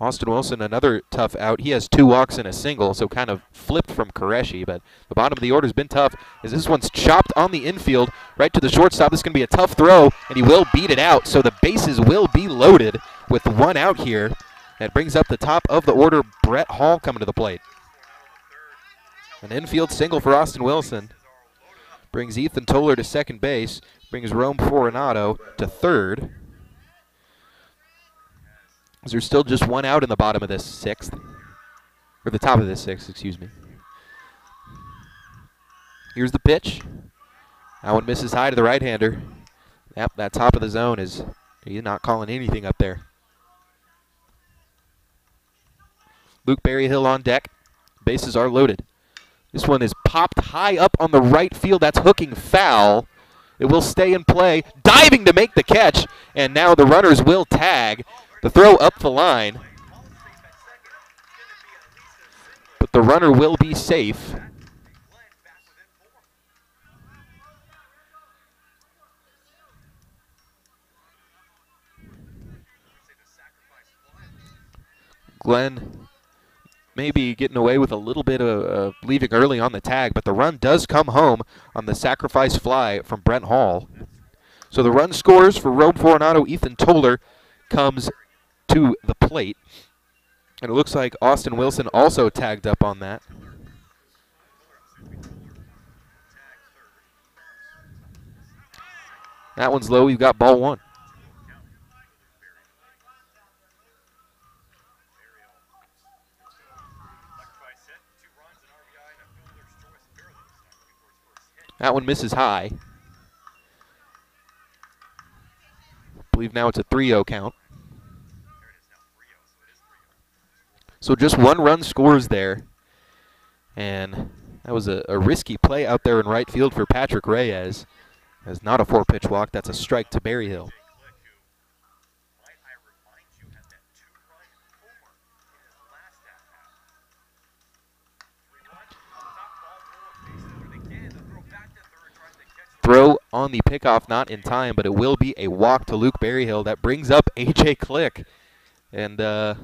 Austin Wilson, another tough out. He has two walks and a single, so kind of flipped from Qureshi, but the bottom of the order's been tough as this one's chopped on the infield right to the shortstop. This is going to be a tough throw, and he will beat it out, so the bases will be loaded with one out here. That brings up the top of the order, Brett Hall coming to the plate. An infield single for Austin Wilson. Brings Ethan Toller to second base. Brings Rome Forenato to third. Is there still just one out in the bottom of this sixth? Or the top of this sixth, excuse me. Here's the pitch. That one misses high to the right-hander. Yep, that top of the zone is he's not calling anything up there. Luke Berryhill on deck. Bases are loaded. This one is popped high up on the right field. That's hooking foul. It will stay in play. Diving to make the catch. And now the runners will tag. The throw up the line. But the runner will be safe. Glenn maybe getting away with a little bit of uh, leaving early on the tag, but the run does come home on the sacrifice fly from Brett Hall. So the run scores for Rome Forenato, Ethan Toller comes to the plate. And it looks like Austin Wilson also tagged up on that. That one's low. We've got ball one. That one misses high. I believe now it's a 3-0 count. So just one run scores there. And that was a, a, risky play out there in right field for Patrick Reyes. That's not a four-pitch walk. That's a strike to Berryhill. Throw on the pickoff, not in time, but it will be a walk to Luke Berryhill. That brings up A.J. Click. And uh,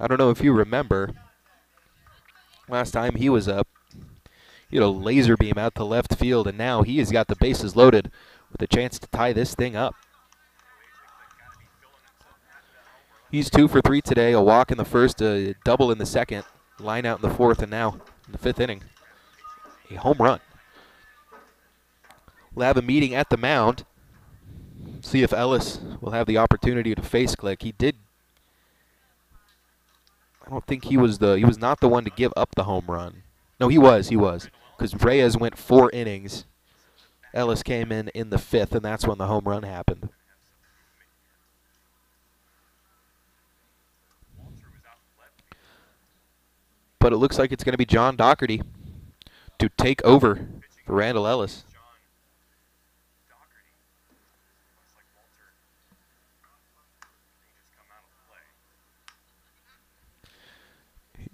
I don't know if you remember, last time he was up, he had a laser beam out to left field, and now he has got the bases loaded with a chance to tie this thing up. He's two for three today, a walk in the first, a double in the second, line out in the fourth, and now in the fifth inning, a home run. We'll have a meeting at the mound. See if Ellis will have the opportunity to face Click. He did. I don't think he was the. He was not the one to give up the home run. No, he was. He was because Reyes went four innings. Ellis came in in the fifth, and that's when the home run happened. But it looks like it's going to be John Doherty to take over for Randall Ellis.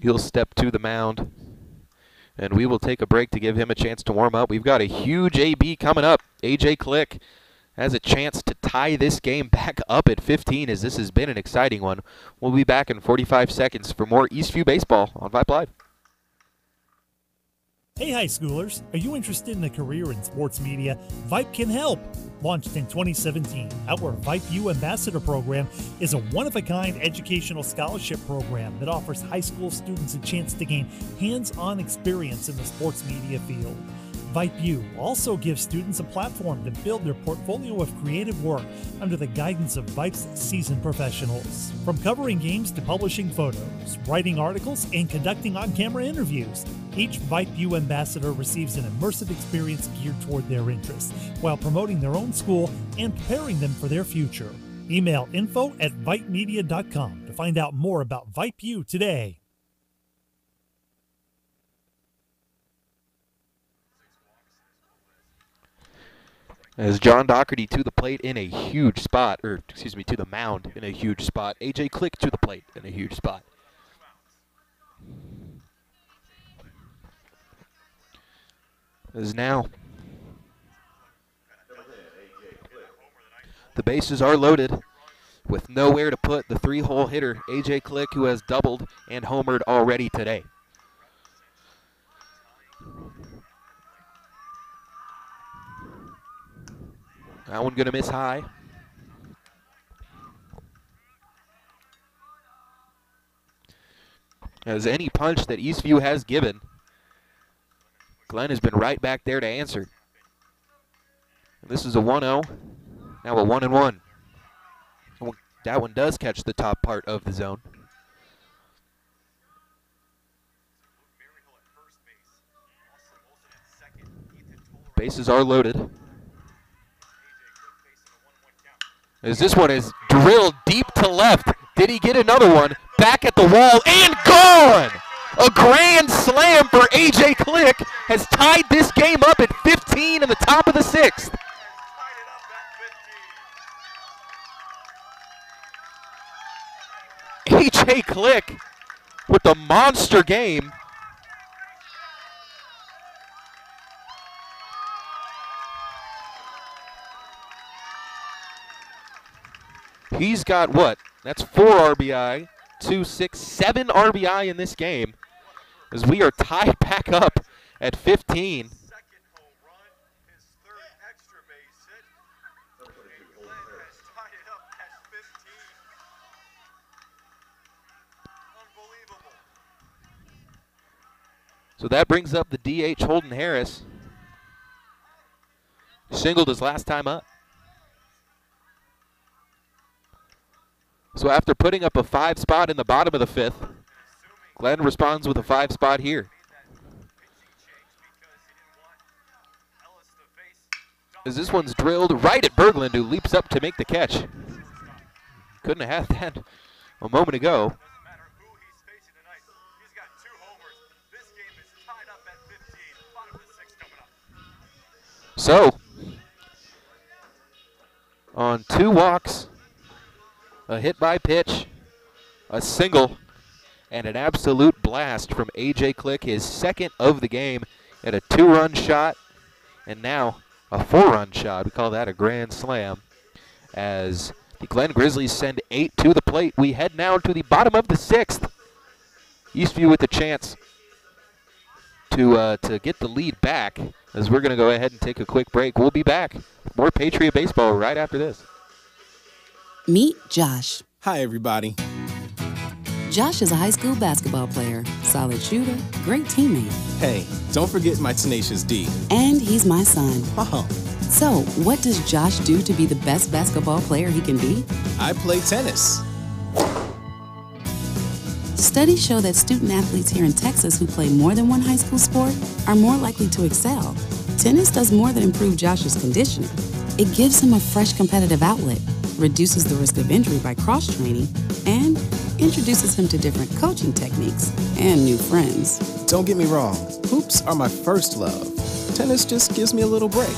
He'll step to the mound. And we will take a break to give him a chance to warm up. We've got a huge AB coming up. AJ Click has a chance to tie this game back up at 15 as this has been an exciting one. We'll be back in 45 seconds for more Eastview Baseball on VYPE Live. Hey, high schoolers, are you interested in a career in sports media? VYPE can help. Launched in 2017, our VYPE U Ambassador Program is a one of a kind educational scholarship program that offers high school students a chance to gain hands on experience in the sports media field. VYPE also gives students a platform to build their portfolio of creative work under the guidance of VYPE's seasoned professionals. From covering games to publishing photos, writing articles, and conducting on camera interviews, each VYPE ambassador receives an immersive experience geared toward their interests while promoting their own school and preparing them for their future. Email info at vypemedia.com to find out more about VYPE today. As John Doherty to the plate in a huge spot, or excuse me, to the mound in a huge spot. AJ Click to the plate in a huge spot. As now the bases are loaded with nowhere to put the three-hole hitter AJ Click, who has doubled and homered already today. That one going to miss high. As any punch that Eastview has given, Glenn has been right back there to answer. This is a 1-0. Now a 1 and 1. That one does catch the top part of the zone. Bases are loaded. As this one is drilled deep to left. Did he get another one? Back at the wall and gone! A grand slam for AJ Click has tied this game up at 15 in the top of the sixth. AJ Click with the monster game. He's got what? That's four RBI, two, six, seven RBI in this game. As we are tied back up at 15. So that brings up the DH Holden Harris. Singled his last time up. So after putting up a five spot in the bottom of the fifth, Glenn responds with a five spot here. As this one's drilled right at Berglund, who leaps up to make the catch. Couldn't have had that a moment ago. So, on two walks, a hit by pitch, a single, and an absolute blast from A.J. Click, his second of the game, and a two-run shot, and now a four-run shot. We call that a grand slam. As the Glenn Grizzlies send eight to the plate, we head now to the bottom of the sixth. Eastview with the chance to uh, to get the lead back as we're going to go ahead and take a quick break. We'll be back. More Patriot baseball right after this. Meet Josh. Hi, everybody. Josh is a high school basketball player, solid shooter, great teammate. Hey, don't forget my tenacious D. And he's my son. Oh. So, what does Josh do to be the best basketball player he can be? I play tennis. Studies show that student athletes here in Texas who play more than one high school sport are more likely to excel. Tennis does more than improve Josh's conditioning. It gives him a fresh competitive outlet, reduces the risk of injury by cross training, and introduces him to different coaching techniques and new friends. Don't get me wrong, hoops are my first love. Tennis just gives me a little break.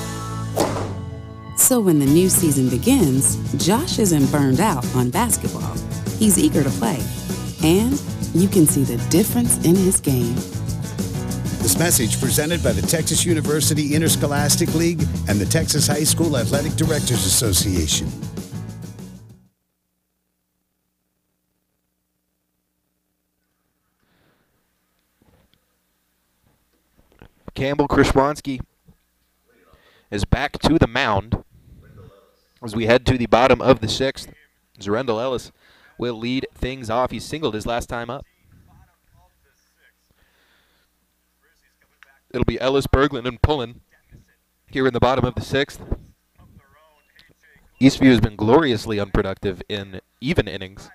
So when the new season begins, Josh isn't burned out on basketball. He's eager to play. And you can see the difference in his game. This message presented by the Texas University Interscholastic League and the Texas High School Athletic Directors Association. Campbell Krishwansky is back to the mound as we head to the bottom of the sixth. Zerendel Ellis will lead things off. He singled his last time up. It'll be Ellis, Berglund, and Pullen here in the bottom of the sixth. Eastview has been gloriously unproductive in even innings.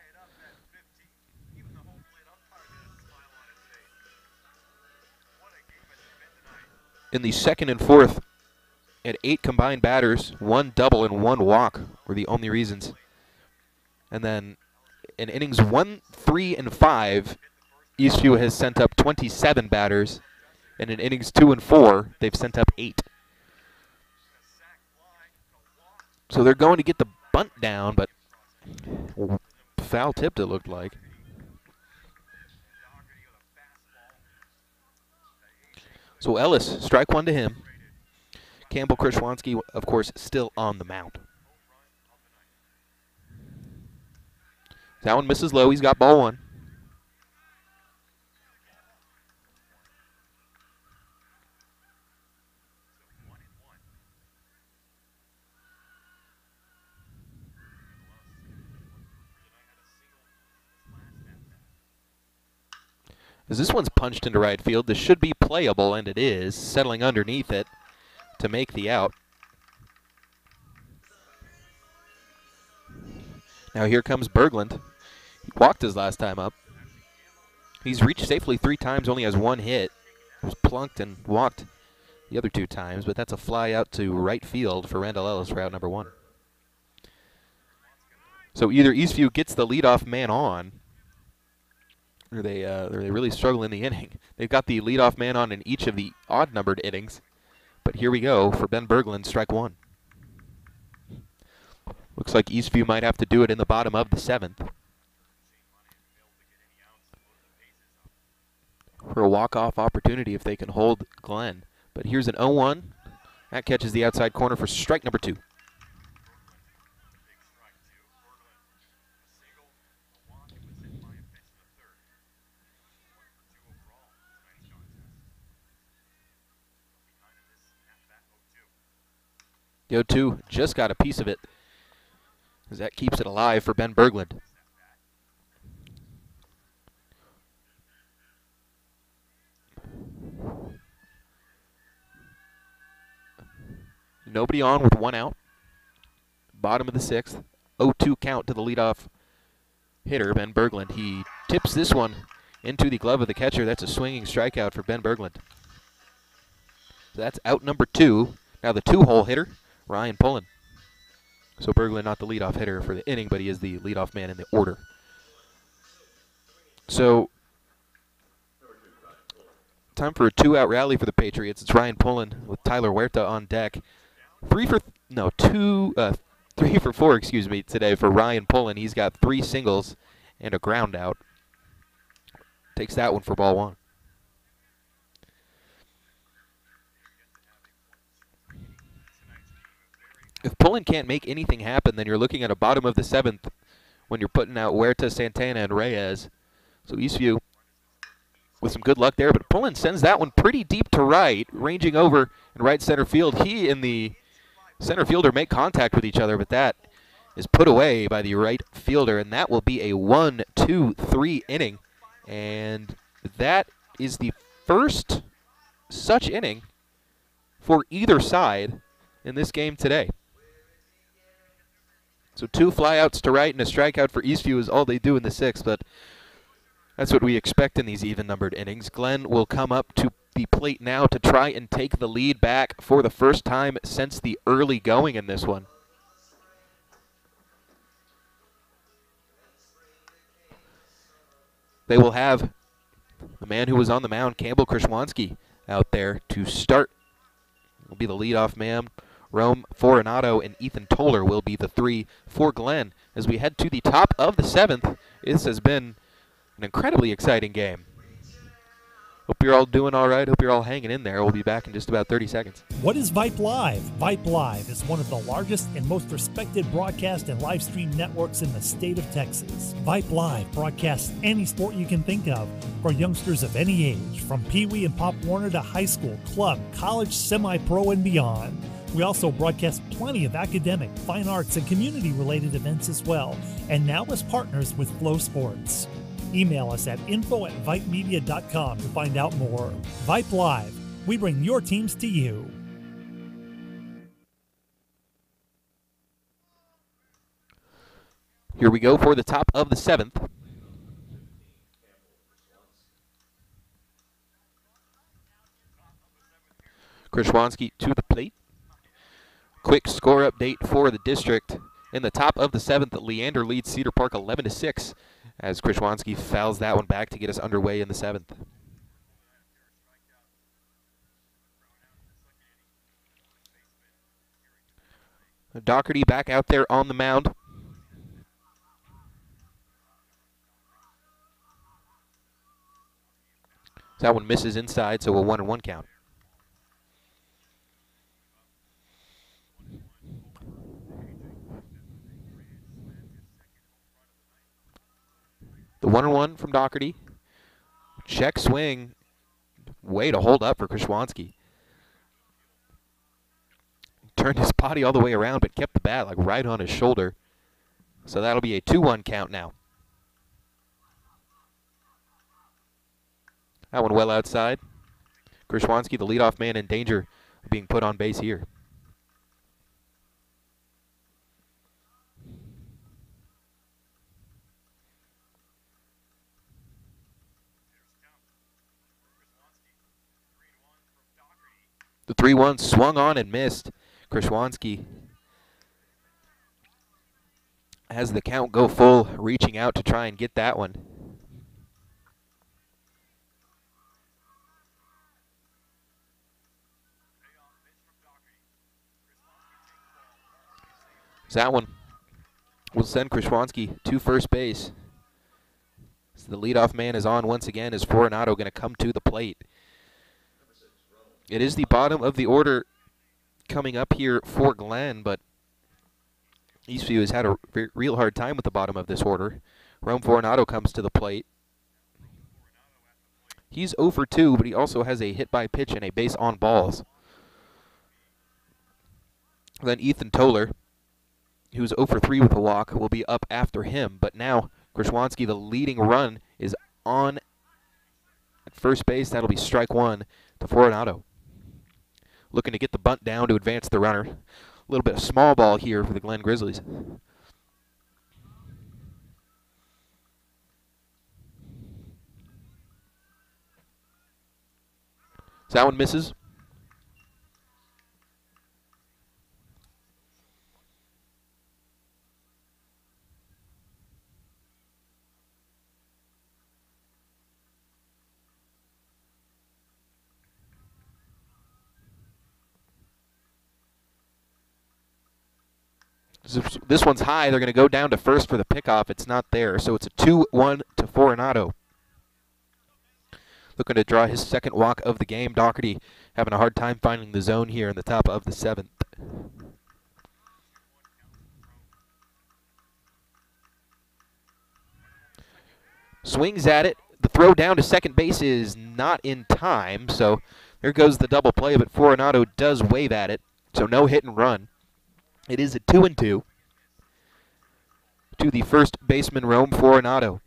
In the second and fourth, at eight combined batters, one double and one walk were the only reasons. And then in innings one, three, and five, Eastview has sent up 27 batters. And in innings two and four, they've sent up eight. So they're going to get the bunt down, but foul tipped it looked like. So Ellis, strike one to him. Campbell Krishwansky, of course, still on the mound. That one misses low. He's got ball one. As this one's punched into right field, this should be playable, and it is, settling underneath it to make the out. Now here comes Berglund. He walked his last time up. He's reached safely three times, only has one hit. Was plunked and walked the other two times, but that's a fly out to right field for Randall Ellis for out number one. So either Eastview gets the leadoff man on, they uh, they really struggle in the inning. They've got the leadoff man on in each of the odd-numbered innings, but here we go for Ben Berglund, strike one. Looks like Eastview might have to do it in the bottom of the seventh. For a walk-off opportunity if they can hold Glenn. But here's an 0-1. That catches the outside corner for strike number two. The 0-2 just got a piece of it as that keeps it alive for Ben Berglund. Nobody on with one out. Bottom of the sixth. 0-2 count to the leadoff hitter, Ben Berglund. He tips this one into the glove of the catcher. That's a swinging strikeout for Ben Berglund. So that's out number two. Now the two-hole hitter, Ryan Pullen. So Berglund not the leadoff hitter for the inning, but he is the leadoff man in the order. So time for a two-out rally for the Patriots. It's Ryan Pullen with Tyler Huerta on deck. Three for no two, uh, [LAUGHS] three for four, excuse me, today for Ryan Pullen. He's got three singles and a ground out. Takes that one for ball one. If Pullen can't make anything happen, then you're looking at a bottom of the seventh when you're putting out Huerta, Santana, and Reyes. So Eastview with some good luck there, but Pullen sends that one pretty deep to right, ranging over in right center field. He and the center fielder make contact with each other, but that is put away by the right fielder, and that will be a one, two, three inning. And that is the first such inning for either side in this game today. So two flyouts to right and a strikeout for Eastview is all they do in the sixth, but that's what we expect in these even-numbered innings. Glenn will come up to the plate now to try and take the lead back for the first time since the early going in this one. They will have the man who was on the mound, Campbell Krishwansky, out there to start. Will be the leadoff man. Rome Forenato and Ethan Toller will be the three for Glenn. As we head to the top of the seventh, this has been an incredibly exciting game. Hope you're all doing all right. Hope you're all hanging in there. We'll be back in just about 30 seconds. What is VYPE Live? VYPE Live is one of the largest and most respected broadcast and live stream networks in the state of Texas. VYPE Live broadcasts any sport you can think of for youngsters of any age, from Pee Wee and Pop Warner to high school, club, college, semi pro, and beyond. We also broadcast plenty of academic, fine arts, and community related events as well, and now as partners with FloSports. Email us at info at vypemedia.com to find out more. VYPE Live, we bring your teams to you. Here we go for the top of the seventh. Krishwansky to the plate. Quick score update for the district. In the top of the seventh, Leander leads Cedar Park 11 to 6 as Krishwansky fouls that one back to get us underway in the seventh. Doherty back out there on the mound. That one misses inside, so a one and one count. The one and one from Doherty. Check swing. Way to hold up for Krishwansky. Turned his body all the way around, but kept the bat like right on his shoulder. So that'll be a 2-1 count now. That one well outside. Krishwansky, the leadoff man in danger of being put on base here. The 3 1 swung on and missed. Krishwanski has the count go full, reaching out to try and get that one. that one will send Krishwanski to first base. So the leadoff man is on once again. Is Forenato going to come to the plate? It is the bottom of the order coming up here for Glenn, but Eastview has had a re real hard time with the bottom of this order. Rome Fortunato comes to the plate. He's over 2, but he also has a hit by pitch and a base on balls. Then Ethan Toller who's 0 for 3 with a walk, will be up after him. But now Krishwanski, the leading run, is on at first base. That'll be strike one to Fortunato. Looking to get the bunt down to advance the runner. A little bit of small ball here for the Glenn Grizzlies. So that one misses. This one's high. They're going to go down to first for the pickoff. It's not there, so it's a 2-1 to Fortunato. Looking to draw his second walk of the game. Doherty having a hard time finding the zone here in the top of the seventh. Swings at it. The throw down to second base is not in time, so there goes the double play, but Fortunato does wave at it, so no hit and run. It is a 2 and 2 to the first baseman Rome Fortunato.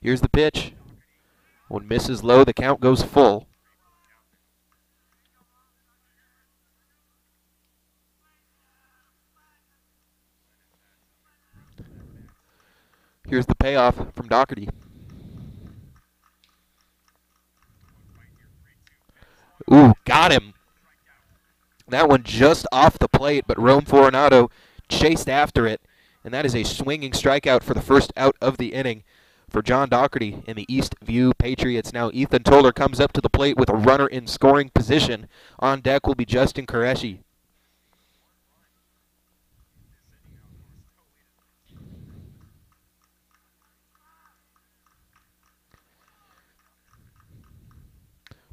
Here's the pitch. One misses low, the count goes full. Here's the payoff from Doherty. Ooh, got him. That one just off the plate, but Rome Fortunato chased after it, and that is a swinging strikeout for the first out of the inning for John Doherty in the East View Patriots. Now Ethan Toller comes up to the plate with a runner in scoring position. On deck will be Justin Qureshi.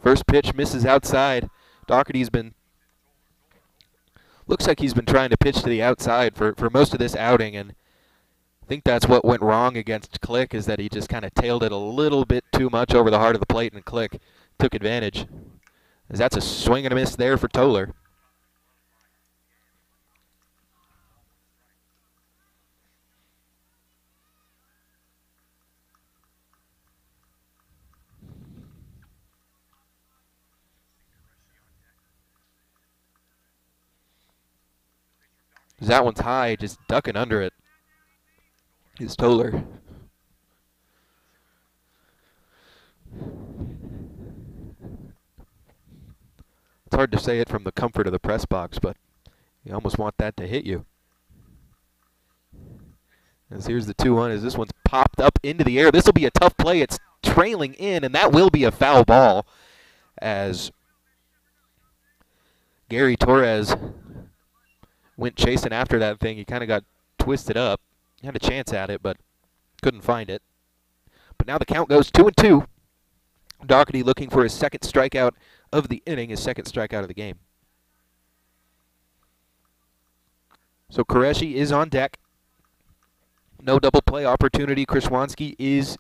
First pitch misses outside. Doherty's been looks like he's been trying to pitch to the outside for, for most of this outing, and I think that's what went wrong against Click is that he just kind of tailed it a little bit too much over the heart of the plate, and Click took advantage. That's a swing and a miss there for Toller. That one's high, just ducking under it. it. Is Toller. It's hard to say it from the comfort of the press box, but you almost want that to hit you. As here's the 2-1 as this one's popped up into the air. This will be a tough play. It's trailing in, and that will be a foul ball as Gary Torres went chasing after that thing. He kind of got twisted up. He had a chance at it, but couldn't find it. But now the count goes two and two. Doherty looking for his second strikeout of the inning, his second strikeout of the game. So Qureshi is on deck. No double play opportunity. Krishwanski is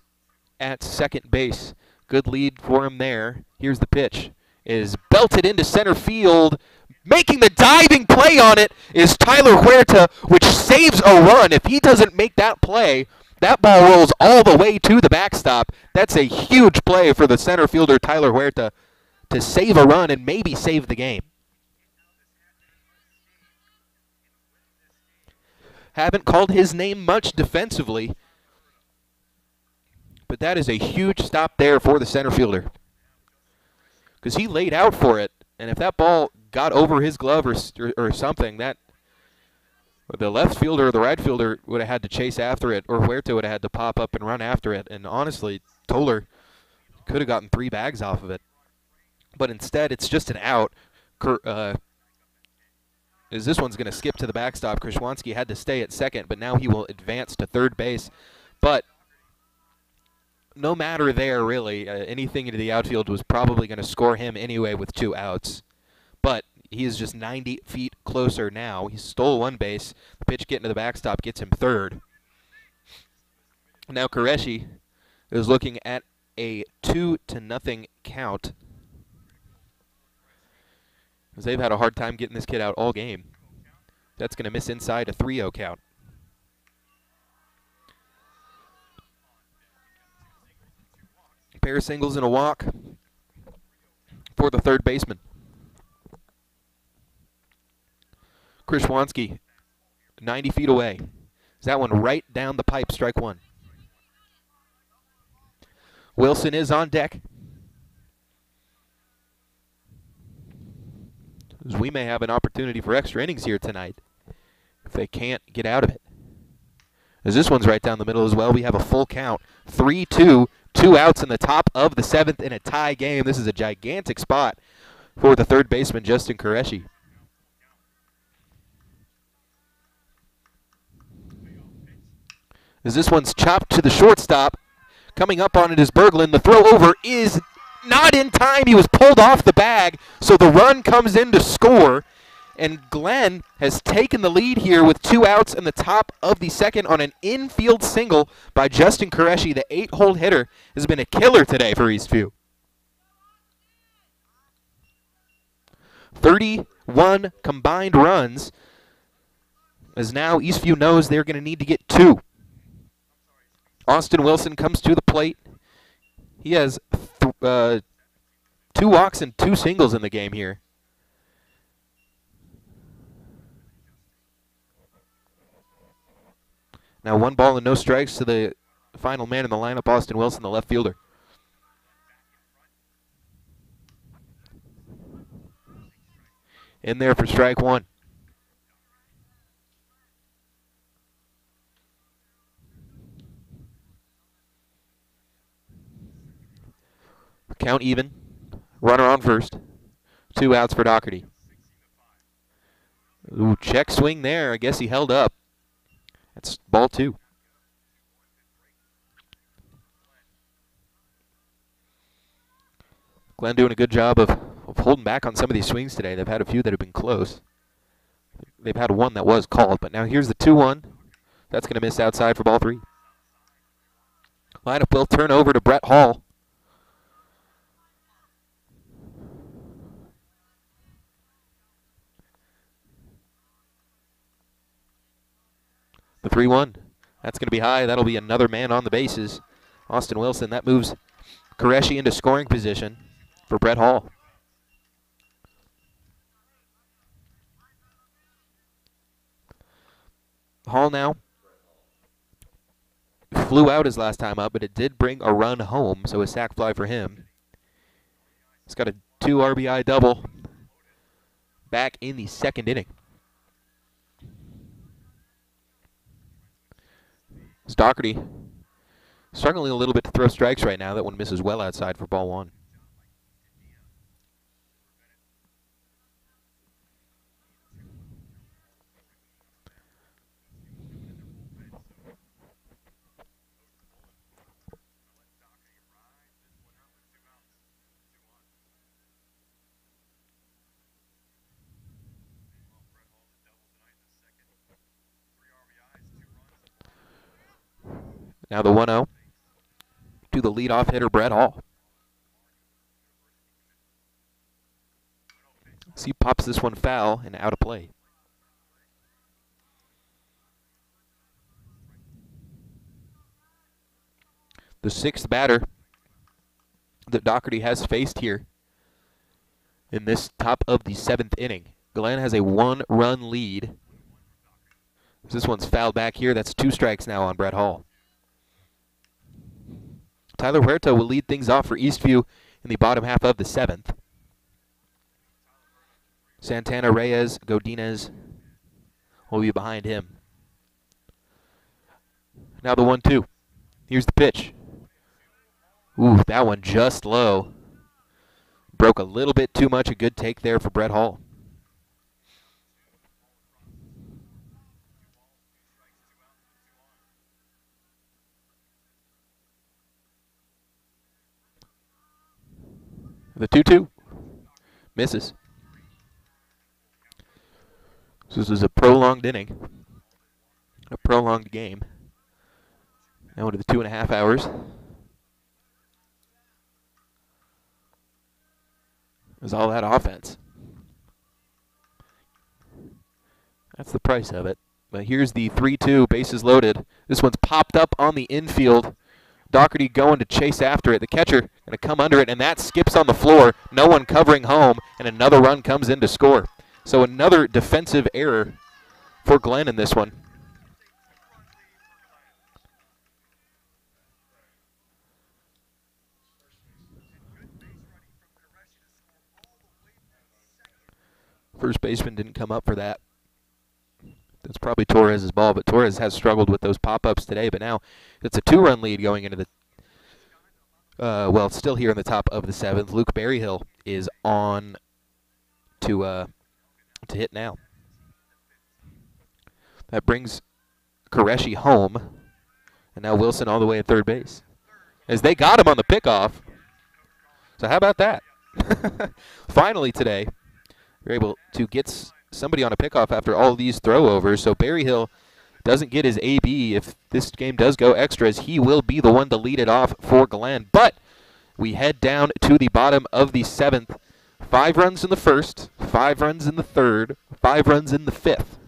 at second base. Good lead for him there. Here's the pitch. It is belted into center field. Making the diving play on it is Tyler Huerta, which saves a run. If he doesn't make that play, that ball rolls all the way to the backstop. That's a huge play for the center fielder, Tyler Huerta, to save a run and maybe save the game. Haven't called his name much defensively. But that is a huge stop there for the center fielder. Because he laid out for it, and if that ball got over his glove or, or, or something, that the left fielder or the right fielder would have had to chase after it, or Huerta would have had to pop up and run after it. And honestly, Toller could have gotten three bags off of it. But instead, it's just an out. Uh, as this one's going to skip to the backstop. Krishwanski had to stay at second, but now he will advance to third base. But no matter there, really, uh, anything into the outfield was probably going to score him anyway with two outs. But he is just 90 feet closer now. He stole one base. The pitch getting to the backstop gets him third. Now Qureshi is looking at a two to nothing count. Because they've had a hard time getting this kid out all game. That's going to miss inside a 3-0 count. Pair of singles and a walk for the third baseman. Krishwanski, 90 feet away. Is that one right down the pipe, strike one. Wilson is on deck. We may have an opportunity for extra innings here tonight if they can't get out of it. As this one's right down the middle as well, we have a full count. 3 2, two outs in the top of the seventh in a tie game. This is a gigantic spot for the third baseman, Justin Qureshi. As this one's chopped to the shortstop, coming up on it is Berglund. The throw over is not in time. He was pulled off the bag, so the run comes in to score. And Glenn has taken the lead here with two outs in the top of the second on an infield single by Justin Qureshi. The eight-hole hitter has been a killer today for Eastview. 31 combined runs, as now Eastview knows they're going to need to get two. Austin Wilson comes to the plate. He has uh, two walks and two singles in the game here. Now one ball and no strikes to the final man in the lineup, Austin Wilson, the left fielder. In there for strike one. Count even. Runner on first. Two outs for Doherty. Ooh, check swing there. I guess he held up. That's ball two. Glenn doing a good job of, of holding back on some of these swings today. They've had a few that have been close. They've had one that was called, but now here's the 2-1. That's going to miss outside for ball three. Lineup will turn over to Brett Hall. The 3 1. That's going to be high. That'll be another man on the bases. Austin Wilson. That moves Qureshi into scoring position for Brett Hall. Hall now flew out his last time up, but it did bring a run home, so a sac fly for him. He's got a two RBI double back in the second inning. Doherty struggling a little bit to throw strikes right now. That one misses well outside for ball one. Now the 1 0 to the leadoff hitter, Brett Hall. So he pops this one foul and out of play. The sixth batter that Doherty has faced here in this top of the seventh inning. Glenn has a one run lead. This one's fouled back here. That's two strikes now on Brett Hall. Tyler Huerta will lead things off for Eastview in the bottom half of the seventh. Santana Reyes, Godinez will be behind him. Now the one two. Here's the pitch. Ooh, that one just low. Broke a little bit too much. A good take there for Brett Hall. The 2 2 misses. So this is a prolonged inning, a prolonged game. Now into the two and a half hours. There's all that offense. That's the price of it. But here's the 3 2, bases loaded. This one's popped up on the infield. Doherty going to chase after it. The catcher going to come under it, and that skips on the floor. No one covering home, and another run comes in to score. So another defensive error for Glenn in this one. First baseman didn't come up for that. That's probably Torres' ball, but Torres has struggled with those pop-ups today. But now it's a two-run lead going into the uh, well, still here in the top of the seventh. Luke Berryhill is on to uh, to hit now. That brings Qureshi home, and now Wilson all the way at third base, as they got him on the pickoff. So how about that? [LAUGHS] Finally today, we're able to get somebody on a pickoff after all these throwovers. So Berryhill doesn't get his AB. If this game does go extras, he will be the one to lead it off for Glenn. But we head down to the bottom of the seventh. Five runs in the first, five runs in the third, five runs in the fifth.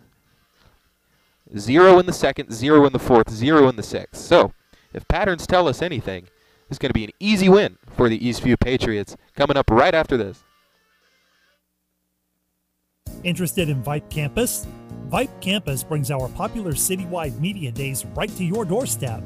Zero in the second, zero in the fourth, zero in the sixth. So, if patterns tell us anything, it's going to be an easy win for the Eastview Patriots coming up right after this. Interested in VYPE Campus? VYPE Campus brings our popular citywide media days right to your doorstep.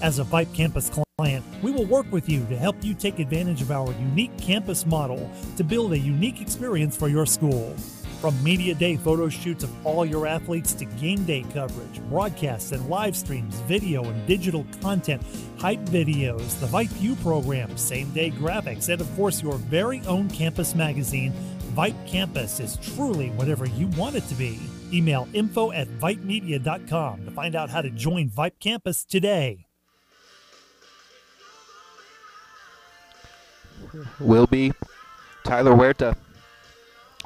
As a VYPE Campus client, we will work with you to help you take advantage of our unique campus model to build a unique experience for your school. From media day photo shoots of all your athletes to game day coverage, broadcasts and live streams, video and digital content, hype videos, the VYPE U program, same day graphics, and of course your very own campus magazine, VYPE Campus is truly whatever you want it to be. Email info at vypemedia.com to find out how to join VYPE Campus today. Will be Tyler Huerta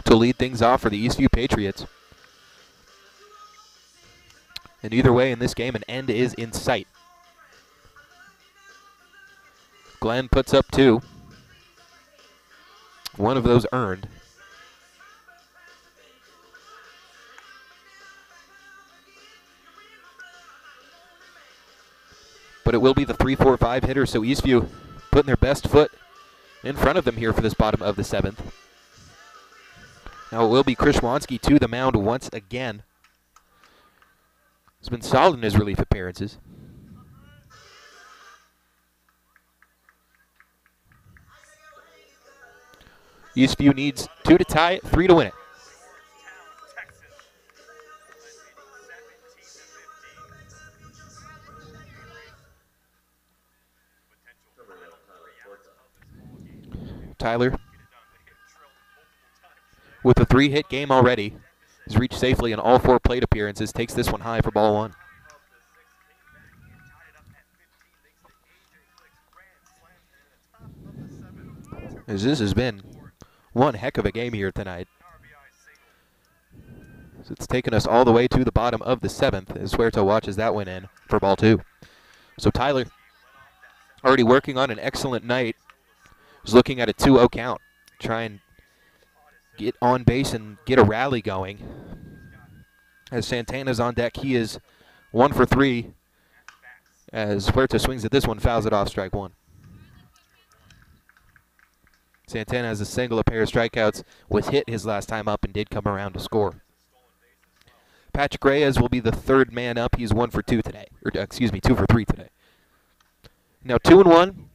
to lead things off for the Eastview Patriots. And either way in this game, an end is in sight. Glenn puts up two. One of those earned. But it will be the 3 4 5 hitter, so Eastview putting their best foot in front of them here for this bottom of the seventh. Now it will be Krishwansky to the mound once again. He's been solid in his relief appearances. Eastview needs two to tie it, three to win it. Tyler, with a three hit game already, has reached safely in all four plate appearances, takes this one high for ball one. As this has been one heck of a game here tonight. So it's taken us all the way to the bottom of the seventh as Huerta watches that one in for ball two. So Tyler already working on an excellent night is looking at a 2-0 count. Try and get on base and get a rally going. As Santana's on deck, he is one for three. As Huerta swings at this one, fouls it off, strike one. Santana has a single, a pair of strikeouts, was hit his last time up and did come around to score. Patrick Reyes will be the third man up. He's one for two today, or excuse me, two for three today. Now two and one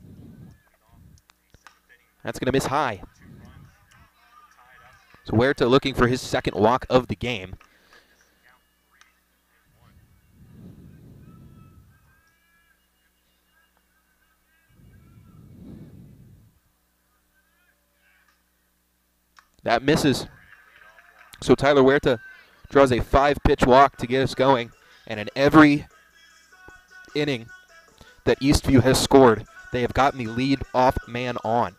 That's going to miss high. So Huerta looking for his second walk of the game. That misses. So Tyler Huerta draws a five pitch walk to get us going. And in every inning that Eastview has scored, they have gotten the lead off man on.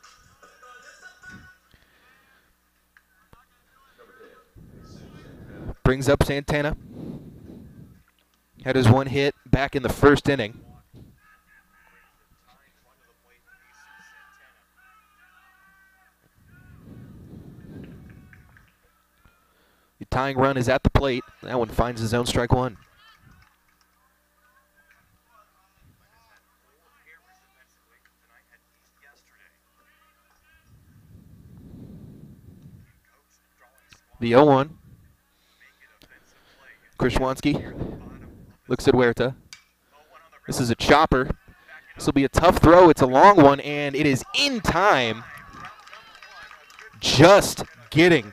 Brings up Santana. Had his one hit back in the first inning. The tying run is at the plate. That one finds his own strike one. The 0 1. Krishwansky looks at Huerta. This is a chopper. This will be a tough throw. It's a long one, and it is in time. Just getting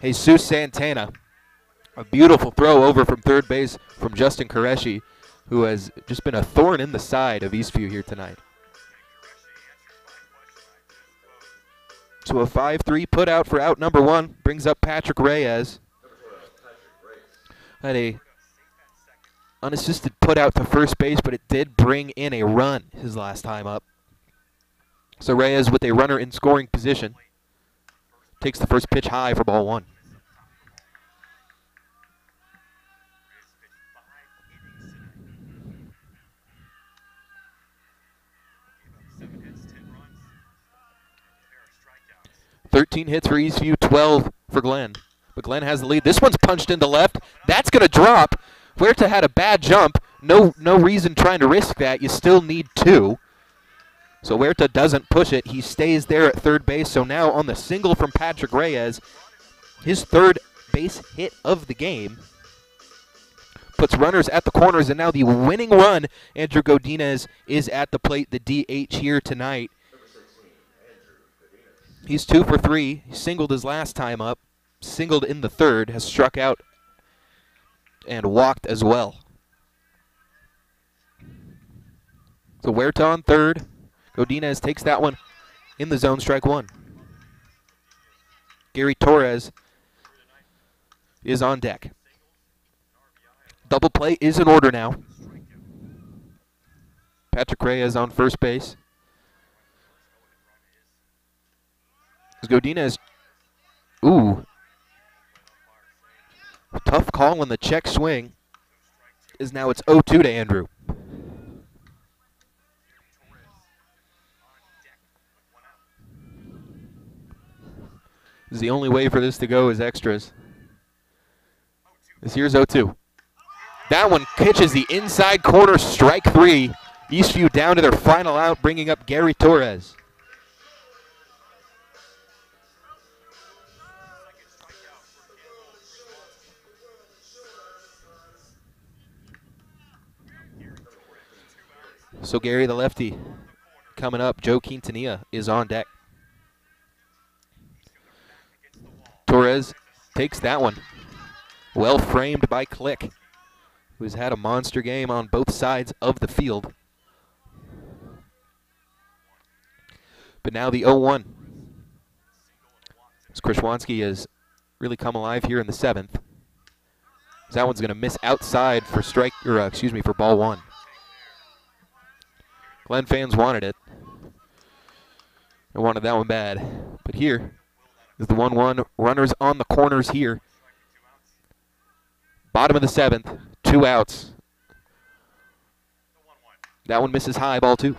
Jesus Santana. A beautiful throw over from third base from Justin Qureshi, who has just been a thorn in the side of Eastview here tonight. So a 5-3 put out for out number one brings up Patrick Reyes. Had a unassisted put out to first base, but it did bring in a run his last time up. So Reyes with a runner in scoring position takes the first pitch high for ball one. Thirteen hits for Eastview, 12 for Glenn. But Glenn has the lead. This one's punched into left. That's going to drop. Huerta had a bad jump. No, no reason trying to risk that. You still need two. So Huerta doesn't push it. He stays there at third base. So now on the single from Patrick Reyes, his third base hit of the game, puts runners at the corners, and now the winning run, Andrew Godinez, is at the plate, the DH here tonight. He's two for three. He singled his last time up, singled in the third, has struck out and walked as well. So Huerta on third. Godinez takes that one in the zone, strike one. Gary Torres is on deck. Double play is in order now. Patrick Reyes on first base. Godinez, ooh, tough call on the check swing. Is now it's 0-2 to Andrew. Is the only way for this to go is extras. This here's 0-2. That one catches the inside corner, strike three. Eastview down to their final out, bringing up Gary Torres. So Gary the lefty coming up. Joe Quintanilla is on deck. Torres takes that one. Well framed by Click, who's had a monster game on both sides of the field. But now the 0-1. As Krishwansky has really come alive here in the seventh. That one's going to miss outside for strike, or uh, excuse me, for ball one. Glenn fans wanted it. They wanted that one bad. But here is the 1-1. Runners on the corners here. Bottom of the seventh. Two outs. That one misses high, ball two.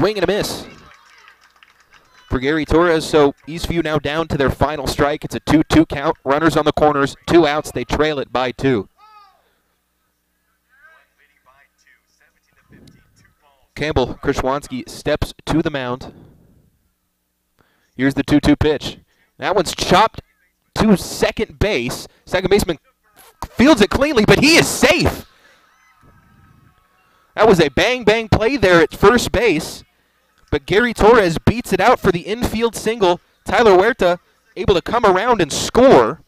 Swing and a miss for Gary Torres. So Eastview now down to their final strike. It's a 2-2 count. Runners on the corners, two outs. They trail it by two. Campbell Krishwansky steps to the mound. Here's the 2 2 pitch. That one's chopped to second base. Second baseman fields it cleanly, but he is safe. That was a bang bang play there at first base. But Gary Torres beats it out for the infield single. Tyler Huerta able to come around and score.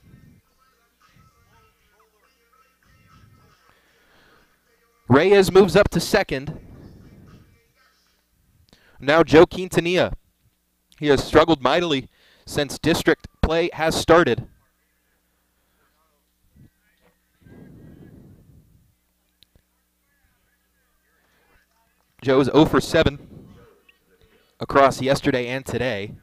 Reyes moves up to second. Now Joe Quintanilla. He has struggled mightily since district play has started. Joe's 0 for 7 across yesterday and today.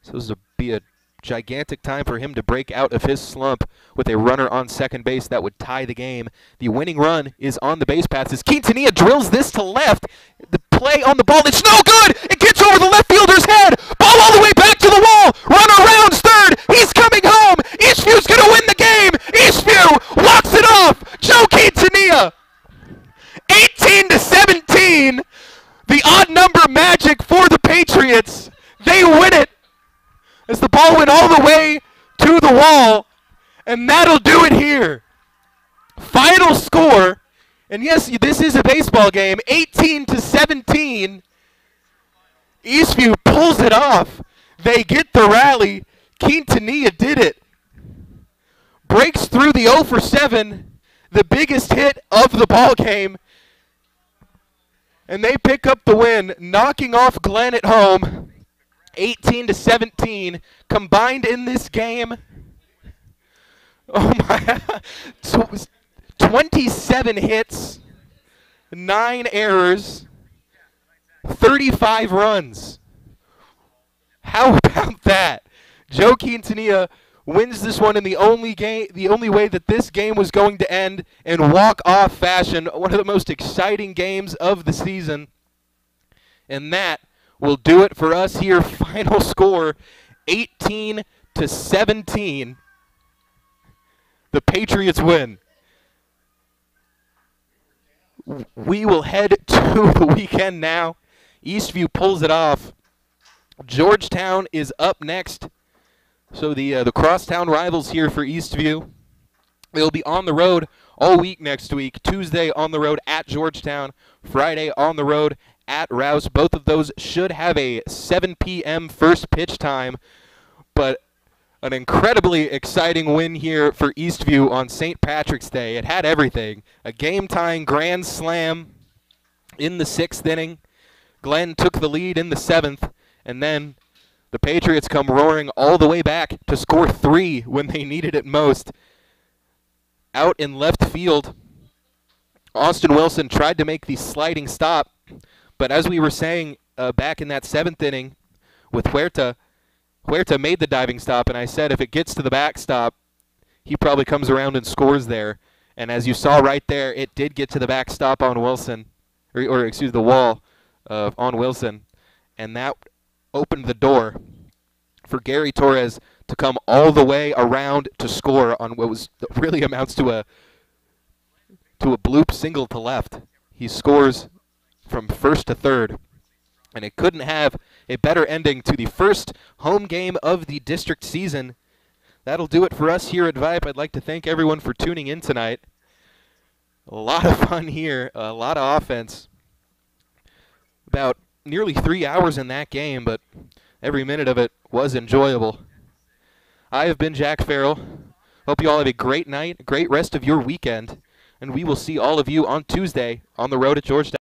So this will be a gigantic time for him to break out of his slump with a runner on second base that would tie the game. The winning run is on the base paths as Quintanilla drills this to left. The play on the ball, it's no good! It gets over the left fielder's head! Ball all the way back to the wall! Runner rounds third! He's coming home! Eastview's gonna win the game! Eastview walks it off! Joe Quintanilla! 18 to 17! The odd number magic for the Patriots! They win it! as the ball went all the way to the wall, and that'll do it here. Final score, and yes, this is a baseball game, 18 to 17. Eastview pulls it off. They get the rally. Quintanilla did it. Breaks through the 0 for 7, the biggest hit of the ball game. And they pick up the win, knocking off Glenn at home. 18 to 17 combined in this game. [LAUGHS] Oh my, [LAUGHS] 27 hits, 9 errors, 35 runs. How [LAUGHS] about that? Joe Quintanilla wins this one in the only game the only way that this game was going to end in walk-off fashion, one of the most exciting games of the season. And that will do it for us here. [LAUGHS] Final score 18 to 17. The Patriots win. We will head [LAUGHS] to the weekend now. Eastview pulls it off. Georgetown is up next. So the uh, the crosstown rivals here for Eastview. They'll be on the road all week next week. Tuesday on the road at Georgetown. Friday on the road at Rouse. Both of those should have a 7 p.m. first pitch time, but an incredibly exciting win here for Eastview on St. Patrick's Day. It had everything. A game-tying grand slam in the sixth inning. Glenn took the lead in the seventh, and then the Patriots come roaring all the way back to score three when they needed it most. Out in left field, Austin Wilson tried to make the sliding stop, but as we were saying uh, back in that seventh inning with Huerta, Huerta made the diving stop, and I said if it gets to the backstop, he probably comes around and scores there. And as you saw right there, it did get to the backstop on Wilson, or, or excuse the wall uh, on Wilson, and that opened the door for Gary Torres to come all the way around to score on what was [LAUGHS] really amounts to a to a bloop single to left. He scores from first to third. And it couldn't have a better ending to the first home game of the district season. That'll do it for us here at VYPE. I'd like to thank everyone for tuning in tonight. A lot of fun here, a lot of offense. About nearly three hours in that game, but every minute of it was enjoyable. I have been Jack Farrell. Hope you all have a great night, great rest of your weekend, and we will see all of you on Tuesday on the road at Georgetown.